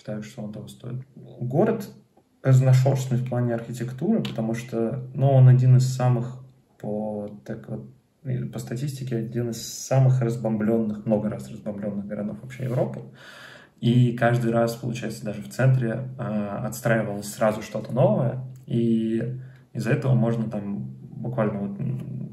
E: Считаю, что он того стоит. Город разношерстный в плане архитектуры, потому что ну, он один из самых, по, так вот, по статистике, один из самых разбомбленных, много раз разбомбленных городов вообще Европы. И каждый раз, получается, даже в центре э, отстраивалось сразу что-то новое, и из-за этого можно там буквально вот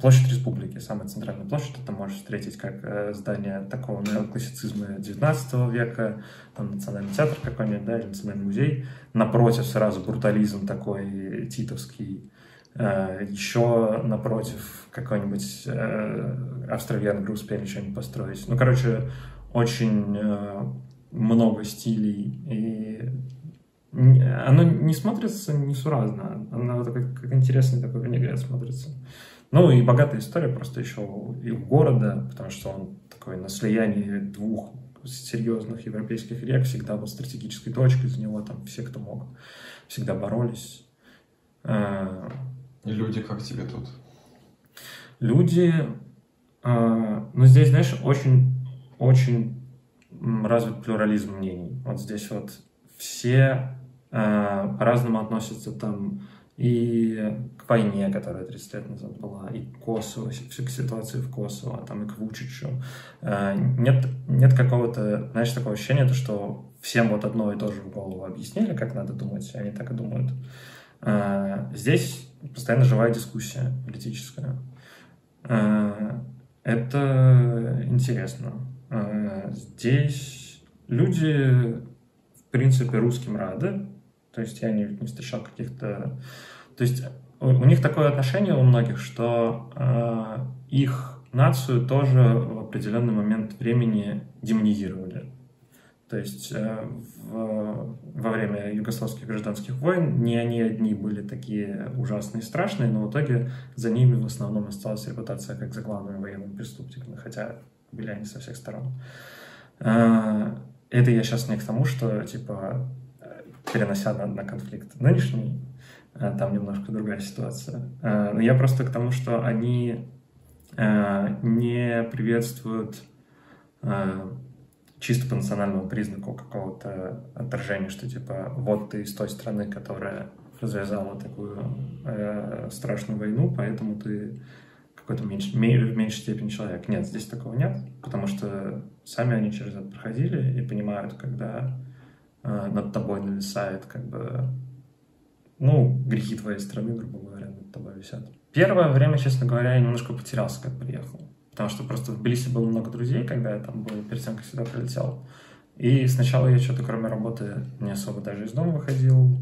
E: площадь республики, самая центральная площадь, ты можешь встретить как э, здание такого неоклассицизма 19 века, там национальный театр какой-нибудь, да, или национальный музей, напротив сразу брутализм такой титовский, э, еще напротив какой-нибудь э, австро-венгры успели что-нибудь построить. Ну, короче, очень много стилей, и оно не смотрится несуразно, оно как, как интересный такой винегрет смотрится. Ну и богатая история просто еще и у города, потому что он такой на слиянии двух серьезных европейских рек всегда был стратегической точкой, за него там все, кто мог, всегда боролись. А,
J: и люди как тебе тут?
E: Люди, а, ну здесь, знаешь, очень, очень развит плюрализм мнений. Вот здесь вот все э, по-разному относятся там и к войне, которая 30 лет назад была, и к Косово, к ситуации в Косово, там, и к Вучичу. Э, нет, нет какого-то, знаешь, такого ощущения, то, что всем вот одно и то же в голову объяснили, как надо думать, и они так и думают. Э, здесь постоянно живая дискуссия политическая. Э, это интересно. Здесь люди, в принципе, русским рады, то есть я не, не встречал каких-то... То есть у, у них такое отношение у многих, что э, их нацию тоже в определенный момент времени демонизировали. То есть э, в, во время югославских гражданских войн не они одни были такие ужасные и страшные, но в итоге за ними в основном осталась репутация как за главными военными преступниками, хотя были они со всех сторон. Э, это я сейчас не к тому, что типа перенося на, на конфликт нынешний, э, там немножко другая ситуация. Э, но я просто к тому, что они э, не приветствуют чисто по национальному признаку какого-то отражения, что типа вот ты из той страны, которая развязала такую страшную войну, поэтому ты какой-то меньш, в меньшей степени человек. Нет, здесь такого нет, потому что сами они через это проходили и понимают, когда Э, над тобой нависает, как бы, ну, грехи твоей страны, грубо говоря, над тобой висят. Первое время, честно говоря, я немножко потерялся, как приехал. Потому что просто в Тбилиси было много друзей, когда я там был, перед тем, как сюда прилетел. И сначала я что-то, кроме работы, не особо даже из дома выходил.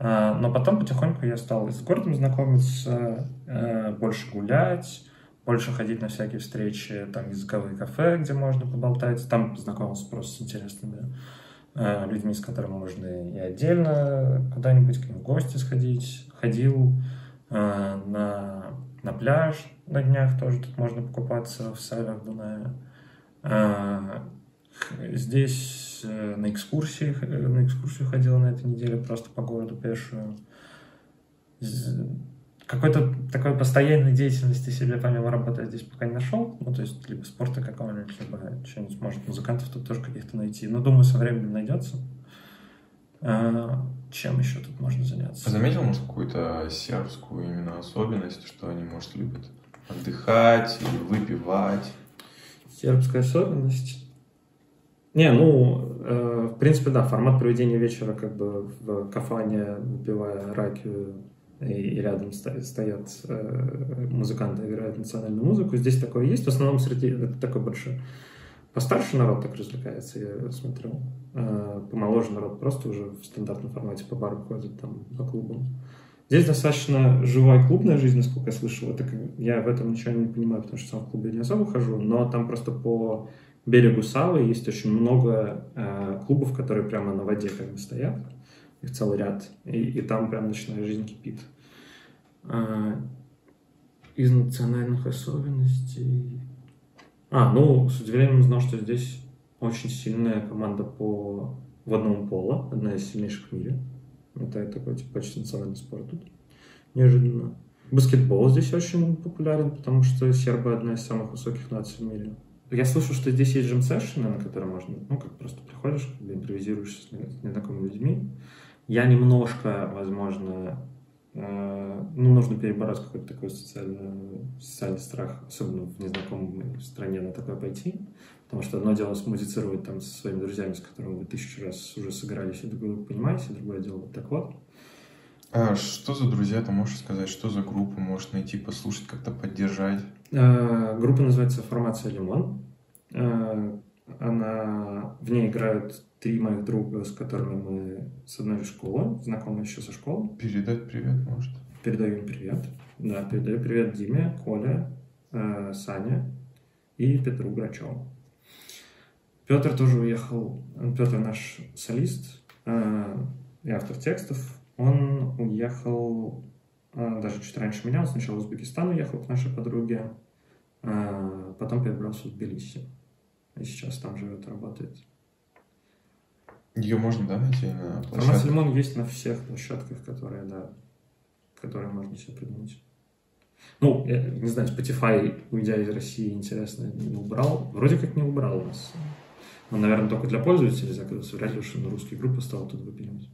E: Э, но потом потихоньку я стал с городом знакомиться, э, больше гулять, больше ходить на всякие встречи, там, языковые кафе, где можно поболтать. Там познакомился просто с интересными людьми, с которыми можно и отдельно куда-нибудь к ним в гости сходить. Ходил э, на, на пляж на днях, тоже тут можно покупаться в салях Дуная. Э, здесь на экскурсии, на экскурсию ходил на этой неделе просто по городу пешую какой-то такой постоянной деятельности себе помимо работы я здесь пока не нашел. Ну, то есть, либо спорта какого-нибудь, либо что-нибудь, может, музыкантов тут тоже каких-то найти. Но думаю, со временем найдется. А, чем еще тут можно заняться?
J: Заметил, может, какую-то сербскую именно особенность, что они, может, любят отдыхать или выпивать?
E: Сербская особенность? Не, ну, э, в принципе, да, формат проведения вечера как бы в кафане, выпивая ракию, и рядом стоят э, музыканты, играют национальную музыку. Здесь такое есть. В основном среди это такой больше постарше народ так развлекается, я смотрю. Э, помоложе народ просто уже в стандартном формате по бару ходит, там, по клубам. Здесь достаточно живая клубная жизнь, насколько я слышал. Это, я в этом ничего не понимаю, потому что сам в клубе не особо хожу, но там просто по берегу Савы есть очень много э, клубов, которые прямо на воде как бы стоят их целый ряд, и, и там прям ночная жизнь кипит. А, из национальных особенностей... А, ну, с удивлением узнал, что здесь очень сильная команда по водному пола, одна из сильнейших в мире. Это такой, типа, почти национальный спорт тут. Неожиданно. Баскетбол здесь очень популярен, потому что сербы одна из самых высоких наций в мире. Я слышал, что здесь есть джем-сессионы, на которые можно, ну, как просто приходишь, как бы импровизируешь с незнакомыми людьми. Я немножко, возможно, ну, нужно перебороть какой-то такой социальный, социальный страх, особенно в незнакомой стране на такое пойти. Потому что одно дело смузицировать там со своими друзьями, с которыми вы тысячу раз уже сыгрались и друг друга понимаете, другое дело вот так вот.
J: А что за друзья, ты можешь сказать? Что за группу можешь найти, послушать, как-то поддержать?
E: Э, группа называется «Формация Лимон». Э, она... В ней играют три моих друга, с которыми мы с одной школы, знакомы еще со школы.
J: Передать привет, может?
E: Передаю им привет. Да, передаю привет Диме, Коле, э, Сане и Петру Грачеву. Петр тоже уехал. Петр наш солист э, и автор текстов. Он уехал э, даже чуть раньше меня. Он сначала в Узбекистан уехал к нашей подруге, э, потом перебрался в Тбилиси. И сейчас там живет, работает.
J: Ее можно, да, найти на
E: площадке? Формат Лимон есть на всех площадках, которые, да, которые можно себе придумать. Ну, я не знаю, Spotify, уйдя из России, интересно, не убрал. Вроде как не убрал у нас. Он, наверное, только для пользователей закрылся. Вряд ли, что на русские группы стал тут выпиливать.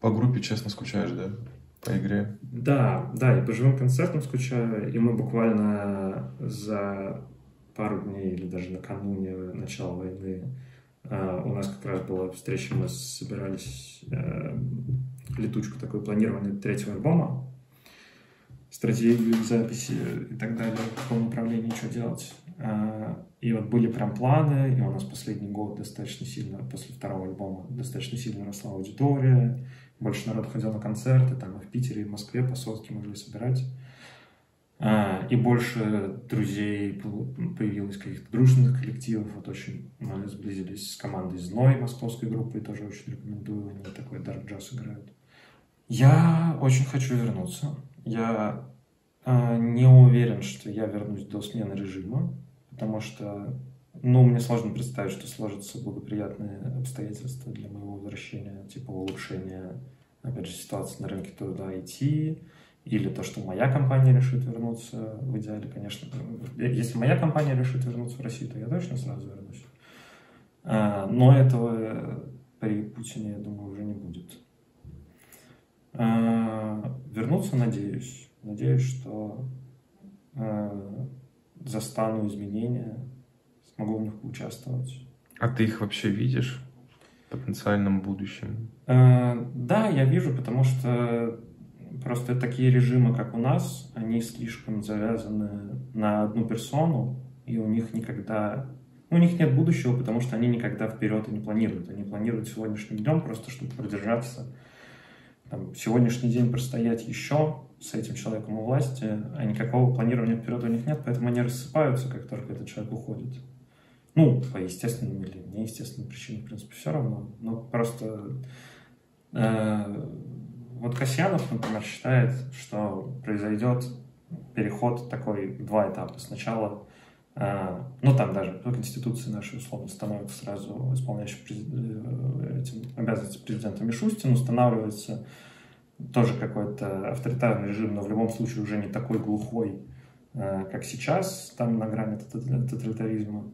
J: По группе, честно, скучаешь, да? по игре.
E: Да, да, и по живым концертам скучаю, и мы буквально за пару дней или даже накануне начала войны у нас как раз была встреча, мы собирались э, летучку такой планировали третьего альбома, стратегию записи и так далее, в каком направлении что делать. Э, и вот были прям планы, и у нас последний год достаточно сильно, после второго альбома, достаточно сильно росла аудитория, больше народ ходил на концерты, там и в Питере, и в Москве по сотке могли собирать. А, и больше друзей появилось, каких-то дружных коллективов. Вот очень мы сблизились с командой Зной, московской группы, тоже очень рекомендую. Они такой дарк джаз играют. Я очень хочу вернуться. Я э, не уверен, что я вернусь до смены режима, потому что, ну, мне сложно представить, что сложатся благоприятные обстоятельства для моего возвращения, типа улучшения, опять же, ситуации на рынке туда идти, или то, что моя компания решит вернуться, в идеале, конечно. Если моя компания решит вернуться в Россию, то я точно сразу вернусь. А, но этого при Путине, я думаю, уже не будет. А, вернуться, надеюсь. Надеюсь, что а, застану изменения, смогу в них поучаствовать.
J: А ты их вообще видишь в потенциальном будущем?
E: Да, я вижу, потому что Просто такие режимы, как у нас, они слишком завязаны на одну персону, и у них никогда... У них нет будущего, потому что они никогда вперед и не планируют. Они планируют сегодняшним днем просто, чтобы продержаться. Там, сегодняшний день простоять еще с этим человеком у власти, а никакого планирования вперед у них нет, поэтому они рассыпаются, как только этот человек уходит. Ну, по естественным или неестественным причинам, в принципе, все равно. Но просто э, вот Касьянов, например, считает, что произойдет переход такой два этапа. Сначала, э, ну там даже по Конституции нашей условно становится сразу исполняющим э, этим обязанности президента Мишустин, устанавливается тоже какой-то авторитарный режим, но в любом случае уже не такой глухой, э, как сейчас, там на грани тоталитаризма.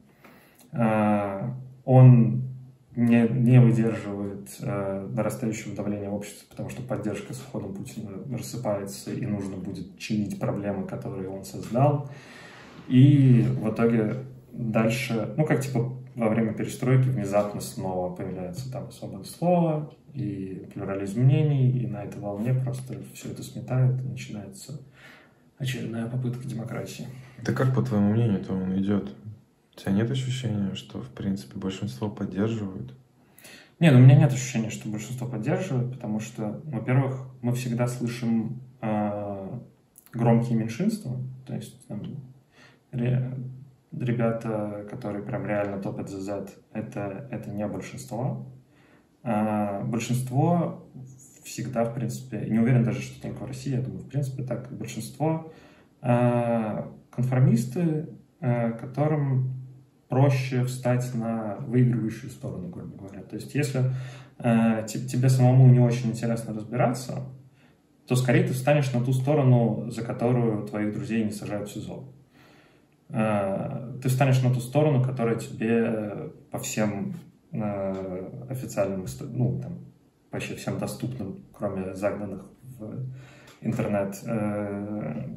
E: Э, он не, не выдерживает э, нарастающего давления общества, потому что поддержка с уходом Путина рассыпается, и нужно будет чинить проблемы, которые он создал. И в итоге дальше, ну, как типа во время перестройки внезапно снова появляется там свобода слова и плюрализм мнений, и на этой волне просто все это сметает, и начинается очередная попытка демократии.
J: Да как, по твоему мнению, то он идет? У тебя нет ощущения, что, в принципе, большинство поддерживают?
E: Не, ну у меня нет ощущения, что большинство поддерживает, потому что, во-первых, мы всегда слышим э, громкие меньшинства, то есть там, ре, ребята, которые прям реально топят за Z, это, это не большинство. А большинство всегда, в принципе, не уверен даже, что только в России, я думаю, в принципе, так, большинство э, конформисты, э, которым проще встать на выигрывающую сторону, грубо говоря. То есть если э, тебе самому не очень интересно разбираться, то скорее ты встанешь на ту сторону, за которую твоих друзей не сажают в СИЗО. Э, ты встанешь на ту сторону, которая тебе по всем э, официальным, ну, там, вообще всем доступным, кроме загнанных в интернет э,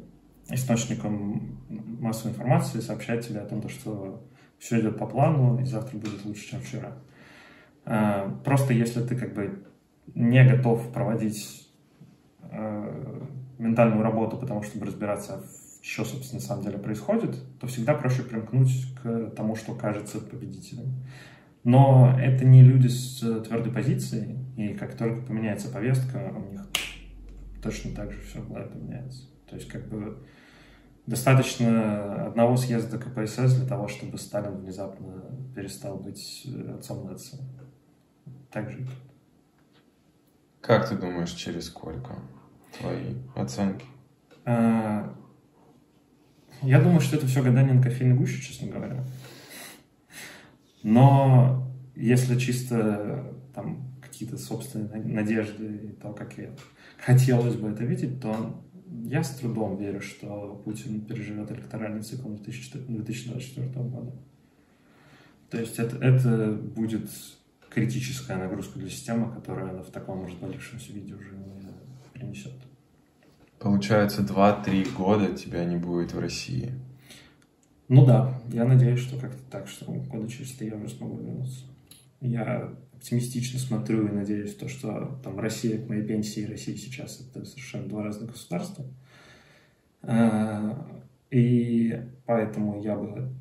E: источникам массовой информации, сообщает тебе о том, что все идет по плану, и завтра будет лучше, чем вчера. А, просто если ты как бы не готов проводить а, ментальную работу, потому что разбираться, что, собственно, на самом деле происходит, то всегда проще примкнуть к тому, что кажется победителем. Но это не люди с твердой позицией, и как только поменяется повестка, у них точно так же все в голове поменяется. То есть, как бы, Достаточно одного съезда КПСС для того, чтобы Сталин внезапно перестал быть отцом нации. Так же.
J: Как ты думаешь, через сколько? Твои оценки?
E: А, я думаю, что это все гадание на кофейной гуще, честно говоря. Но если чисто там какие-то собственные надежды и то, как я хотелось бы это видеть, то я с трудом верю, что Путин переживет электоральный цикл 2024 года. То есть это, это будет критическая нагрузка для системы, которую она в таком разбалившемся виде уже не принесет.
N: Получается, 2-3 года тебя не будет в России.
E: Ну да, я надеюсь, что как-то так, что года через три я уже смогу вернуться. Я оптимистично смотрю и надеюсь, то, что там Россия к моей пенсии и Россия сейчас это совершенно два разных государства. А, и поэтому я бы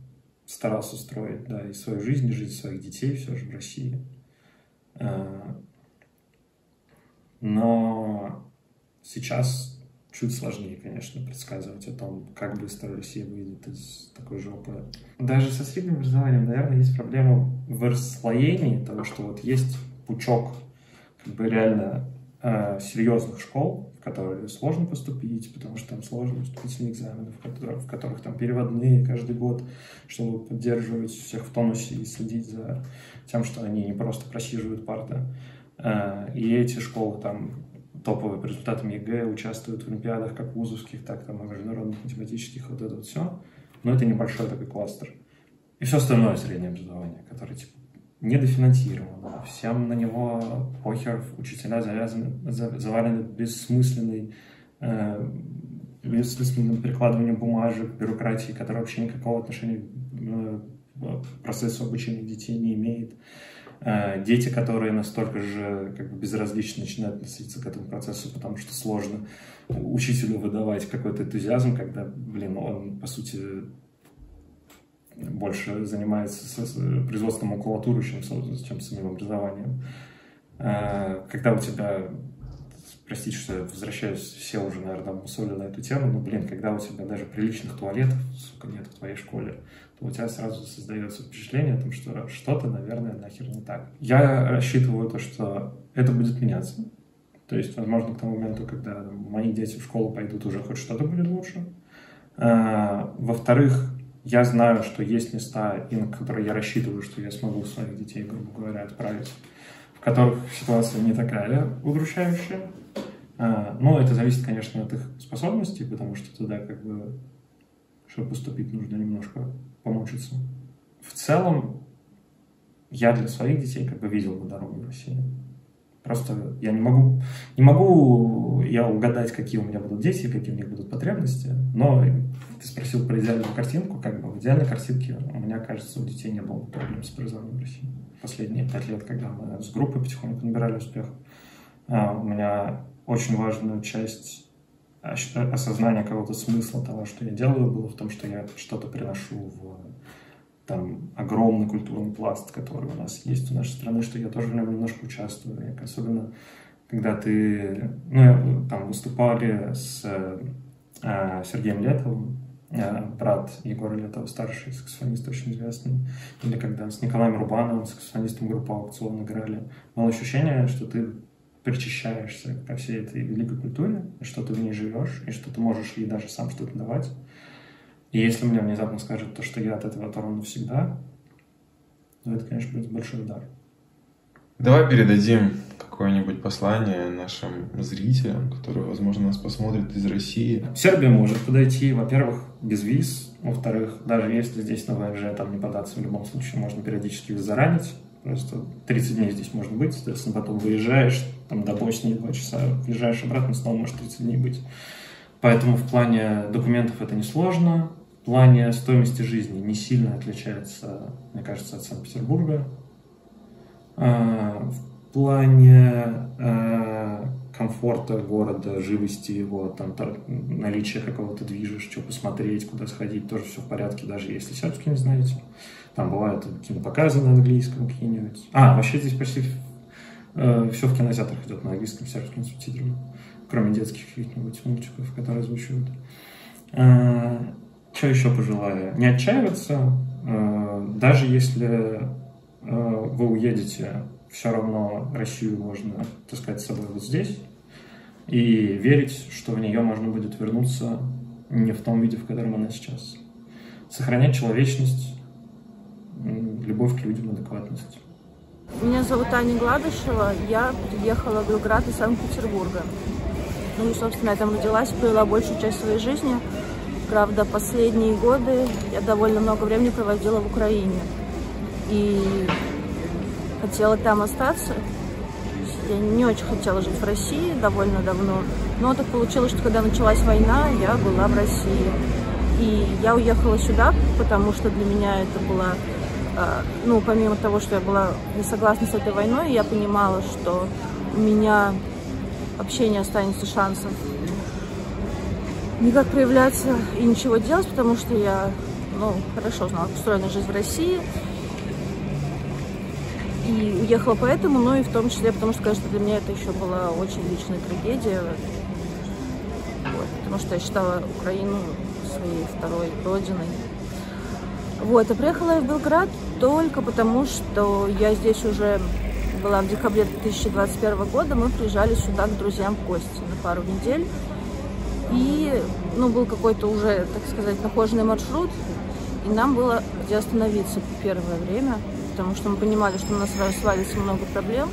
E: старался строить, да, и свою жизнь, и жизнь своих детей все же в России. А, но сейчас чуть сложнее, конечно, предсказывать о том, как быстро Россия выйдет из такой жопы. Даже со средним образованием, наверное, есть проблема в расслоении того, что вот есть пучок как бы реально э, серьезных школ, в которые сложно поступить, потому что там сложно вступительные экзамены, в которых, в которых там переводные каждый год, чтобы поддерживать всех в тонусе и следить за тем, что они не просто просиживают парты. Э, и эти школы там топовые по ЕГЭ, участвуют в олимпиадах как вузовских, так там и международных математических, вот это вот все. Но это небольшой такой кластер. И все остальное среднее образование, которое типа недофинансировано, всем на него похер, учителя завязаны, завалены бессмысленной, э, бессмысленным прикладыванием бумажек, бюрократии, которая вообще никакого отношения э, к процессу обучения детей не имеет. Э, дети, которые настолько же как бы безразлично начинают относиться к этому процессу, потому что сложно учителю выдавать какой-то энтузиазм, когда, блин, он, по сути, больше занимается производством макулатуры, чем, чем самим образованием. Э, когда у тебя простите, что я возвращаюсь, все уже, наверное, мусоли на эту тему, но, блин, когда у тебя даже приличных туалетов, сука, нет в твоей школе, то у тебя сразу создается впечатление о том, что что-то, наверное, нахер не так. Я рассчитываю то, что это будет меняться. То есть, возможно, к тому моменту, когда мои дети в школу пойдут, уже хоть что-то будет лучше. А, во-вторых, я знаю, что есть места, на которые я рассчитываю, что я смогу своих детей, грубо говоря, отправить, в которых ситуация не такая удручающая. А, но это зависит, конечно, от их способностей, потому что туда, как бы, чтобы поступить, нужно немножко помучиться. В целом, я для своих детей как бы видел бы дорогу в Россию. Просто я не могу, не могу я угадать, какие у меня будут дети, какие у них будут потребности, но ты спросил про идеальную картинку, как бы в идеальной картинке у меня, кажется, у детей не было проблем с образованием в России. Последние пять лет, когда мы с группой потихоньку набирали успех, а, у меня очень важную часть осознания какого-то смысла того, что я делаю, было в том, что я что-то приношу в там огромный культурный пласт, который у нас есть у нашей страны, что я тоже в нем немножко участвую. И особенно когда ты, ну, там выступали с э, Сергеем Летовым, э, брат Егора Летова, старший саксофонист, очень известный, или когда с Николаем Рубановым, саксофонистом группы «Аукцион» играли, было ощущение, что ты причащаешься ко всей этой великой культуре, и что ты в ней живешь, и что ты можешь ей даже сам что-то давать. И если мне внезапно скажут то, что я от этого оторван навсегда, то это, конечно, будет большой удар.
N: Давай передадим какое-нибудь послание нашим зрителям, которые, возможно, нас посмотрят из России.
E: Сербия может подойти, во-первых, без виз, во-вторых, даже если здесь на ВНЖ там не податься, в любом случае можно периодически заранить. Просто 30 дней здесь можно быть, соответственно, потом выезжаешь, там до Боснии 2 часа, въезжаешь обратно, снова можешь 30 дней быть. Поэтому в плане документов это несложно. В плане стоимости жизни не сильно отличается, мне кажется, от Санкт-Петербурга. А, в плане а, комфорта города, живости его, там, наличия какого-то движа, что посмотреть, куда сходить, тоже все в порядке, даже если сербский не знаете. Там бывают кинопоказы на английском какие-нибудь. А, вообще здесь почти э, все в кинотеатрах идет на английском, сербским субтитрами, кроме детских каких-нибудь мультиков, которые озвучивают. Э, что еще пожелаю? Не отчаиваться, э, даже если э, вы уедете, все равно Россию можно таскать с собой вот здесь и верить, что в нее можно будет вернуться не в том виде, в котором она сейчас. Сохранять человечность, любовь к людям, адекватность.
O: Меня зовут Аня Гладышева, я приехала в Белград из Санкт-Петербурга. Ну и, собственно, я там родилась, провела большую часть своей жизни. Правда, последние годы я довольно много времени проводила в Украине. И хотела там остаться. Я не очень хотела жить в России довольно давно, но так получилось, что когда началась война, я была в России. И я уехала сюда, потому что для меня это было, а, ну, помимо того, что я была не согласна с этой войной, я понимала, что у меня вообще не останется шансов никак проявляться и ничего делать, потому что я, ну, хорошо знала, как устроена жизнь в России. И уехала поэтому, но и в том числе, потому что, конечно, для меня это еще была очень личная трагедия. Вот, потому что я считала Украину своей второй родиной. Вот, а приехала я в Белград только потому, что я здесь уже была в декабре 2021 года. Мы приезжали сюда к друзьям в гости на пару недель. И, ну, был какой-то уже, так сказать, нахоженный маршрут. И нам было где остановиться первое время, потому что мы понимали, что у нас свалится много проблем.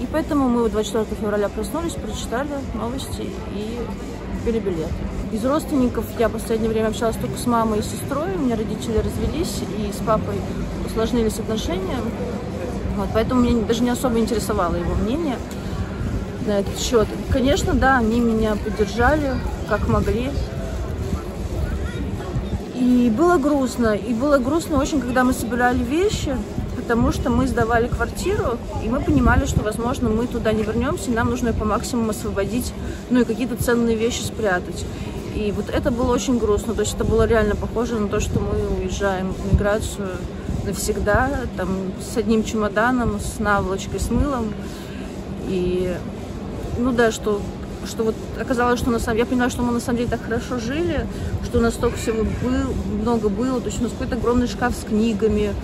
O: И поэтому мы 24 февраля проснулись, прочитали новости и купили билеты. Из родственников я в последнее время общалась только с мамой и сестрой. У меня родители развелись, и с папой усложнились отношения. Вот, поэтому меня даже не особо интересовало его мнение на этот счет. Конечно, да, они меня поддержали, как могли. И было грустно. И было грустно очень, когда мы собирали вещи, потому что мы сдавали квартиру, и мы понимали, что, возможно, мы туда не вернемся, и нам нужно по максимуму освободить, ну и какие-то ценные вещи спрятать. И вот это было очень грустно, то есть это было реально похоже на то, что мы уезжаем в миграцию навсегда, там, с одним чемоданом, с наволочкой, с мылом. И, ну да, что, что вот оказалось, что на самом я понимаю, что мы на самом деле так хорошо жили, что у нас столько всего был, много было, то есть у нас какой-то огромный шкаф с книгами,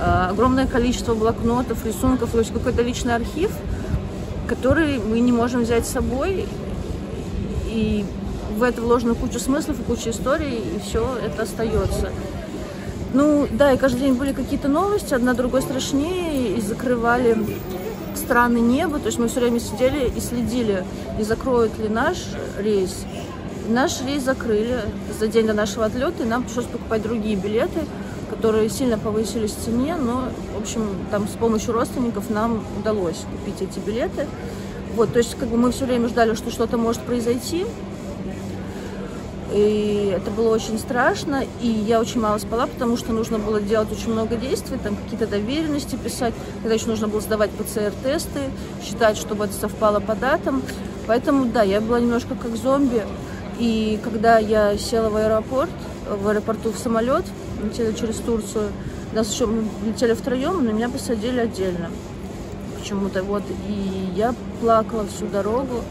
O: э, огромное количество блокнотов, рисунков, то есть какой-то личный архив, который мы не можем взять с собой, и в это вложено кучу смыслов и куча историй, и все это остается. Ну, да, и каждый день были какие-то новости, одна другой страшнее, и закрывали страны неба, то есть мы все время сидели и следили, не закроют ли наш рейс. Наш рейс закрыли за день до нашего отлета, и нам пришлось покупать другие билеты, которые сильно повысились в цене, но, в общем, там с помощью родственников нам удалось купить эти билеты. Вот, то есть, как бы мы все время ждали, что что-то может произойти, и это было очень страшно, и я очень мало спала, потому что нужно было делать очень много действий, там какие-то доверенности писать, когда еще нужно было сдавать ПЦР-тесты, считать, чтобы это совпало по датам. Поэтому, да, я была немножко как зомби. И когда я села в аэропорт, в аэропорту в самолет, летели через Турцию, нас еще мы летели втроем, но меня посадили отдельно почему-то. Вот, и я плакала всю дорогу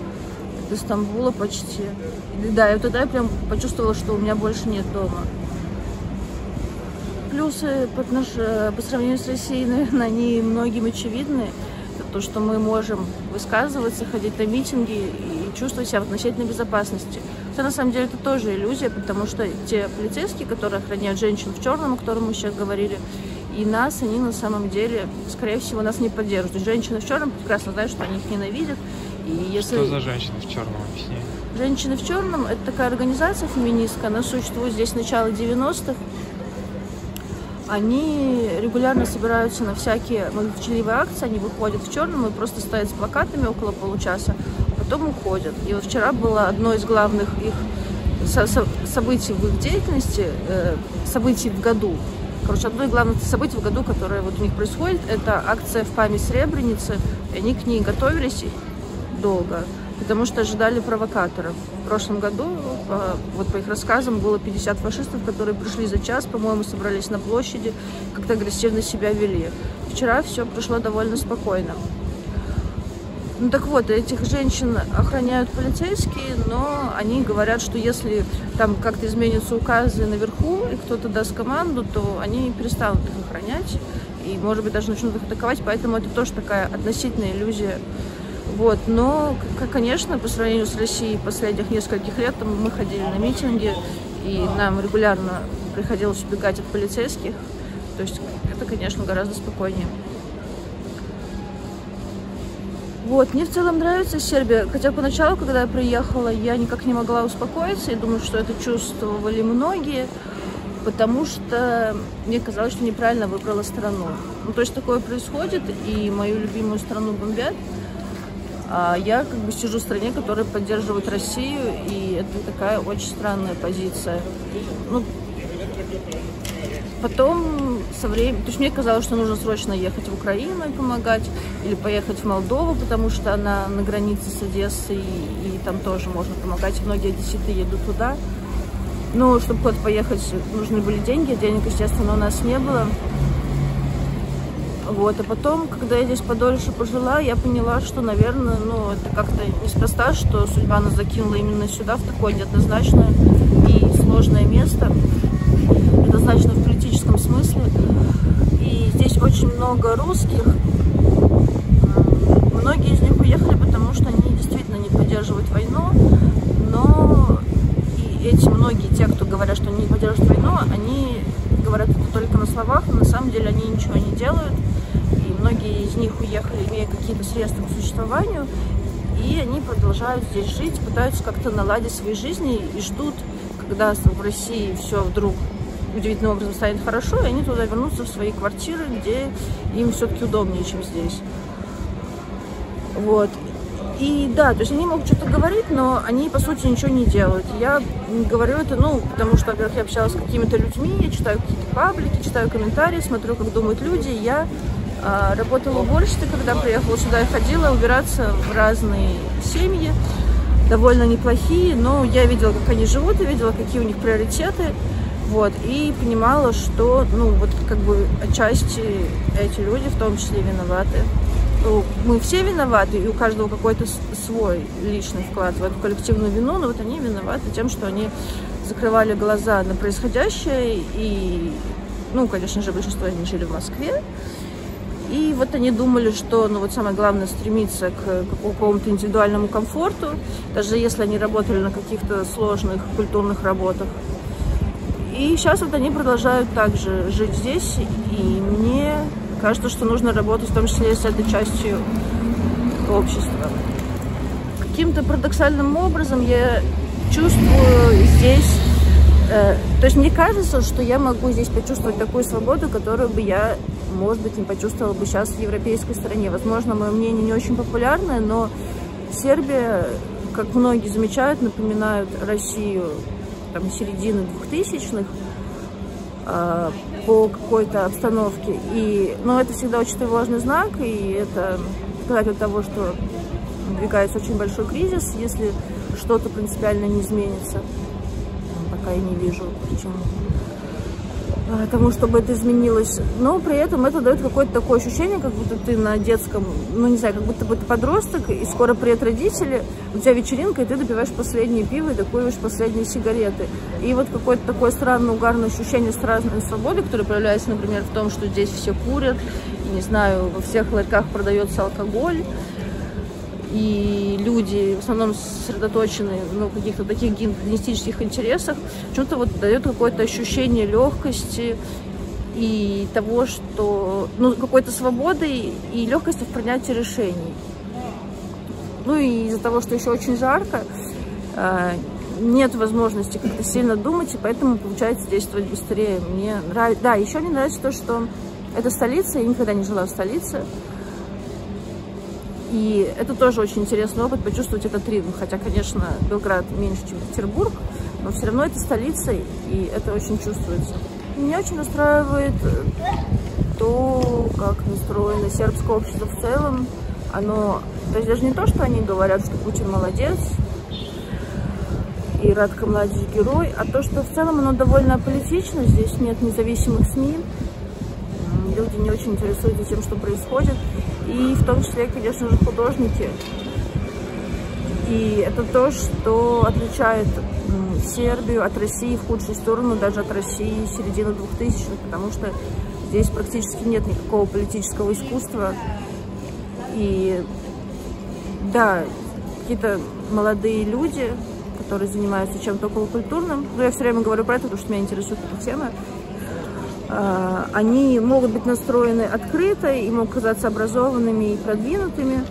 O: до Стамбула почти. Да, и вот тогда я прям почувствовала, что у меня больше нет дома. Плюсы по, наш, по сравнению с Россией, наверное, они многим очевидны. Это то, что мы можем высказываться, ходить на митинги и чувствовать себя в относительной безопасности. Хотя на самом деле это тоже иллюзия, потому что те полицейские, которые охраняют женщин в черном, о котором мы сейчас говорили, и нас, они на самом деле, скорее всего, нас не поддерживают. Женщины в черном прекрасно знают, что они их ненавидят, и если...
F: Что за женщины в черном, объясни?
O: Женщины в черном – это такая организация феминистская, она существует здесь с начала 90-х. Они регулярно собираются на всякие молчаливые акции, они выходят в черном и просто стоят с плакатами около получаса, а потом уходят. И вот вчера было одно из главных их событий в их деятельности, э, событий в году. Короче, одно из главных событий в году, которое вот у них происходит, это акция в память Сребреницы. И они к ней готовились долго, потому что ожидали провокаторов. В прошлом году, по, вот по их рассказам, было 50 фашистов, которые пришли за час, по-моему, собрались на площади, как-то агрессивно себя вели. Вчера все прошло довольно спокойно. Ну так вот, этих женщин охраняют полицейские, но они говорят, что если там как-то изменятся указы наверху, и кто-то даст команду, то они перестанут их охранять, и, может быть, даже начнут их атаковать, поэтому это тоже такая относительная иллюзия вот, но, конечно, по сравнению с Россией последних нескольких лет мы ходили на митинги, и нам регулярно приходилось убегать от полицейских. То есть это, конечно, гораздо спокойнее. Вот, мне в целом нравится Сербия, хотя поначалу, когда я приехала, я никак не могла успокоиться, и думаю, что это чувствовали многие, потому что мне казалось, что неправильно выбрала страну. Ну, то есть такое происходит, и мою любимую страну бомбят, я как бы сижу в стране, которая поддерживает Россию, и это такая очень странная позиция. Ну, потом со временем... То есть мне казалось, что нужно срочно ехать в Украину и помогать, или поехать в Молдову, потому что она на границе с Одессой, и, и там тоже можно помогать. Многие одесситы едут туда. Но чтобы куда-то поехать, нужны были деньги. Денег, естественно, у нас не было. Вот, а потом, когда я здесь подольше пожила, я поняла, что, наверное, ну, это как-то неспроста, что судьба нас закинула именно сюда, в такое неоднозначное и сложное место. Однозначно в политическом смысле. И здесь очень много русских. Многие из них уехали, потому что они действительно не поддерживают войну, но и эти многие, те, кто говорят, что они не поддерживают войну, они говорят это только на словах, но на самом деле они ничего не делают многие из них уехали, имея какие-то средства к существованию, и они продолжают здесь жить, пытаются как-то наладить свои жизни и ждут, когда в России все вдруг удивительным образом станет хорошо, и они туда вернутся в свои квартиры, где им все-таки удобнее, чем здесь. Вот. И да, то есть они могут что-то говорить, но они, по сути, ничего не делают. Я говорю это, ну, потому что, во-первых, я общалась с какими-то людьми, я читаю какие-то паблики, читаю комментарии, смотрю, как думают люди, и я работала уборщицей, когда приехала сюда, я ходила убираться в разные семьи, довольно неплохие, но я видела, как они живут, я видела, какие у них приоритеты, вот, и понимала, что, ну, вот, как бы, отчасти эти люди в том числе виноваты. Ну, мы все виноваты, и у каждого какой-то свой личный вклад в эту коллективную вину, но вот они виноваты тем, что они закрывали глаза на происходящее, и, ну, конечно же, большинство из них жили в Москве, и вот они думали, что ну, вот самое главное стремиться к, какому-то индивидуальному комфорту, даже если они работали на каких-то сложных культурных работах. И сейчас вот они продолжают также жить здесь, и мне кажется, что нужно работать в том числе с этой частью общества. Каким-то парадоксальным образом я чувствую здесь э, то есть мне кажется, что я могу здесь почувствовать такую свободу, которую бы я может быть, не почувствовала бы сейчас в европейской стране. Возможно, мое мнение не очень популярное, но Сербия, как многие замечают, напоминает Россию там, середины 2000-х э, по какой-то обстановке. И, но ну, это всегда очень тревожный знак, и это показатель того, что надвигается очень большой кризис, если что-то принципиально не изменится. Пока я не вижу причин тому, чтобы это изменилось. Но при этом это дает какое-то такое ощущение, как будто ты на детском, ну не знаю, как будто бы ты подросток, и скоро приедут родители, у тебя вечеринка, и ты допиваешь последние пиво и докуриваешь последние сигареты. И вот какое-то такое странное, угарное ощущение странной свободы, которое проявляется, например, в том, что здесь все курят, не знаю, во всех ларьках продается алкоголь, и люди в основном сосредоточены ну, каких-то таких гедонистических интересах, почему-то вот дает какое-то ощущение легкости и того, что ну, какой-то свободы и легкости в принятии решений. Ну и из-за того, что еще очень жарко, а, нет возможности как-то сильно думать, и поэтому получается действовать быстрее. Мне нравится. Да, еще мне нравится то, что это столица, я никогда не жила в столице. И это тоже очень интересный опыт, почувствовать этот ритм. Хотя, конечно, Белград меньше, чем Петербург, но все равно это столица, и это очень чувствуется. Меня очень устраивает то, как настроено сербское общество в целом. Оно, то есть даже не то, что они говорят, что Путин молодец, и Радко Младич герой, а то, что в целом оно довольно политично, здесь нет независимых СМИ, люди не очень интересуются тем, что происходит и в том числе, конечно же, художники. И это то, что отличает Сербию от России в худшую сторону, даже от России середины 2000-х, потому что здесь практически нет никакого политического искусства. И да, какие-то молодые люди, которые занимаются чем-то околокультурным, но я все время говорю про это, потому что меня интересует эта тема, они могут быть настроены открыто и могут казаться образованными и продвинутыми,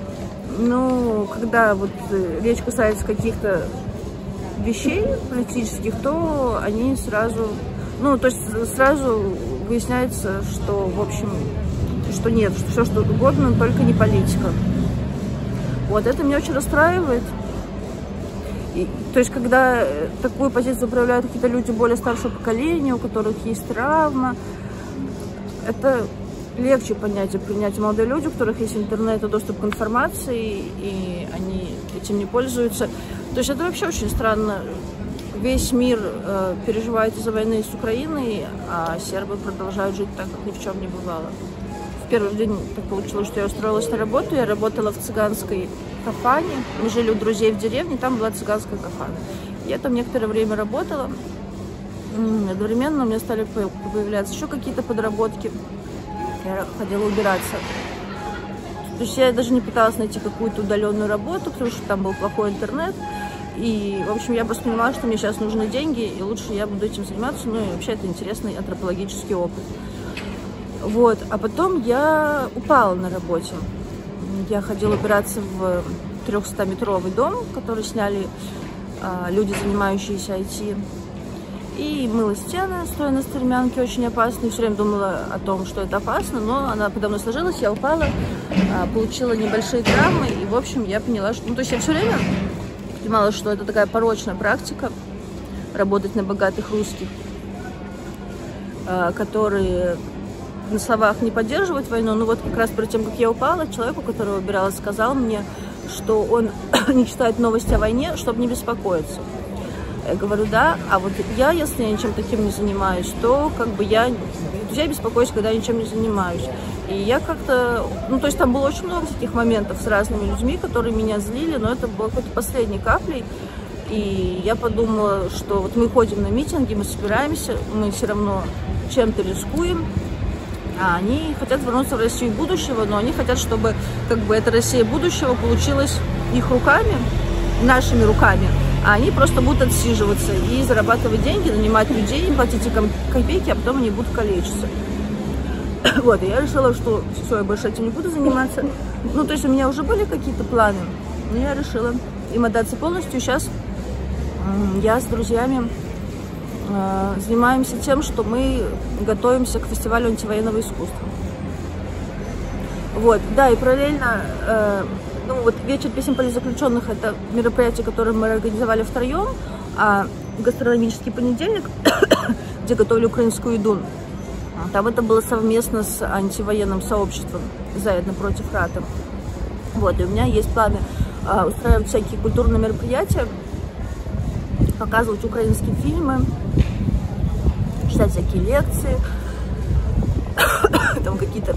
O: но когда вот э, речь касается каких-то вещей политических, то они сразу, ну, то есть сразу выясняется, что, в общем, что нет, что все что угодно, только не политика. Вот это меня очень расстраивает. И, то есть, когда э, такую позицию проявляют какие-то люди более старшего поколения, у которых есть травма, это легче понять и принять молодые люди, у которых есть интернет и доступ к информации, и они этим не пользуются. То есть это вообще очень странно. Весь мир э, переживает из-за войны с Украиной, а сербы продолжают жить так, как ни в чем не бывало. В первый день так получилось, что я устроилась на работу. Я работала в цыганской кафане. Мы жили у друзей в деревне, там была цыганская кафана. Я там некоторое время работала. Одновременно у меня стали появляться еще какие-то подработки. Я ходила убираться. То есть я даже не пыталась найти какую-то удаленную работу, потому что там был плохой интернет. И, в общем, я просто понимала, что мне сейчас нужны деньги, и лучше я буду этим заниматься. Ну и вообще это интересный антропологический опыт. Вот. А потом я упала на работе. Я ходила убираться в 300-метровый дом, который сняли а, люди, занимающиеся IT. И мыла стены, стоя на стремянке, очень опасно. И все время думала о том, что это опасно, но она подо мной сложилась, я упала, а, получила небольшие травмы. И, в общем, я поняла, что... Ну, то есть я все время понимала, что это такая порочная практика, работать на богатых русских, а, которые на словах не поддерживают войну, но вот как раз перед тем, как я упала, человек, у которого убиралась, сказал мне, что он не читает новости о войне, чтобы не беспокоиться. Я говорю, да, а вот я, если я ничем таким не занимаюсь, то как бы я, я беспокоюсь, когда я ничем не занимаюсь. И я как-то, ну то есть там было очень много таких моментов с разными людьми, которые меня злили, но это было какой-то последней каплей. И я подумала, что вот мы ходим на митинги, мы собираемся, мы все равно чем-то рискуем, они хотят вернуться в Россию будущего, но они хотят, чтобы как бы эта Россия будущего получилась их руками, нашими руками, а они просто будут отсиживаться и зарабатывать деньги, нанимать людей, им платить копейки, а потом они будут калечиться. Вот, я решила, что все, я больше этим не буду заниматься. Ну, то есть у меня уже были какие-то планы, но я решила им отдаться полностью. Сейчас я с друзьями занимаемся тем, что мы готовимся к фестивалю антивоенного искусства. Вот, да, и параллельно, э, ну вот вечер песен политзаключенных это мероприятие, которое мы организовали втроем, а гастрономический понедельник, где готовили украинскую еду, там это было совместно с антивоенным сообществом «Заедно против рата». Вот, и у меня есть планы э, устраивать всякие культурные мероприятия, показывать украинские фильмы, читать всякие лекции, там какие-то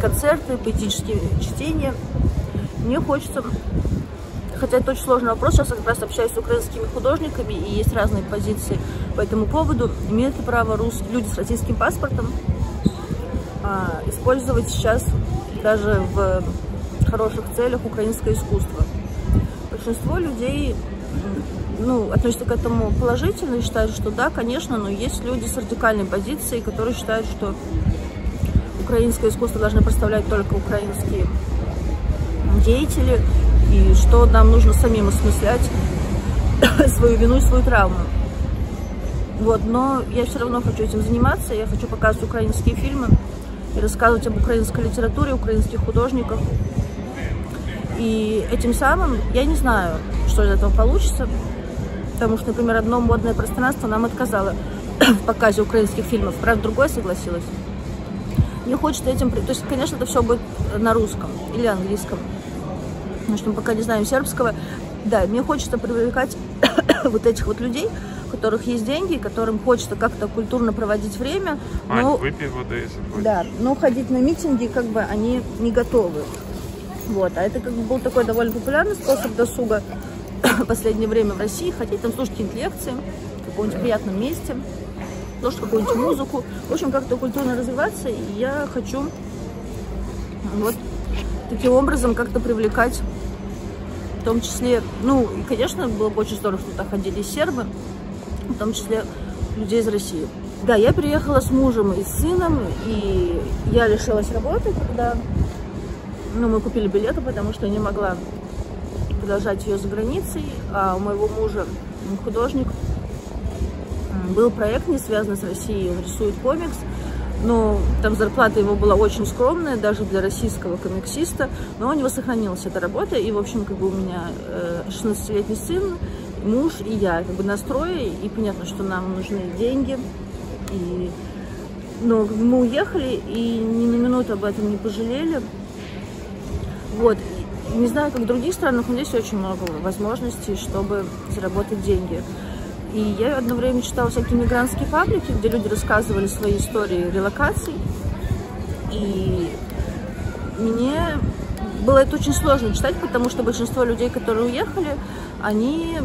O: концерты, поэтические чтения. Мне хочется, хотя это очень сложный вопрос, сейчас я как раз общаюсь с украинскими художниками, и есть разные позиции по этому поводу. Имеют ли право рус... люди с российским паспортом а, использовать сейчас даже в хороших целях украинское искусство? Большинство людей ну, относятся к этому положительно и считают, что да, конечно, но есть люди с радикальной позицией, которые считают, что украинское искусство должны представлять только украинские деятели, и что нам нужно самим осмыслять свою вину и свою травму. Вот, но я все равно хочу этим заниматься, я хочу показывать украинские фильмы и рассказывать об украинской литературе, украинских художниках. И этим самым, я не знаю, что из этого получится, потому что, например, одно модное пространство нам отказало в показе украинских фильмов, правда, другое согласилось. Не хочет этим... То есть, конечно, это все будет на русском или английском, потому что мы пока не знаем сербского. Да, мне хочется привлекать вот этих вот людей, у которых есть деньги, которым хочется как-то культурно проводить время.
J: Ань, но... выпей воды, если хочешь.
O: Да, но ходить на митинги как бы они не готовы. Вот, а это как бы был такой довольно популярный способ досуга в последнее время в России, ходить там слушать какие-нибудь лекции в каком-нибудь приятном месте, слушать какую-нибудь музыку. В общем, как-то культурно развиваться. И я хочу вот таким образом как-то привлекать, в том числе, ну, и, конечно, было бы очень здорово, что туда ходили сербы, в том числе людей из России. Да, я приехала с мужем и с сыном, и я лишилась работы, когда ну, мы купили билеты, потому что не могла продолжать ее за границей. А у моего мужа художник. Был проект, не связанный с Россией, он рисует комикс. Ну, там зарплата его была очень скромная, даже для российского комиксиста, но у него сохранилась эта работа, и, в общем, как бы у меня 16-летний сын, муж и я, как бы настрое, и понятно, что нам нужны деньги, и но мы уехали и ни на минуту об этом не пожалели. Вот. Не знаю, как в других странах, но здесь очень много возможностей, чтобы заработать деньги. И я одно время читала всякие мигрантские паблики, где люди рассказывали свои истории релокаций. И мне было это очень сложно читать, потому что большинство людей, которые уехали, они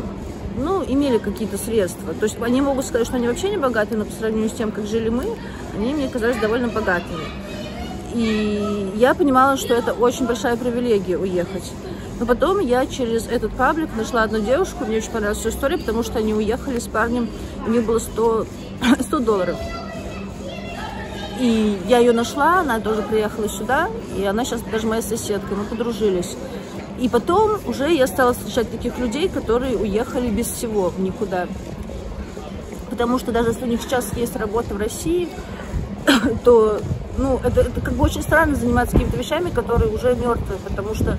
O: ну, имели какие-то средства. То есть они могут сказать, что они вообще не богатые, но по сравнению с тем, как жили мы, они мне казались довольно богатыми. И я понимала, что это очень большая привилегия уехать. Но потом я через этот паблик нашла одну девушку, мне очень понравилась ее история, потому что они уехали с парнем, у них было 100, 100 долларов. И я ее нашла, она тоже приехала сюда, и она сейчас даже моя соседка, мы подружились. И потом уже я стала встречать таких людей, которые уехали без всего в никуда. Потому что даже если у них сейчас есть работа в России, то ну, это, это как бы очень странно заниматься какими-то вещами, которые уже мертвые, потому что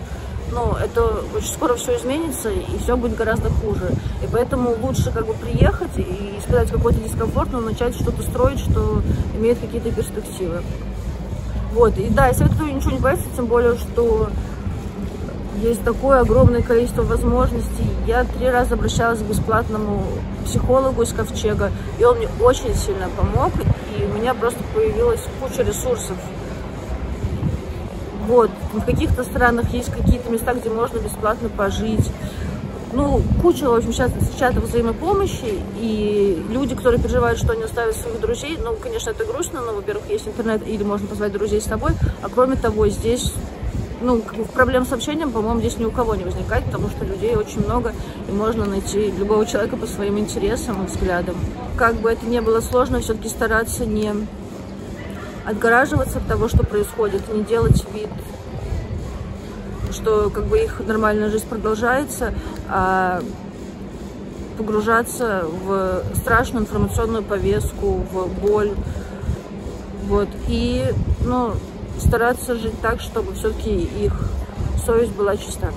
O: ну, это очень скоро все изменится, и все будет гораздо хуже. И поэтому лучше как бы приехать и испытать какой-то дискомфорт, но начать что-то строить, что имеет какие-то перспективы. Вот, и да, я советую ничего не бояться, тем более, что есть такое огромное количество возможностей. Я три раза обращалась к бесплатному психологу из Ковчега, и он мне очень сильно помог, меня просто появилась куча ресурсов. Вот, в каких-то странах есть какие-то места, где можно бесплатно пожить. Ну, куча, в общем, сейчас чатов взаимопомощи, и люди, которые переживают, что они оставят своих друзей, ну, конечно, это грустно, но, во-первых, есть интернет, или можно позвать друзей с собой, а кроме того, здесь ну, проблем с общением, по-моему, здесь ни у кого не возникает, потому что людей очень много, и можно найти любого человека по своим интересам и взглядам. Как бы это ни было сложно, все-таки стараться не отгораживаться от того, что происходит, не делать вид, что как бы их нормальная жизнь продолжается, а погружаться в страшную информационную повестку, в боль. Вот. И, ну, стараться жить так, чтобы все-таки их совесть была чиста.